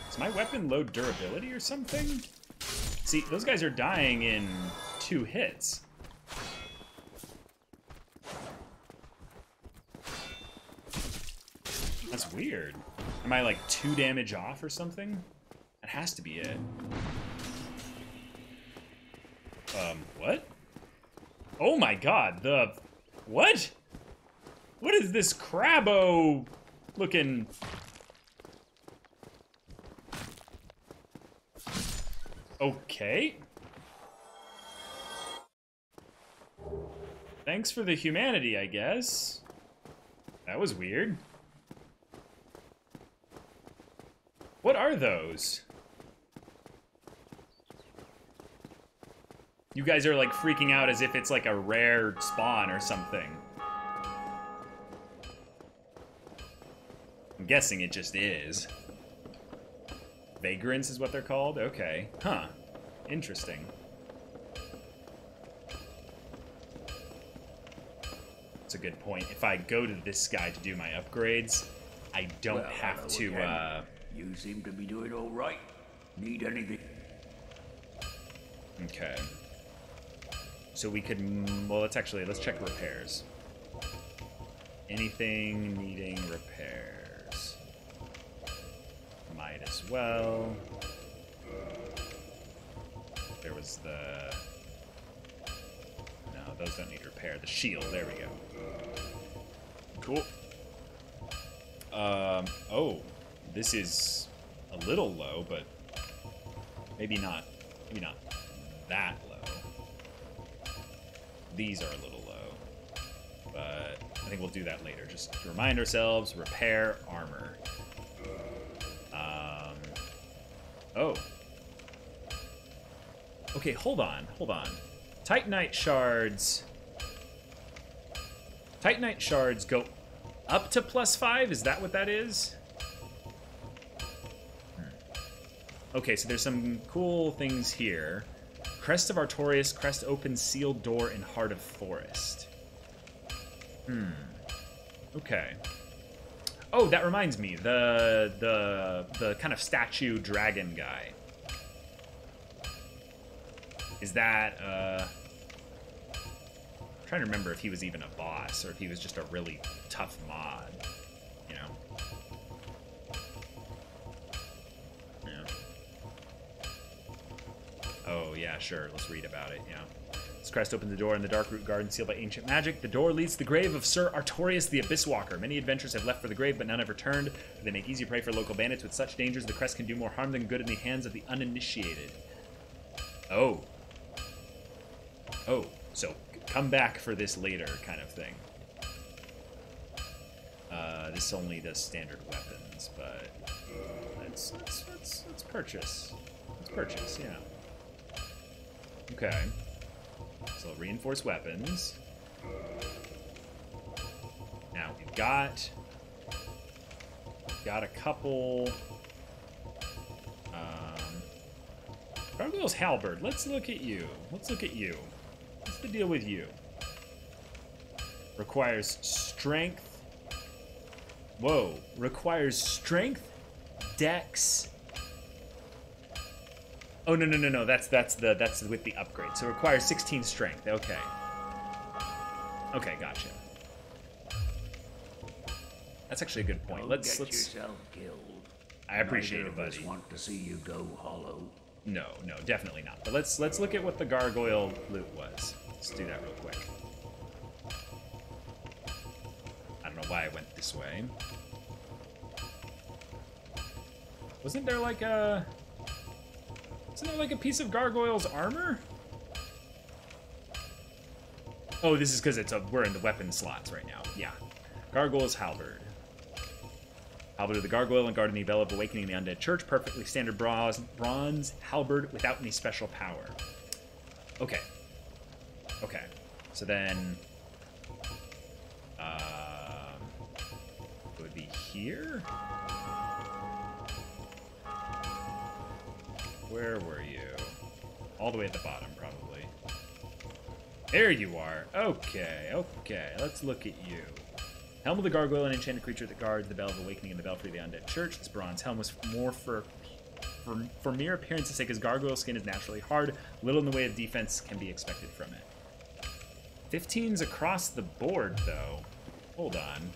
Is my weapon low durability or something? See, those guys are dying in two hits. That's weird. Am I like two damage off or something? That has to be it. Um, what? Oh my god, the... What? What is this crabo looking... Okay. Thanks for the humanity, I guess. That was weird. What are those? You guys are like freaking out as if it's like a rare spawn or something. I'm guessing it just is. Vagrants is what they're called? Okay. Huh. Interesting. That's a good point. If I go to this guy to do my upgrades, I don't Well, have to, uh... You seem to be doing all right. Need anything? Okay. So we could, well, let's actually, let's check repairs. Anything needing repairs? Hide as well. There was the... No, those don't need repair. The shield, there we go. Cool. Um, oh, this is a little low, but maybe not, maybe not that low. These are a little low, but I think we'll do that later. Just to remind ourselves, repair armor. Um, oh. Okay, hold on, hold on. Titanite shards. Titanite shards go up to plus five? Is that what that is? Hmm. Okay, so there's some cool things here. Crest of Artorias, Crest opens sealed door in Heart of Forest. Hmm. Okay. Oh, that reminds me. The the the kind of statue dragon guy. Is that uh I'm trying to remember if he was even a boss or if he was just a really tough mod. You know? Yeah. Oh, yeah, sure. Let's read about it, yeah. This crest opens the door in the Darkroot Garden sealed by ancient magic. The door leads to the grave of Sir Artorias the Abyss Walker. Many adventurers have left for the grave, but none have returned. They make easy prey for local bandits. With such dangers, the crest can do more harm than good in the hands of the uninitiated. Oh. Oh, so come back for this later kind of thing. Uh, this only does standard weapons, but let's, let's, let's, let's purchase. Let's purchase, yeah. Okay. So reinforced weapons. Now we've got got a couple. Um, Gargoyle's halberd. Let's look at you. Let's look at you. What's the deal with you? Requires strength. Whoa. Requires strength, dex. Oh no no no no. That's that's the that's with the upgrade. So it requires 16 strength. Okay. Okay, gotcha. That's actually a good point. Don't Let's let's. yourself killed. I appreciate Neither it, of us buddy. want to see you go hollow. No, no, definitely not. But let's let's look at what the gargoyle loot was. Let's do that real quick. I don't know why I went this way. Wasn't there like a Wasn't there like a piece of gargoyle's armor? Oh, this is because it's a we're in the weapon slots right now. Yeah. Gargoyle's halberd. Halberd of the Gargoyle and Guardian Bell of Awakening the Undead Church. Perfectly standard bronze, bronze halberd without any special power. Okay. Okay. So then... Um, it would be here? Where were you? All the way at the bottom, probably. There you are. Okay, okay. Let's look at you. Helm of the Gargoyle, an enchanted creature that guards the Bell of Awakening and the Belfry of the Undead Church. This bronze helm was more for, for, for mere appearance's sake, as gargoyle skin is naturally hard. Little in the way of defense can be expected from it. 15's across the board, though. Hold on.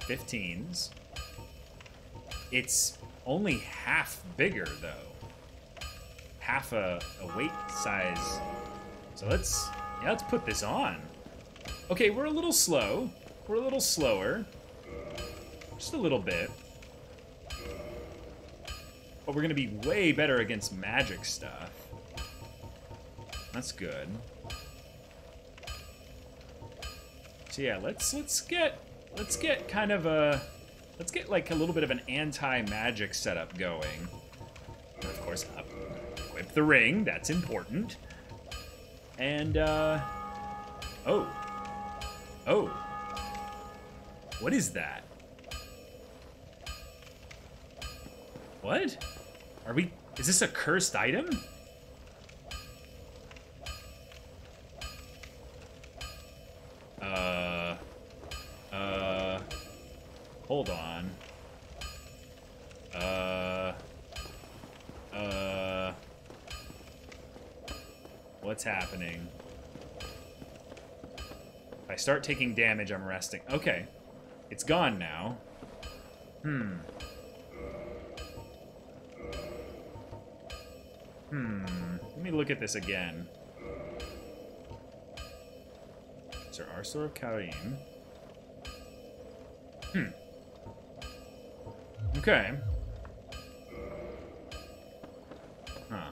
15's. It's only half bigger, though. Half a, a weight size. So let's yeah, let's put this on. Okay, we're a little slow. We're a little slower. Just a little bit. But we're gonna be way better against magic stuff. That's good. So yeah, let's let's get let's get kind of a let's get like a little bit of an anti-magic setup going. Of course, up, equip the ring. That's important. And, uh... Oh. Oh. What is that? What? Are we... Is this a cursed item? Uh... Uh... Hold on. Uh... Uh... What's happening? If I start taking damage, I'm resting. Okay. It's gone now. Hmm. Hmm. Let me look at this again. Sir Arstor of Carim. Hmm. Okay. Huh.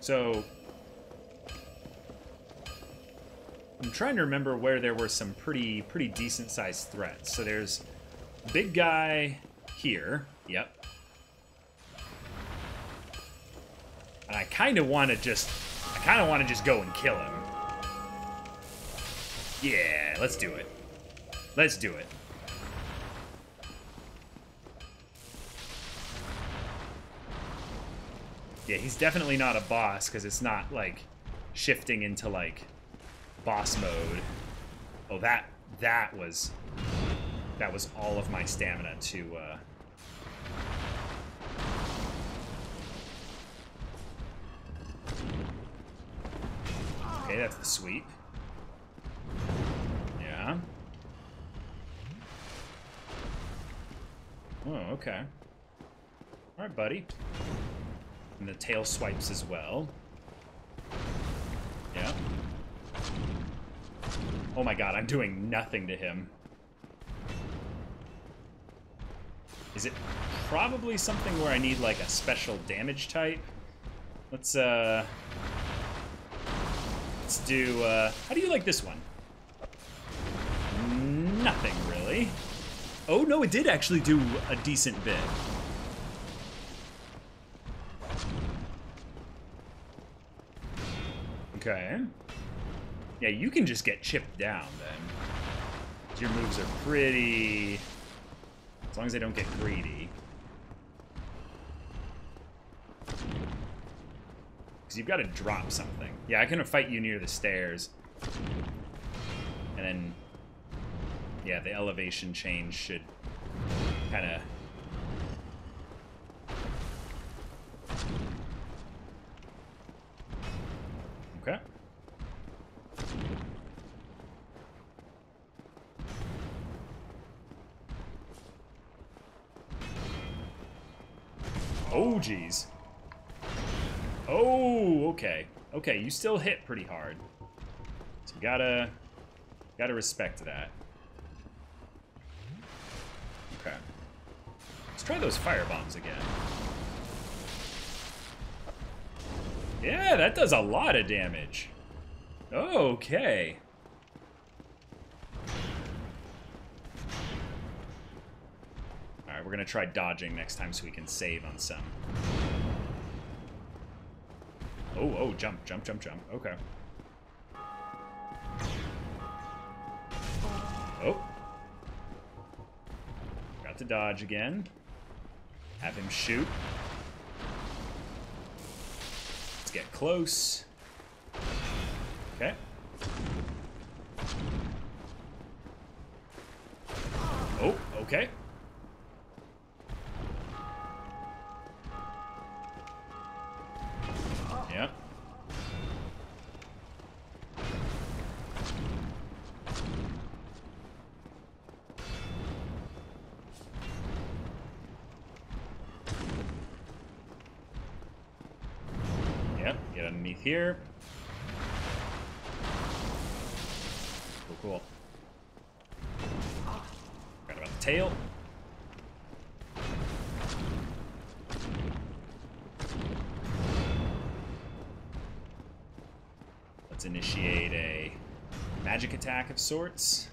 So... I'm trying to remember where there were some pretty pretty decent sized threats. So there's big guy here. Yep. And I kind of want to just I kind of want to just go and kill him. Yeah, let's do it. Let's do it. Yeah, he's definitely not a boss because it's not like shifting into like boss mode. Oh, that that was that was all of my stamina to. Uh... Okay, that's the sweep. Yeah. Oh, okay. All right, buddy. And the tail swipes as well. Yeah. Oh my god, I'm doing nothing to him. Is it probably something where I need like a special damage type? Let's uh Let's do uh how do you like this one? Nothing really. Oh no, it did actually do a decent bit. Okay. Yeah, you can just get chipped down then. Your moves are pretty... As long as they don't get greedy. Because you've got to drop something. Yeah, I can fight you near the stairs. And then... Yeah, the elevation change should kind of... Okay. Oh, jeez. Oh, okay. Okay, you still hit pretty hard. So you gotta... Gotta respect that. Okay. Let's try those fire bombs again. Yeah, that does a lot of damage. Okay. We're gonna try dodging next time so we can save on some. Oh, oh, jump, jump, jump, jump. Okay. Oh. Got to dodge again. Have him shoot. Let's get close. Okay. Oh, okay. Here. Cool, cool. Forgot about the tail. Let's initiate a magic attack of sorts.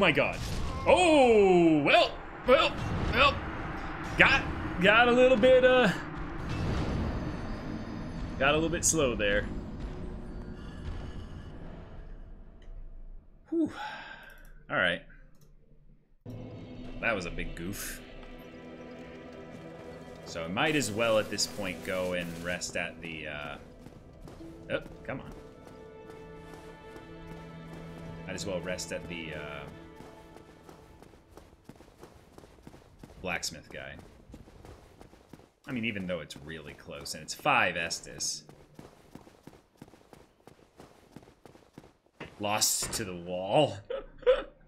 My god. Oh, well, well, well. Got, got a little bit, uh, got a little bit slow there. Whew. All right. That was a big goof. So I might as well at this point go and rest at the, uh... Oh, come on. Might as well rest at the, uh... Blacksmith guy. I mean, even though it's really close, and it's 5 Estus. Lost to the wall.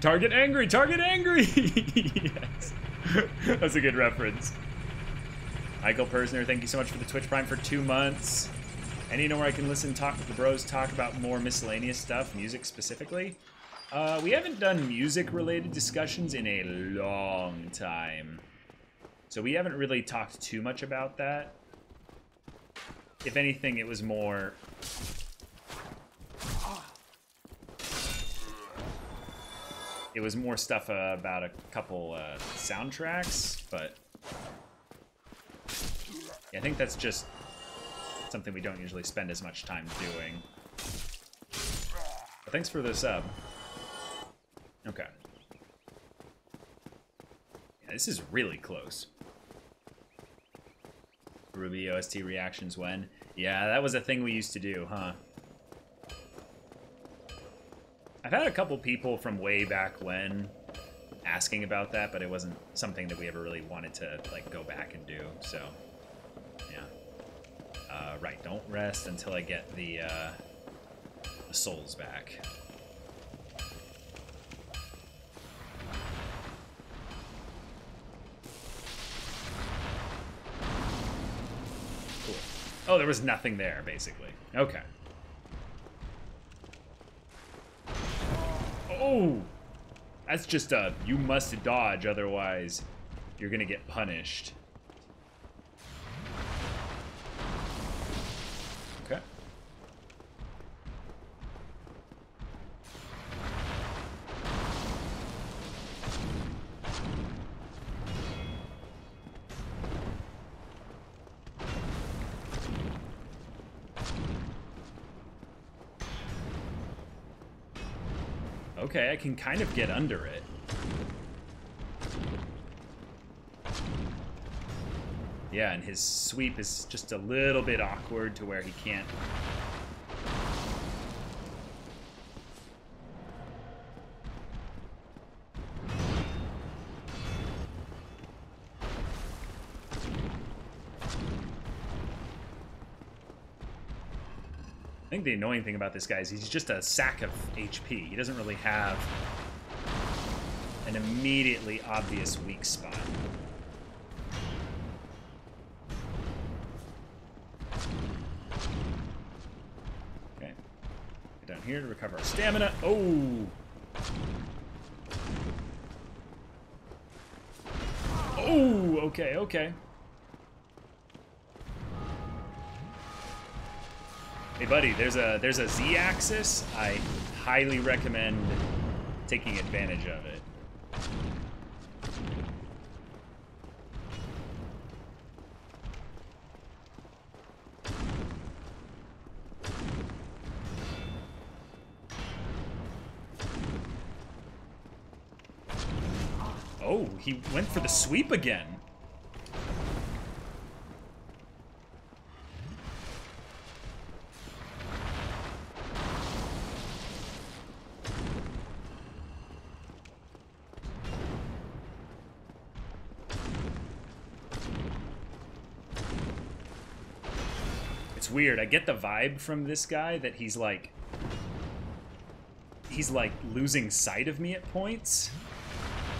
target angry, target angry! yes. That's a good reference. Michael Persner, thank you so much for the Twitch Prime for two months. And you know where I can listen talk with the bros talk about more miscellaneous stuff, music specifically? Uh, we haven't done music-related discussions in a long time. So we haven't really talked too much about that. If anything, it was more... It was more stuff uh, about a couple uh, soundtracks, but... Yeah, I think that's just something we don't usually spend as much time doing. But thanks for the sub. Okay. Yeah, this is really close. Ruby OST reactions when? Yeah, that was a thing we used to do, huh? I've had a couple people from way back when asking about that, but it wasn't something that we ever really wanted to like go back and do, so yeah. Uh, right, don't rest until I get the, uh, the souls back. Oh, there was nothing there, basically. Okay. Oh! That's just a, you must dodge, otherwise you're gonna get punished. Okay, I can kind of get under it. Yeah, and his sweep is just a little bit awkward to where he can't... think the annoying thing about this guy is he's just a sack of HP. He doesn't really have an immediately obvious weak spot. Okay. Get down here to recover our stamina. Oh! Oh, okay, okay. Hey buddy, there's a there's a Z-axis. I highly recommend taking advantage of it. Oh, he went for the sweep again. It's weird. I get the vibe from this guy that he's like he's like losing sight of me at points.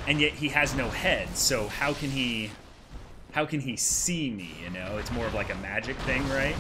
And yet he has no head. So how can he how can he see me, you know? It's more of like a magic thing, right?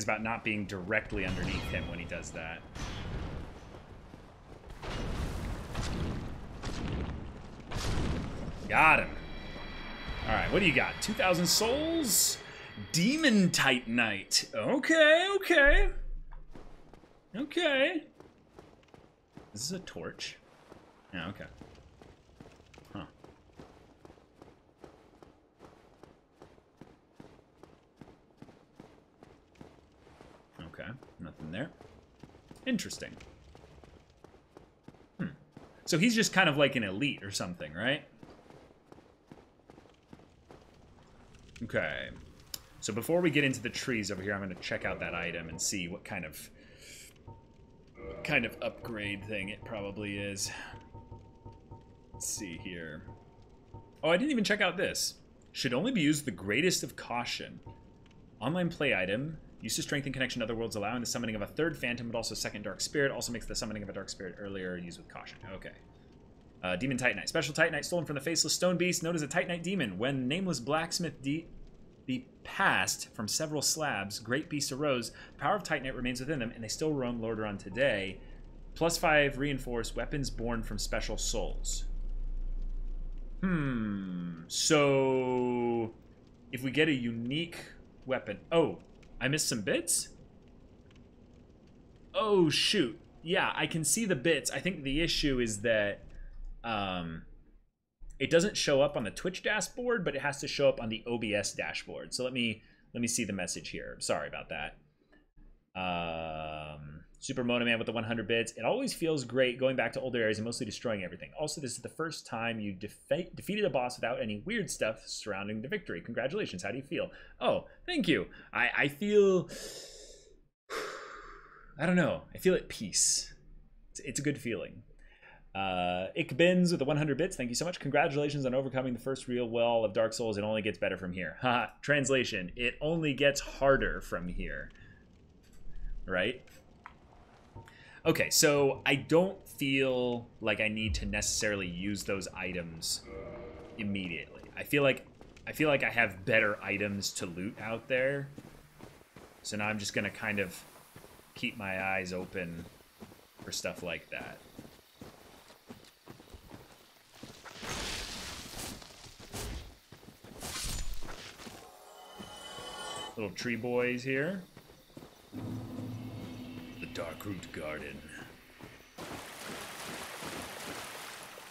Is about not being directly underneath him when he does that. Got him. Alright, what do you got? 2,000 souls? Demon Titanite. Okay, okay. Okay. This is a torch. Yeah, okay. Huh. Okay, nothing there. Interesting. Hmm. So he's just kind of like an elite or something, right? Okay. So before we get into the trees over here, I'm going to check out that item and see what kind of kind of upgrade thing it probably is. Let's see here. Oh, I didn't even check out this. Should only be used the greatest of caution. Online play item. Used to strengthen connection to other worlds, allowing the summoning of a third phantom, but also second dark spirit. Also makes the summoning of a dark spirit earlier used with caution. Okay. Uh, demon Titanite. Special Titanite stolen from the Faceless Stone Beast, known as a Titanite Demon. When nameless blacksmith de be passed from several slabs, great beasts arose. The power of Titanite remains within them, and they still roam Lordran today. Plus five reinforced weapons born from special souls. Hmm. So, if we get a unique weapon, oh, I missed some bits. Oh shoot! Yeah, I can see the bits. I think the issue is that um, it doesn't show up on the Twitch dashboard, but it has to show up on the OBS dashboard. So let me let me see the message here. Sorry about that. Um, Super Mono Man with the 100 bits. It always feels great going back to older areas and mostly destroying everything. Also, this is the first time you defe defeated a boss without any weird stuff surrounding the victory. Congratulations. How do you feel? Oh, thank you. I, I feel... I don't know. I feel at peace. It's, it's a good feeling. Uh, Ikbens with the 100 bits. Thank you so much. Congratulations on overcoming the first real well of Dark Souls. It only gets better from here. Translation: It only gets harder from here. Right? Okay, so I don't feel like I need to necessarily use those items immediately. I feel like I feel like I have better items to loot out there. So now I'm just gonna kind of keep my eyes open for stuff like that. Little tree boys here. Darkroot Garden.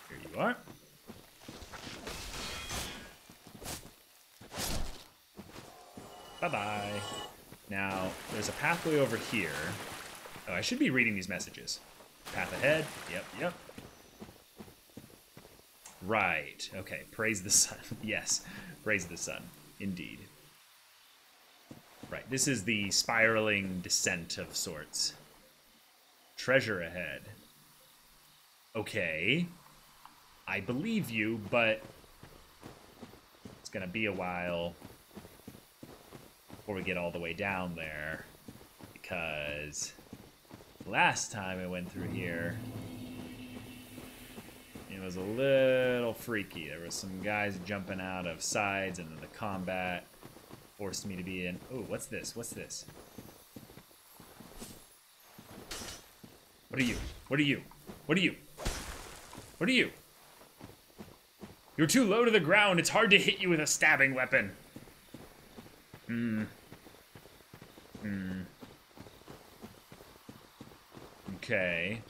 Here you are. Bye-bye. Now, there's a pathway over here. Oh, I should be reading these messages. Path ahead. Yep, yep. Right. Okay. Praise the sun. yes. Praise the sun. Indeed. Right. This is the spiraling descent of sorts. Treasure ahead. Okay. I believe you, but it's going to be a while before we get all the way down there. Because last time I went through here, it was a little freaky. There was some guys jumping out of sides, and then the combat forced me to be in. Oh, what's this? What's this? What are you? What are you? What are you? What are you? You're too low to the ground. It's hard to hit you with a stabbing weapon. Hmm. Hmm. Okay.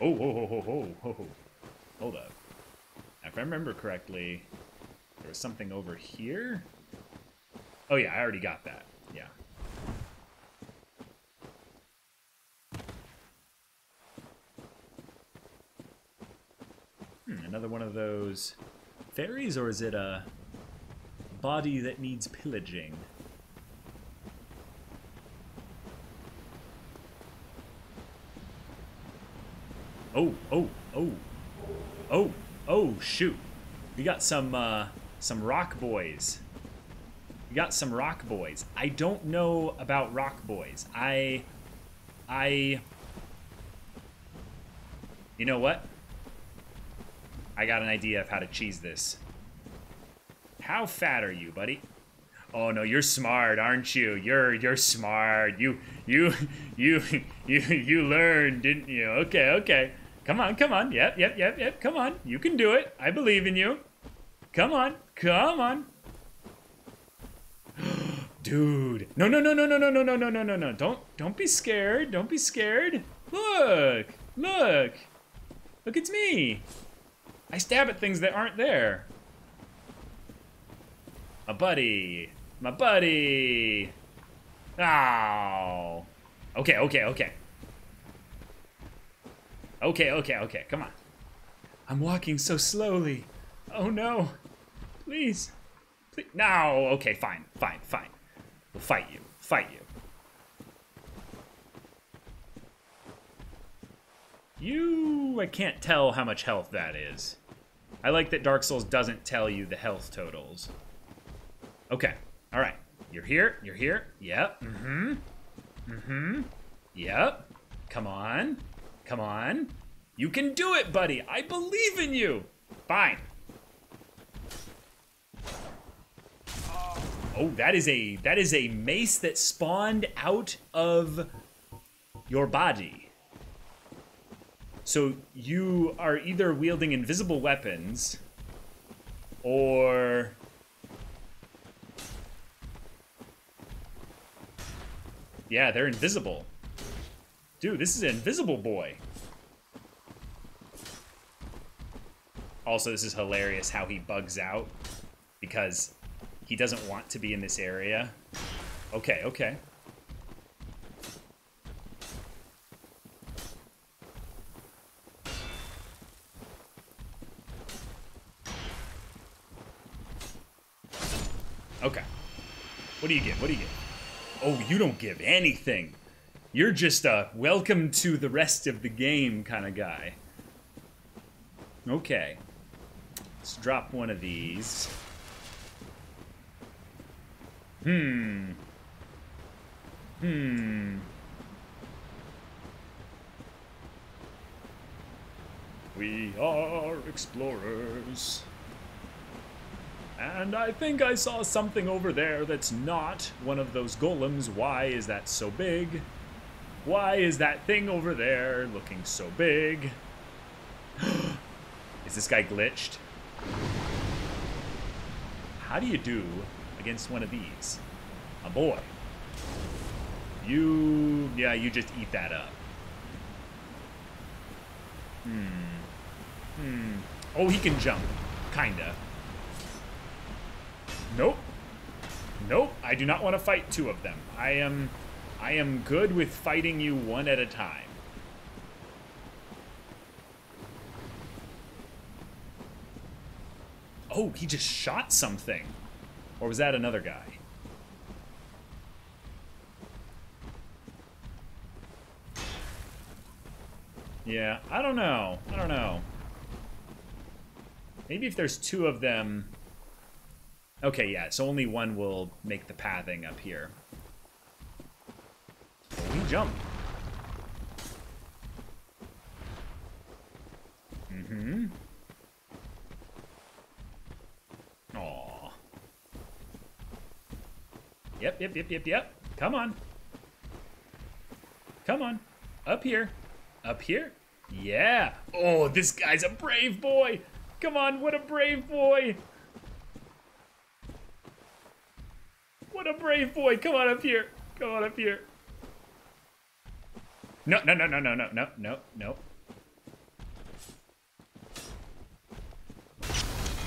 Oh, ho, ho, ho, ho, ho, ho. Hold up. If I remember correctly, there was something over here? Oh yeah, I already got that. Yeah. Hmm, another one of those fairies, or is it a body that needs pillaging? Oh, oh, oh. Oh, oh, shoot. We got some, uh, some rock boys. We got some rock boys. I don't know about rock boys. I, I, you know what? I got an idea of how to cheese this. How fat are you, buddy? Oh no, you're smart, aren't you? You're you're smart. You you you you you learned, didn't you? Okay, okay. Come on, come on. Yep, yep, yep, yep. Come on. You can do it. I believe in you. Come on. Come on. Dude. No, no, no, no, no, no, no, no, no, no, no, no. Don't don't be scared. Don't be scared. Look. Look. Look, it's me. I stab at things that aren't there. My buddy. My buddy. Ow. Okay, okay, okay. Okay, okay, okay. Come on. I'm walking so slowly. Oh no. Please. Please. No. Okay, fine, fine, fine. We'll fight you. Fight you. You... I can't tell how much health that is. I like that Dark Souls doesn't tell you the health totals. Okay. Alright. You're here. You're here. Yep. Mm-hmm. Mm-hmm. Yep. Come on. Come on. You can do it, buddy. I believe in you. Fine. Oh, that is a that is a mace that spawned out of your body. So you are either wielding invisible weapons or Yeah, they're invisible. Dude, this is an invisible boy. Also, this is hilarious how he bugs out because he doesn't want to be in this area. Okay, okay. Okay. What do you get? What do you get? Oh, you don't give anything. You're just a welcome to the rest of the game kind of guy. Okay. Let's drop one of these. Hmm. Hmm. We are explorers. And I think I saw something over there that's not one of those golems. Why is that so big? Why is that thing over there looking so big? is this guy glitched? How do you do against one of these? A boy. You, yeah, you just eat that up. Hmm. Hmm. Oh, he can jump. Kinda. Nope. Nope. I do not want to fight two of them. I am, I am good with fighting you one at a time. Oh, he just shot something. Or was that another guy? Yeah, I don't know. I don't know. Maybe if there's two of them... Okay, yeah, so only one will make the pathing up here. We jump. Mm-hmm. Aw. Yep, yep, yep, yep, yep. Come on. Come on. Up here. Up here. Yeah. Oh, this guy's a brave boy. Come on, what a brave boy. What a brave boy. Come on up here. Come on up here. No, no, no, no, no, no, no, no, no.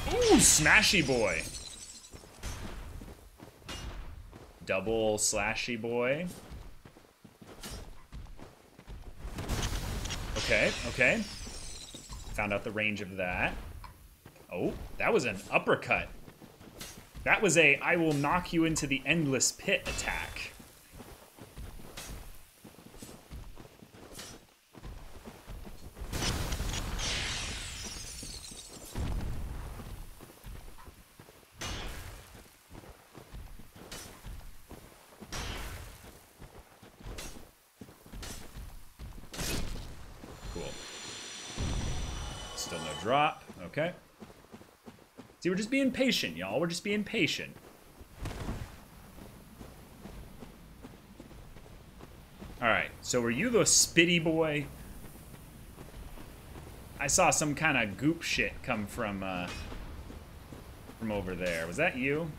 Ooh, smashy boy. Double slashy boy. Okay, okay. Found out the range of that. Oh, that was an uppercut. That was a I will knock you into the endless pit attack. Cool. Still no drop. Okay. See, we're just being patient, y'all. We're just being patient. Alright, so were you the spitty boy? I saw some kind of goop shit come from, uh, from over there. Was that you?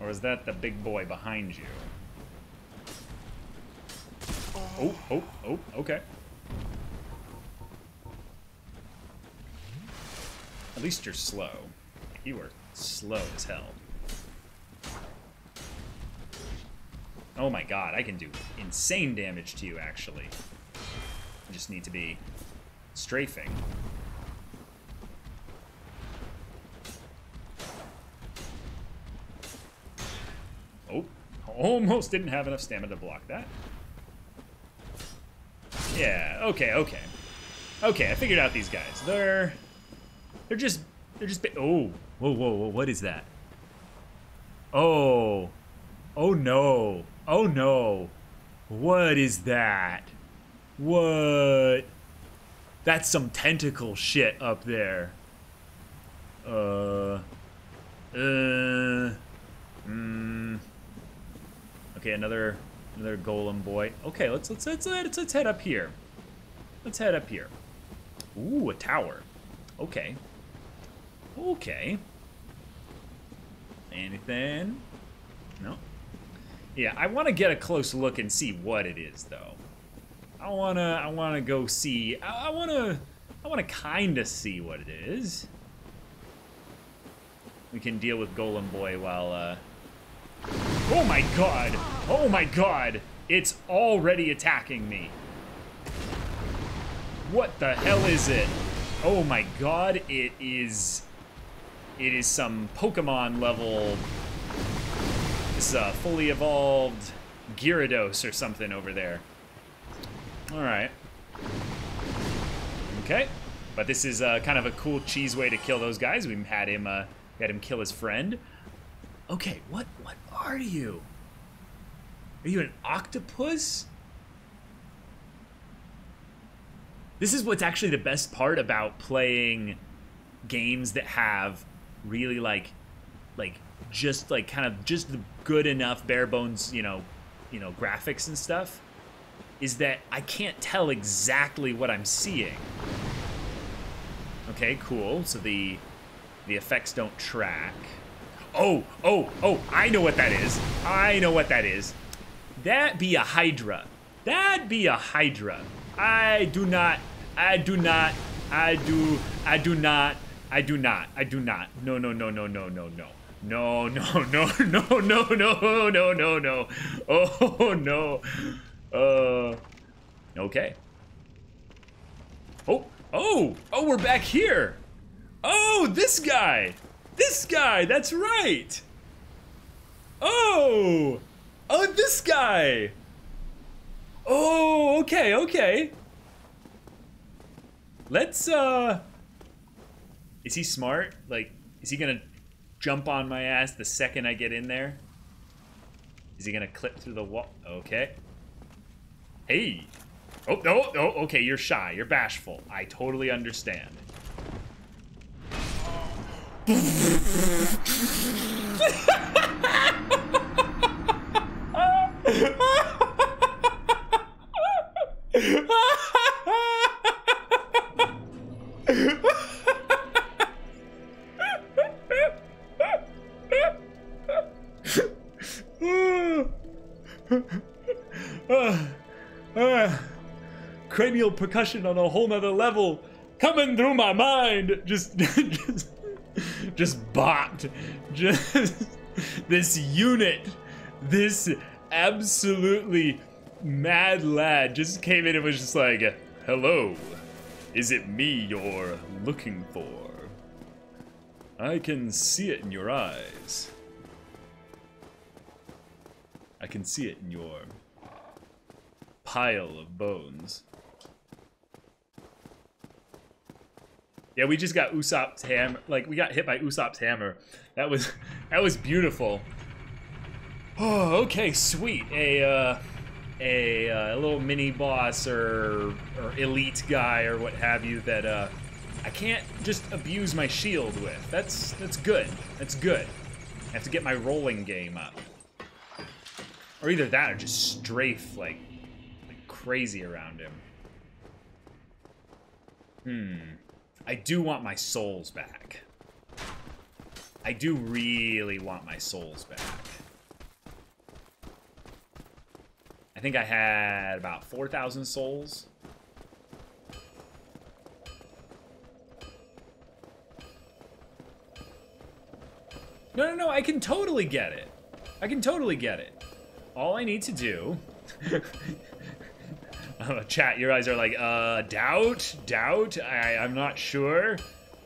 Or was that the big boy behind you? Oh, oh, oh, okay. At least you're slow. You are slow as hell. Oh my god, I can do insane damage to you, actually. I just need to be strafing. Oh, almost didn't have enough stamina to block that. Yeah, okay, okay. Okay, I figured out these guys. They're... They're just... They're just... Oh, whoa, whoa, whoa, what is that? Oh. Oh no. Oh no. What is that? What? That's some tentacle shit up there. Uh. Uh. Mm. Okay, another another golem boy. Okay, let's let's let's let's, let's head up here. Let's head up here. Ooh, a tower. Okay. Okay. Anything? No. Yeah, I want to get a close look and see what it is, though. I wanna, I wanna go see. I, I wanna, I wanna kind of see what it is. We can deal with Golem Boy while. Uh... Oh my god! Oh my god! It's already attacking me. What the hell is it? Oh my god! It is. It is some Pokemon level this is a fully evolved Gyarados or something over there. Alright. Okay. But this is uh, kind of a cool cheese way to kill those guys. We had him uh, had him kill his friend. Okay, what what are you? Are you an octopus? This is what's actually the best part about playing games that have really like like just like kind of just the good enough bare bones, you know, you know, graphics and stuff is that I can't tell exactly what I'm seeing. Okay, cool. So the the effects don't track. Oh, oh, oh, I know what that is. I know what that is. That be a Hydra. That be a Hydra. I do not, I do not, I do, I do not, I do not, I do not. No, no, no, no, no, no, no. No, no, no, no, no, no, no, no, no. Oh, no. Uh, okay. Oh, oh, oh, we're back here. Oh, this guy. This guy, that's right. Oh, oh, this guy. Oh, okay, okay. Let's, uh, is he smart? Like, is he gonna jump on my ass the second I get in there? Is he gonna clip through the wall? Okay. Hey. Oh, no, no, okay, you're shy. You're bashful. I totally understand. Ah, ah. cranial percussion on a whole nother level coming through my mind. Just, just, just bot. Just this unit, this absolutely mad lad just came in and was just like, hello, is it me you're looking for? I can see it in your eyes. I can see it in your pile of bones. Yeah, we just got Usopp's hammer. Like we got hit by Usopp's hammer. That was that was beautiful. Oh, okay, sweet. A uh, a, uh, a little mini boss or or elite guy or what have you that uh, I can't just abuse my shield with. That's that's good. That's good. I have to get my rolling game up. Or either that or just strafe like, like crazy around him. Hmm. I do want my souls back. I do really want my souls back. I think I had about 4,000 souls. No, no, no, I can totally get it. I can totally get it. All I need to do... uh, chat, your eyes are like, uh, doubt? Doubt? I, I'm not sure.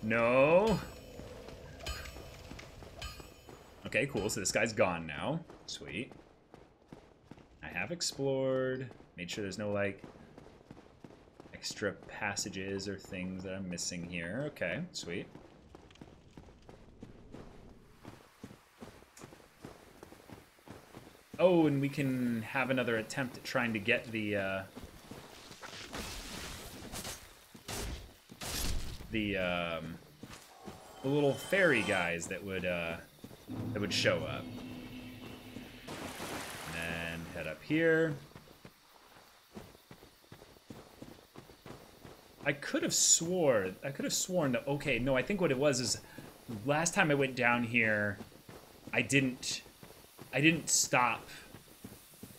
No. Okay, cool. So this guy's gone now. Sweet. I have explored. Made sure there's no, like, extra passages or things that I'm missing here. Okay, sweet. Oh, and we can have another attempt at trying to get the, uh... The, um... The little fairy guys that would, uh... That would show up. And head up here. I could have swore, I could have sworn that, okay, no, I think what it was is, last time I went down here, I didn't I didn't stop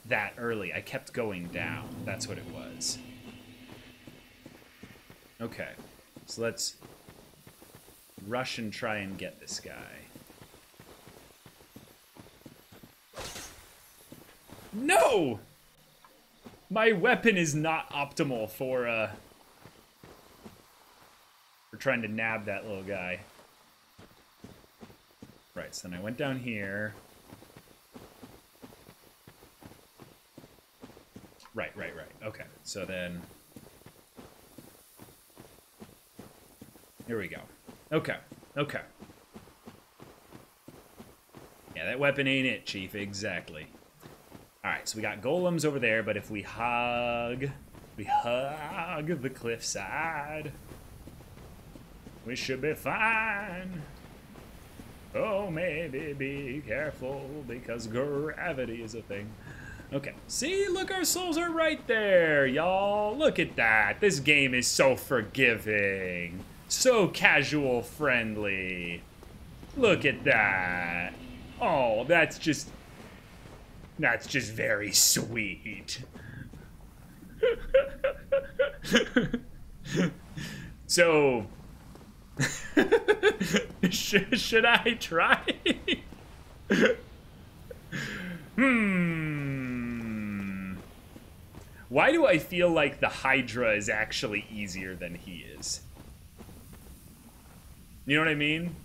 that early. I kept going down. That's what it was. Okay. So let's rush and try and get this guy. No! My weapon is not optimal for, uh... For trying to nab that little guy. Right, so then I went down here. Right, right, right. Okay. So then... Here we go. Okay. Okay. Yeah, that weapon ain't it, Chief. Exactly. Alright, so we got golems over there, but if we hug... We hug the cliffside... We should be fine. Oh, maybe be careful, because gravity is a thing. Okay. See, look, our souls are right there, y'all. Look at that. This game is so forgiving. So casual friendly. Look at that. Oh, that's just... That's just very sweet. so... should, should I try? hmm... Why do I feel like the Hydra is actually easier than he is? You know what I mean?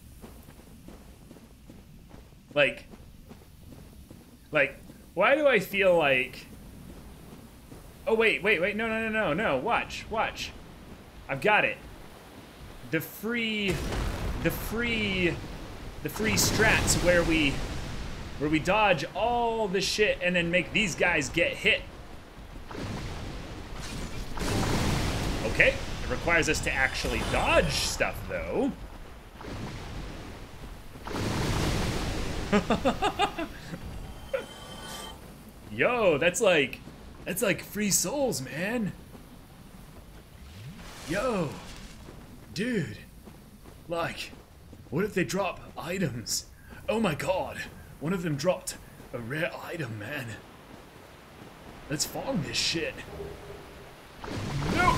Like, like, why do I feel like... Oh, wait, wait, wait, no, no, no, no, no, watch, watch. I've got it. The free, the free, the free strats where we, where we dodge all the shit and then make these guys get hit Okay, it requires us to actually dodge stuff, though. Yo, that's like, that's like free souls, man. Yo, dude, like, what if they drop items? Oh my god, one of them dropped a rare item, man. Let's farm this shit. No!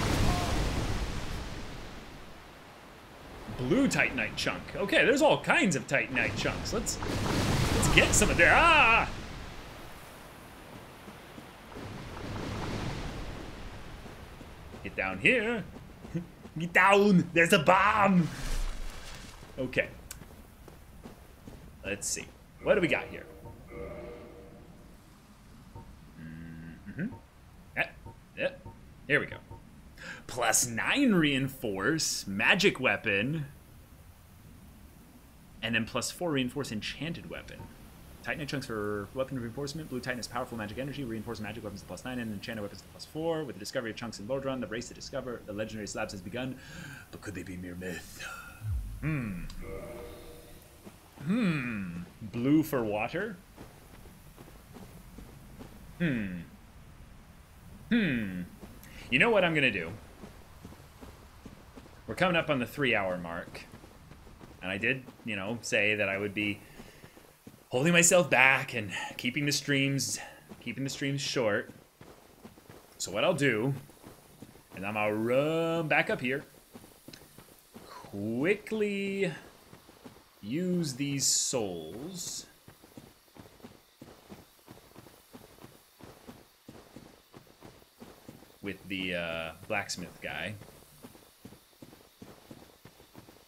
Blue Titanite chunk. Okay, there's all kinds of Titanite chunks. Let's let's get some of there. Ah! Get down here. Get down. There's a bomb. Okay. Let's see. What do we got here? Mm -hmm. yeah, yeah. Here we go plus 9 reinforce, magic weapon, and then plus 4 reinforce enchanted weapon. Titanite chunks for weapon reinforcement. Blue Titan has powerful magic energy. Reinforce magic weapons to plus 9 and enchanted weapons to plus 4. With the discovery of chunks in Lordran, the race to discover the legendary slabs has begun. But could they be mere myth? Hmm. Hmm. Blue for water? Hmm. Hmm. You know what I'm going to do? We're coming up on the three hour mark. And I did, you know, say that I would be holding myself back and keeping the streams keeping the streams short. So what I'll do, and I'm gonna run back up here, quickly use these souls. With the uh, blacksmith guy.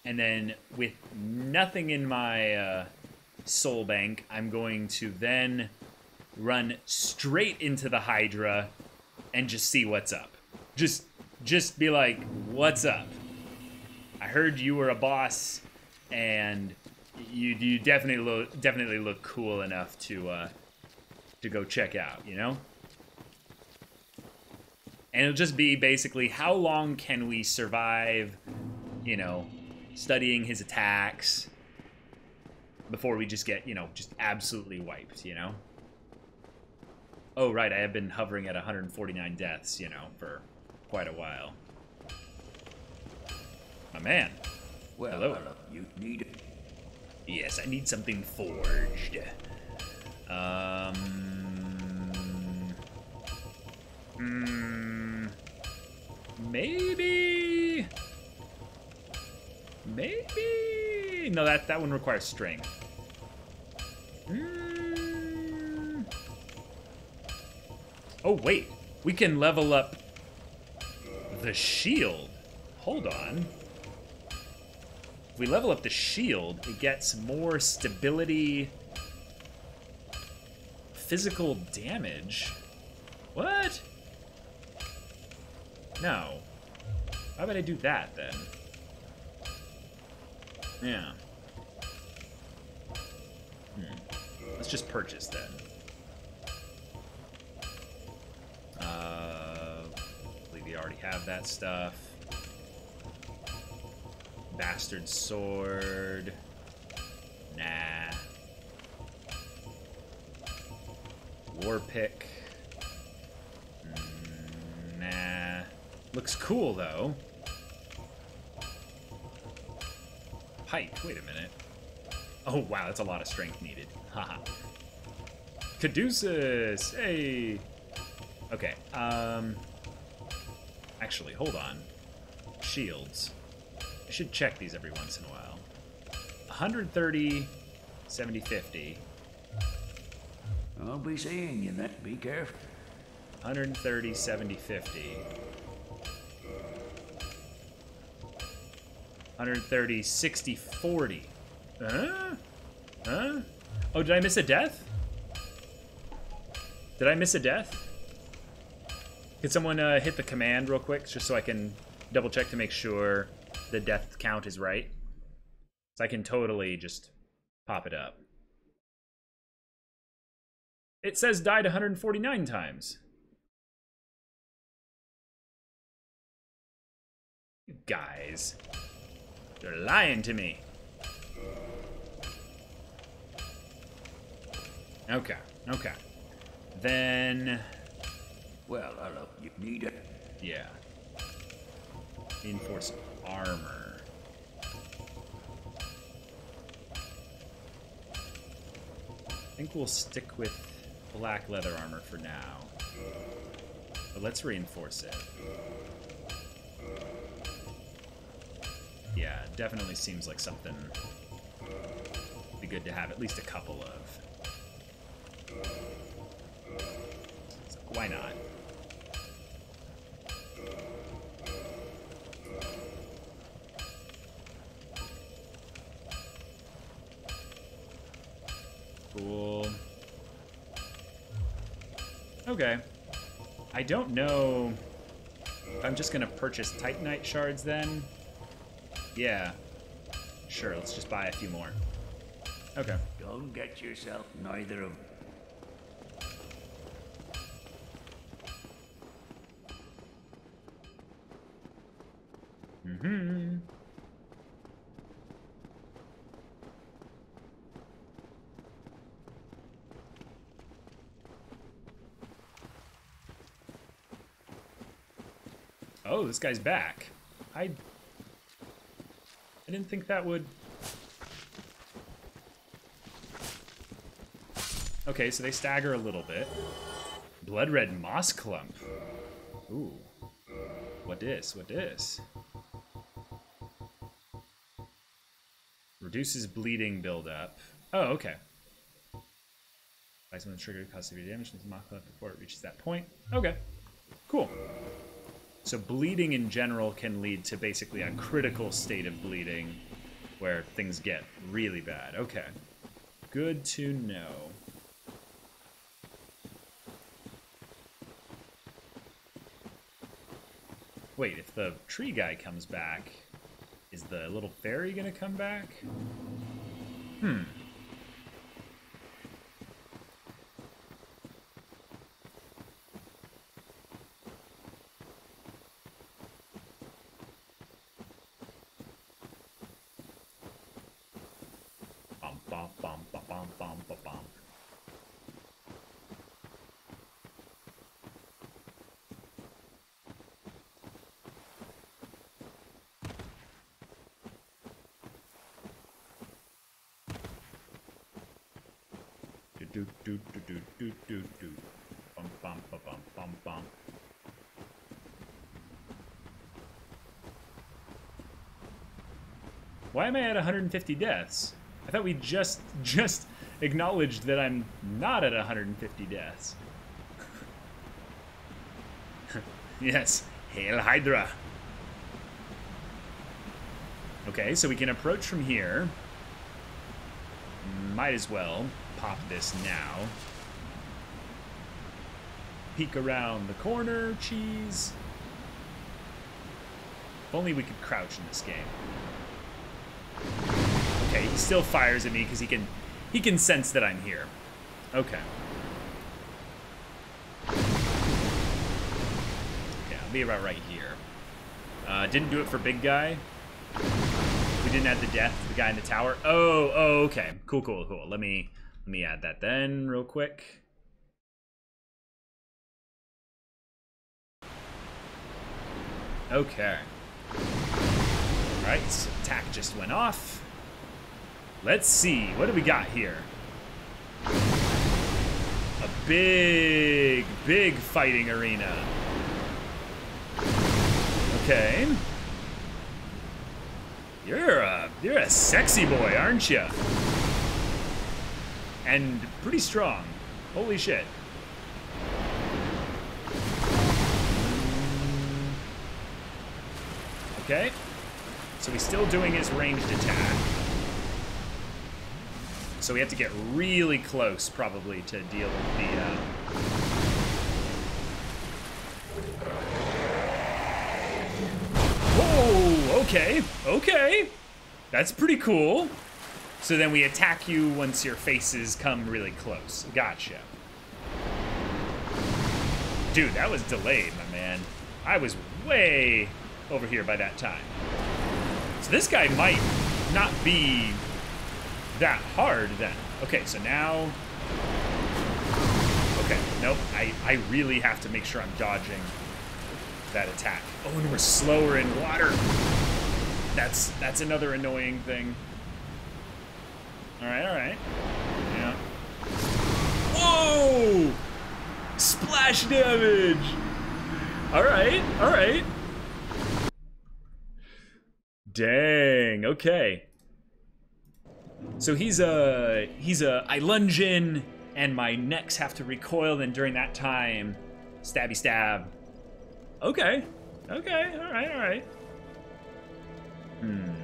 And then with nothing in my uh, soul bank, I'm going to then run straight into the Hydra and just see what's up. Just just be like, "What's up?" I heard you were a boss and you you definitely look definitely look cool enough to uh to go check out, you know? And it'll just be basically how long can we survive, you know, studying his attacks before we just get, you know, just absolutely wiped, you know? Oh, right, I have been hovering at 149 deaths, you know, for quite a while. My man. Well, Hello. you need. Yes, I need something forged. Um. Hmm. Maybe. Maybe. No, that that one requires strength. Hmm. Oh wait, we can level up the shield. Hold on. If we level up the shield, it gets more stability, physical damage. What? No. Why would I do that then? Yeah. Hmm. Let's just purchase then. Uh, believe we already have that stuff. Bastard sword. Nah. War pick. Mm, nah. Looks cool though. Pike, wait a minute. Oh wow, that's a lot of strength needed. Haha. Caduceus! Hey! Okay, um... Actually, hold on. Shields. I should check these every once in a while. 130, 70, 50. I'll be seeing you then. Be careful. 130, 70, 50. 130, 60, 40. Huh? Huh? Oh, did I miss a death? Did I miss a death? Could someone uh, hit the command real quick, just so I can double check to make sure the death count is right? So I can totally just pop it up. It says died 149 times. You guys. You're lying to me. Okay, okay. Then, Well, hello. You need it. yeah. Reinforced armor. I think we'll stick with black leather armor for now. But let's reinforce it. Yeah, definitely seems like something be good to have at least a couple of. So why not? Cool. Okay. I don't know I'm just gonna purchase Titanite shards then. Yeah. Sure, let's just buy a few more. Okay. Don't get yourself neither of Mm-hmm. Oh, this guy's back. I I didn't think that would... Okay, so they stagger a little bit. Blood red moss clump. Ooh. What this? What this? Reduces bleeding buildup. Oh, okay. Maximum trigger of severe damage from the clump before it reaches that point. Okay. Cool. So bleeding in general can lead to basically a critical state of bleeding where things get really bad. Okay. Good to know. Wait, if the tree guy comes back, is the little fairy gonna come back? Hmm. Why am I at 150 deaths? I thought we just just acknowledged that I'm not at 150 deaths. yes, Hail Hydra. Okay, so we can approach from here. Might as well pop this now. Peek around the corner, cheese. If only we could crouch in this game. Okay, he still fires at me because he can he can sense that I'm here. Okay. Okay, I'll be about right here. Uh, didn't do it for big guy. We didn't add the death to the guy in the tower. Oh, oh, okay. Cool, cool, cool. Let me let me add that then real quick. Okay. Alright, attack just went off. Let's see, what do we got here? A big, big fighting arena. Okay. You're a you're a sexy boy, aren't you? And pretty strong. Holy shit. Okay. So he's still doing his ranged attack. So we have to get really close, probably, to deal with the. Uh... Whoa! Okay, okay, that's pretty cool. So then we attack you once your faces come really close. Gotcha. Dude, that was delayed, my man. I was way over here by that time. So this guy might not be that hard then. Okay, so now... Okay, nope. I, I really have to make sure I'm dodging that attack. Oh, and we're slower in water. That's that's another annoying thing. Alright, alright. Yeah. Whoa! Splash damage! Alright, alright. Dang, okay. So he's a he's a I lunge in and my necks have to recoil and during that time stabby stab. Okay. Okay, alright, alright. Hmm.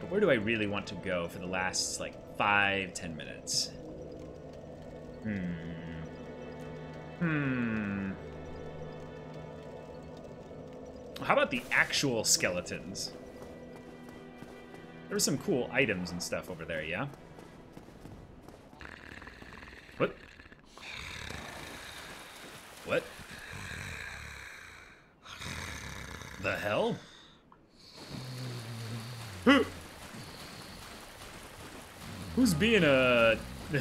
But where do I really want to go for the last like five, ten minutes? Hmm. Hmm. How about the actual skeletons? There were some cool items and stuff over there, yeah? What? What? The hell? Who? Who's being a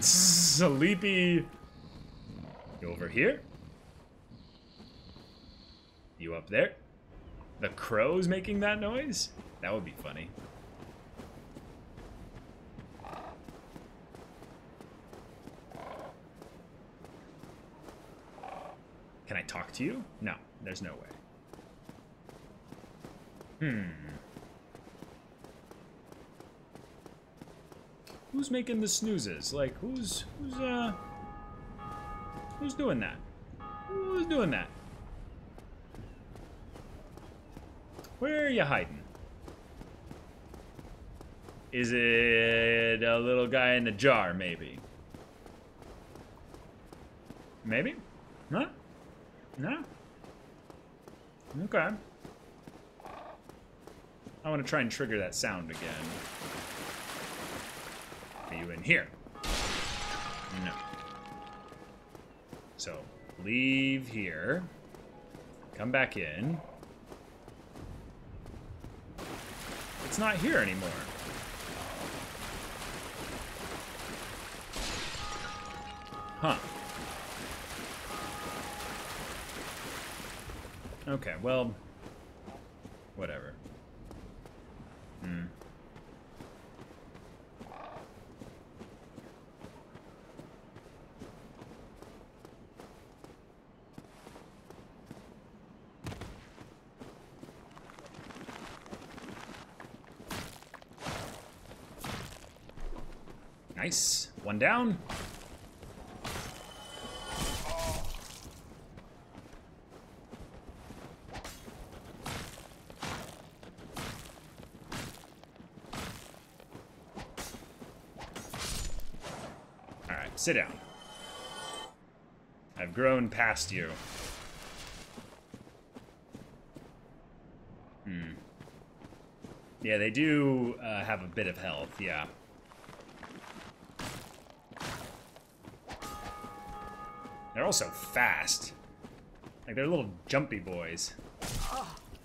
sleepy? You over here? You up there? The crow's making that noise? That would be funny. Can I talk to you? No, there's no way. Hmm. Who's making the snoozes? Like, who's, who's, uh, who's doing that? Who's doing that? Where are you hiding? Is it a little guy in the jar, maybe? Maybe? Huh? No? Okay. I want to try and trigger that sound again. Are you in here? No. So, leave here. Come back in. It's not here anymore. Huh. Okay, well, whatever. Hmm. Nice. One down. Alright, sit down. I've grown past you. Hmm. Yeah, they do uh, have a bit of health, yeah. They're also fast. Like, they're little jumpy boys.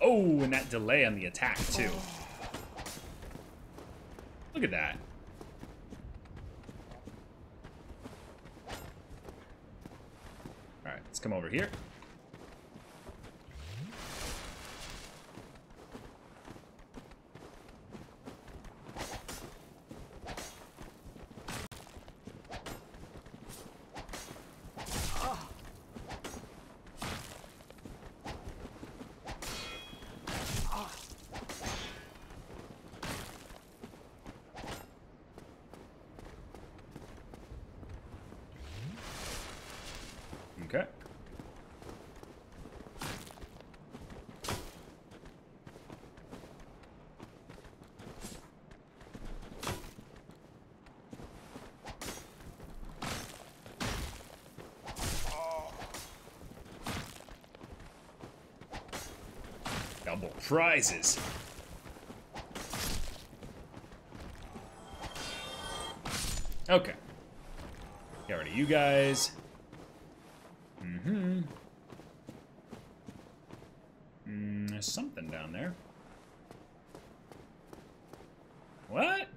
Oh, and that delay on the attack, too. Look at that. Alright, let's come over here. Okay. Double prizes. Okay. Get rid of you guys. Mm-hmm. Mm, there's something down there. What?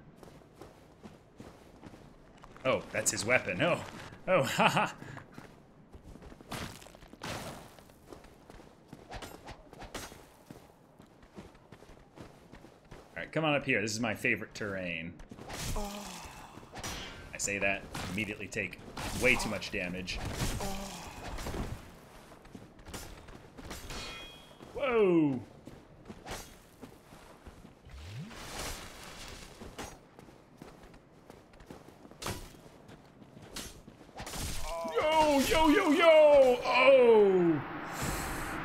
Oh, that's his weapon. Oh. Oh, haha. Alright, come on up here. This is my favorite terrain. I say that, immediately take way too much damage. Whoa! Yo, yo, yo, yo! Oh!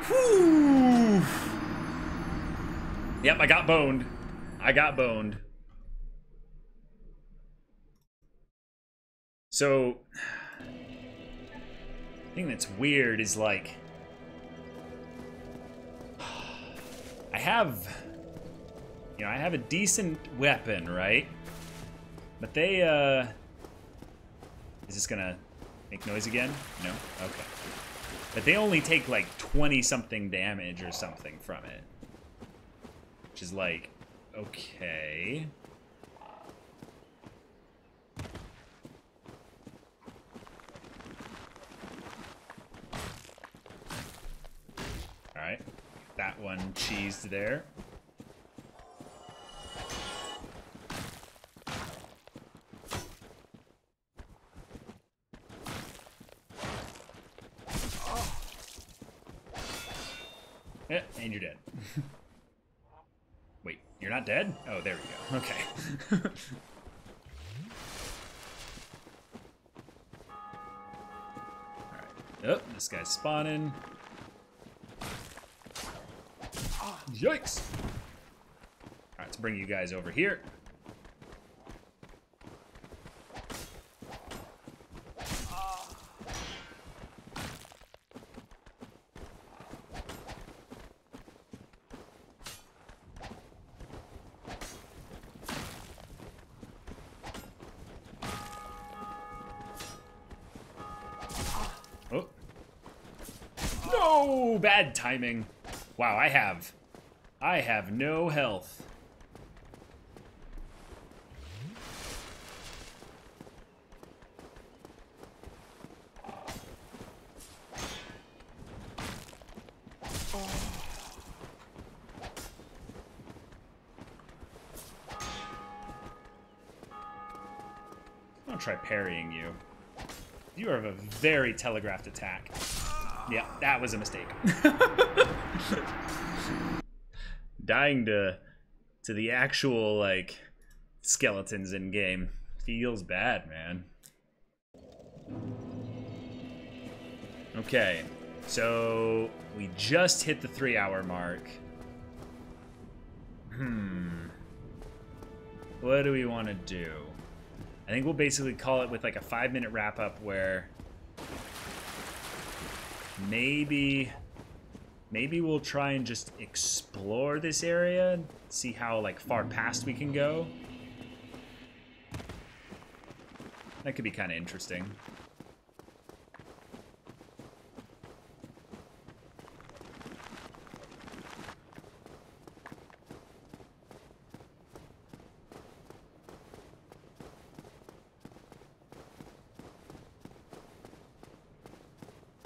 Whew! Yep, I got boned. I got boned. So, thing that's weird is like I have you know, I have a decent weapon, right? But they uh is this gonna make noise again? No? Okay. But they only take like 20 something damage or something from it. Which is like, okay. Alright. That one cheesed there. Yeah, and you're dead. Wait, you're not dead? Oh, there we go. Okay. Alright. Oh, this guy's spawning. Yikes! Alright, let's bring you guys over here. Oh. No! Bad timing. Wow, I have... I have no health. I'll try parrying you. You have a very telegraphed attack. Yeah, that was a mistake. Dying to to the actual like skeletons in game feels bad, man. Okay, so we just hit the three hour mark. Hmm. What do we want to do? I think we'll basically call it with like a five minute wrap up where maybe maybe we'll try and just explore this area and see how like far past we can go. That could be kind of interesting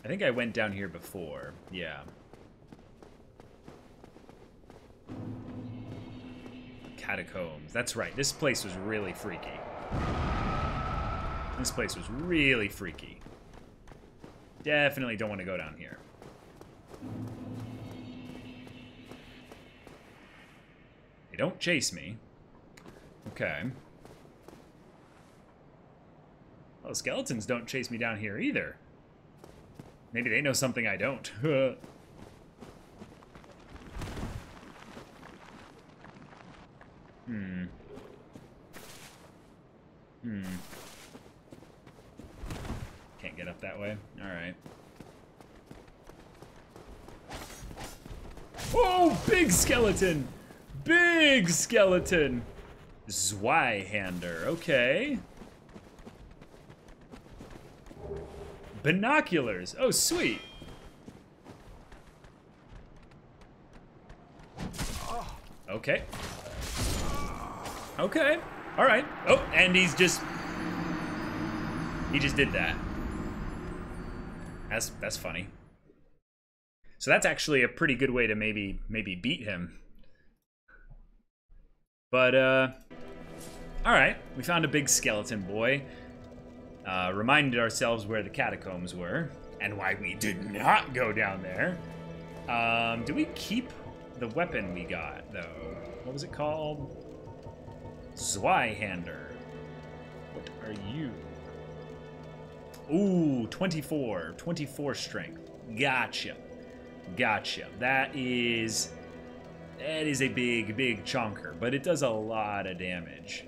think I went down here before. Yeah. Catacombs. That's right. This place was really freaky. This place was really freaky. Definitely don't want to go down here. They don't chase me. Okay. Well, skeletons don't chase me down here either. Maybe they know something I don't. hmm. Hmm. Can't get up that way. Alright. Oh, big skeleton! Big skeleton! Zweihander, okay. Binoculars. Oh, sweet. Okay. Okay. All right. Oh, and he's just he just did that. That's that's funny. So that's actually a pretty good way to maybe maybe beat him. But uh all right, we found a big skeleton boy. Uh, reminded ourselves where the catacombs were and why we did not go down there. Um, do we keep the weapon we got, though? What was it called? Zweihander. What are you? Ooh, 24. 24 strength. Gotcha. Gotcha. That is... That is a big, big chunker, but it does a lot of damage.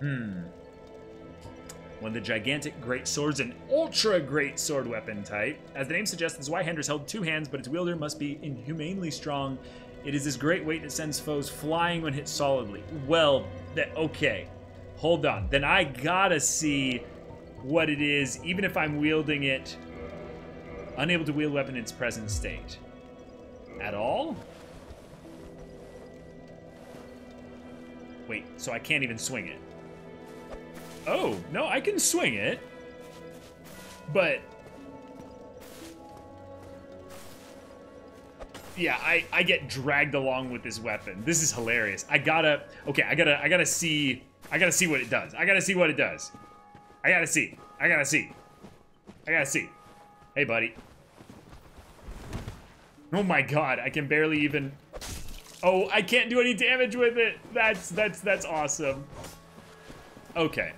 Hmm. One of the gigantic great swords, an ultra great sword weapon type. As the name suggests, the Zweihander is held two hands, but its wielder must be inhumanely strong. It is this great weight that sends foes flying when hit solidly. Well, that okay. Hold on. Then I gotta see what it is, even if I'm wielding it unable to wield weapon in its present state. At all? Wait, so I can't even swing it. Oh, no, I can swing it. But... Yeah, I, I get dragged along with this weapon. This is hilarious. I gotta... Okay, I gotta, I gotta see... I gotta see what it does. I gotta see what it does. I gotta see. I gotta see. I gotta see. Hey, buddy. Oh my god, I can barely even... Oh, I can't do any damage with it. That's, that's, that's awesome. Okay.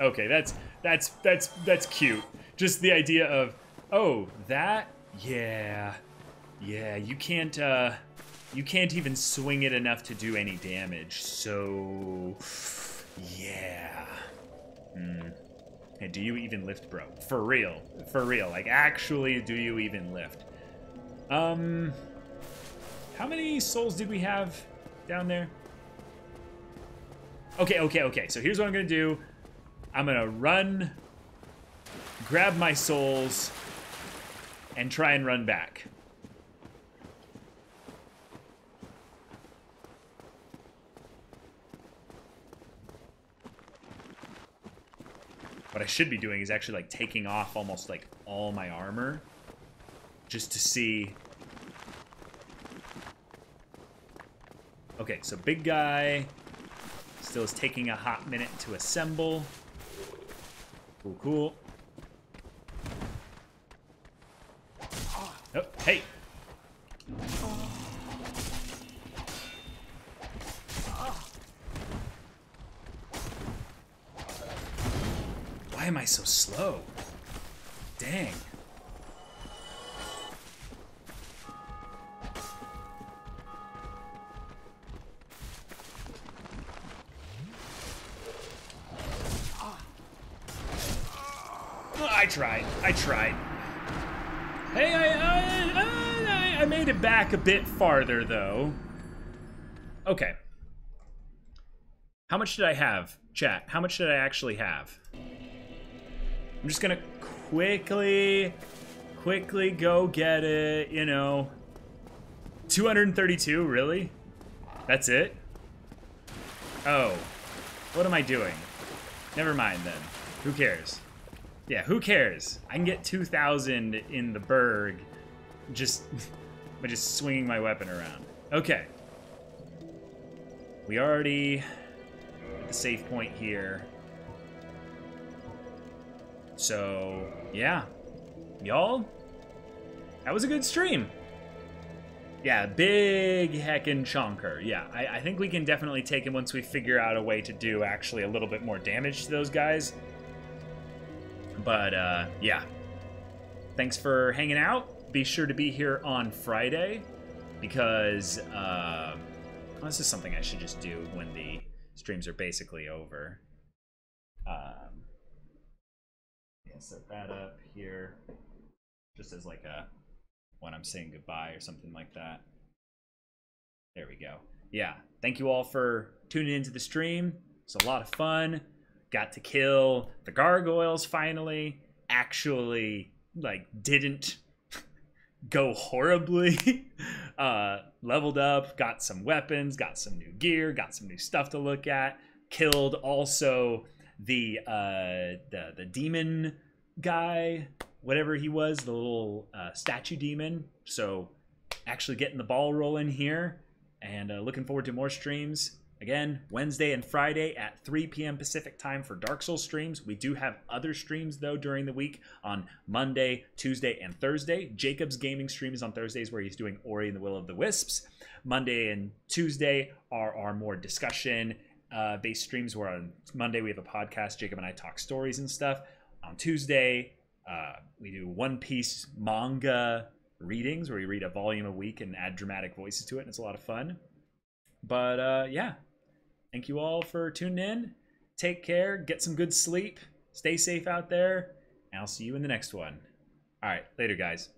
Okay, that's, that's, that's, that's cute. Just the idea of, oh, that? Yeah. Yeah, you can't, uh, you can't even swing it enough to do any damage, so... Yeah. Hmm. Hey, do you even lift, bro? For real. For real. Like, actually, do you even lift? Um... How many souls did we have down there? Okay, okay, okay. So here's what I'm gonna do. I'm gonna run, grab my souls, and try and run back. What I should be doing is actually like taking off almost like all my armor just to see. Okay, so big guy still is taking a hot minute to assemble. Cool, cool. Oh, hey. Why am I so slow? Dang. I tried. I tried. Hey, I, I, I, I made it back a bit farther, though. Okay. How much did I have, chat? How much did I actually have? I'm just gonna quickly, quickly go get it, you know. 232, really? That's it? Oh. What am I doing? Never mind then. Who cares? Yeah, who cares? I can get 2,000 in the Burg just by just swinging my weapon around. Okay. We already at the safe point here. So, yeah. Y'all, that was a good stream. Yeah, big heckin' chonker. Yeah, I, I think we can definitely take him once we figure out a way to do actually a little bit more damage to those guys. But uh, yeah, thanks for hanging out. Be sure to be here on Friday because uh, this is something I should just do when the streams are basically over. Um, yeah, set that up here just as like a when I'm saying goodbye or something like that. There we go. Yeah, thank you all for tuning into the stream. It's a lot of fun got to kill the gargoyles finally actually like didn't go horribly uh leveled up got some weapons got some new gear got some new stuff to look at killed also the uh the the demon guy whatever he was the little uh, statue demon. So actually getting the ball rolling here and uh, looking forward to more streams Again, Wednesday and Friday at 3 p.m. Pacific time for Dark Souls streams. We do have other streams though during the week on Monday, Tuesday, and Thursday. Jacob's gaming stream is on Thursdays where he's doing Ori and the Will of the Wisps. Monday and Tuesday are our more discussion uh, based streams where on Monday we have a podcast. Jacob and I talk stories and stuff. On Tuesday, uh, we do One Piece manga readings where we read a volume a week and add dramatic voices to it, and it's a lot of fun. But uh, yeah, Thank you all for tuning in. Take care, get some good sleep, stay safe out there, and I'll see you in the next one. All right, later, guys.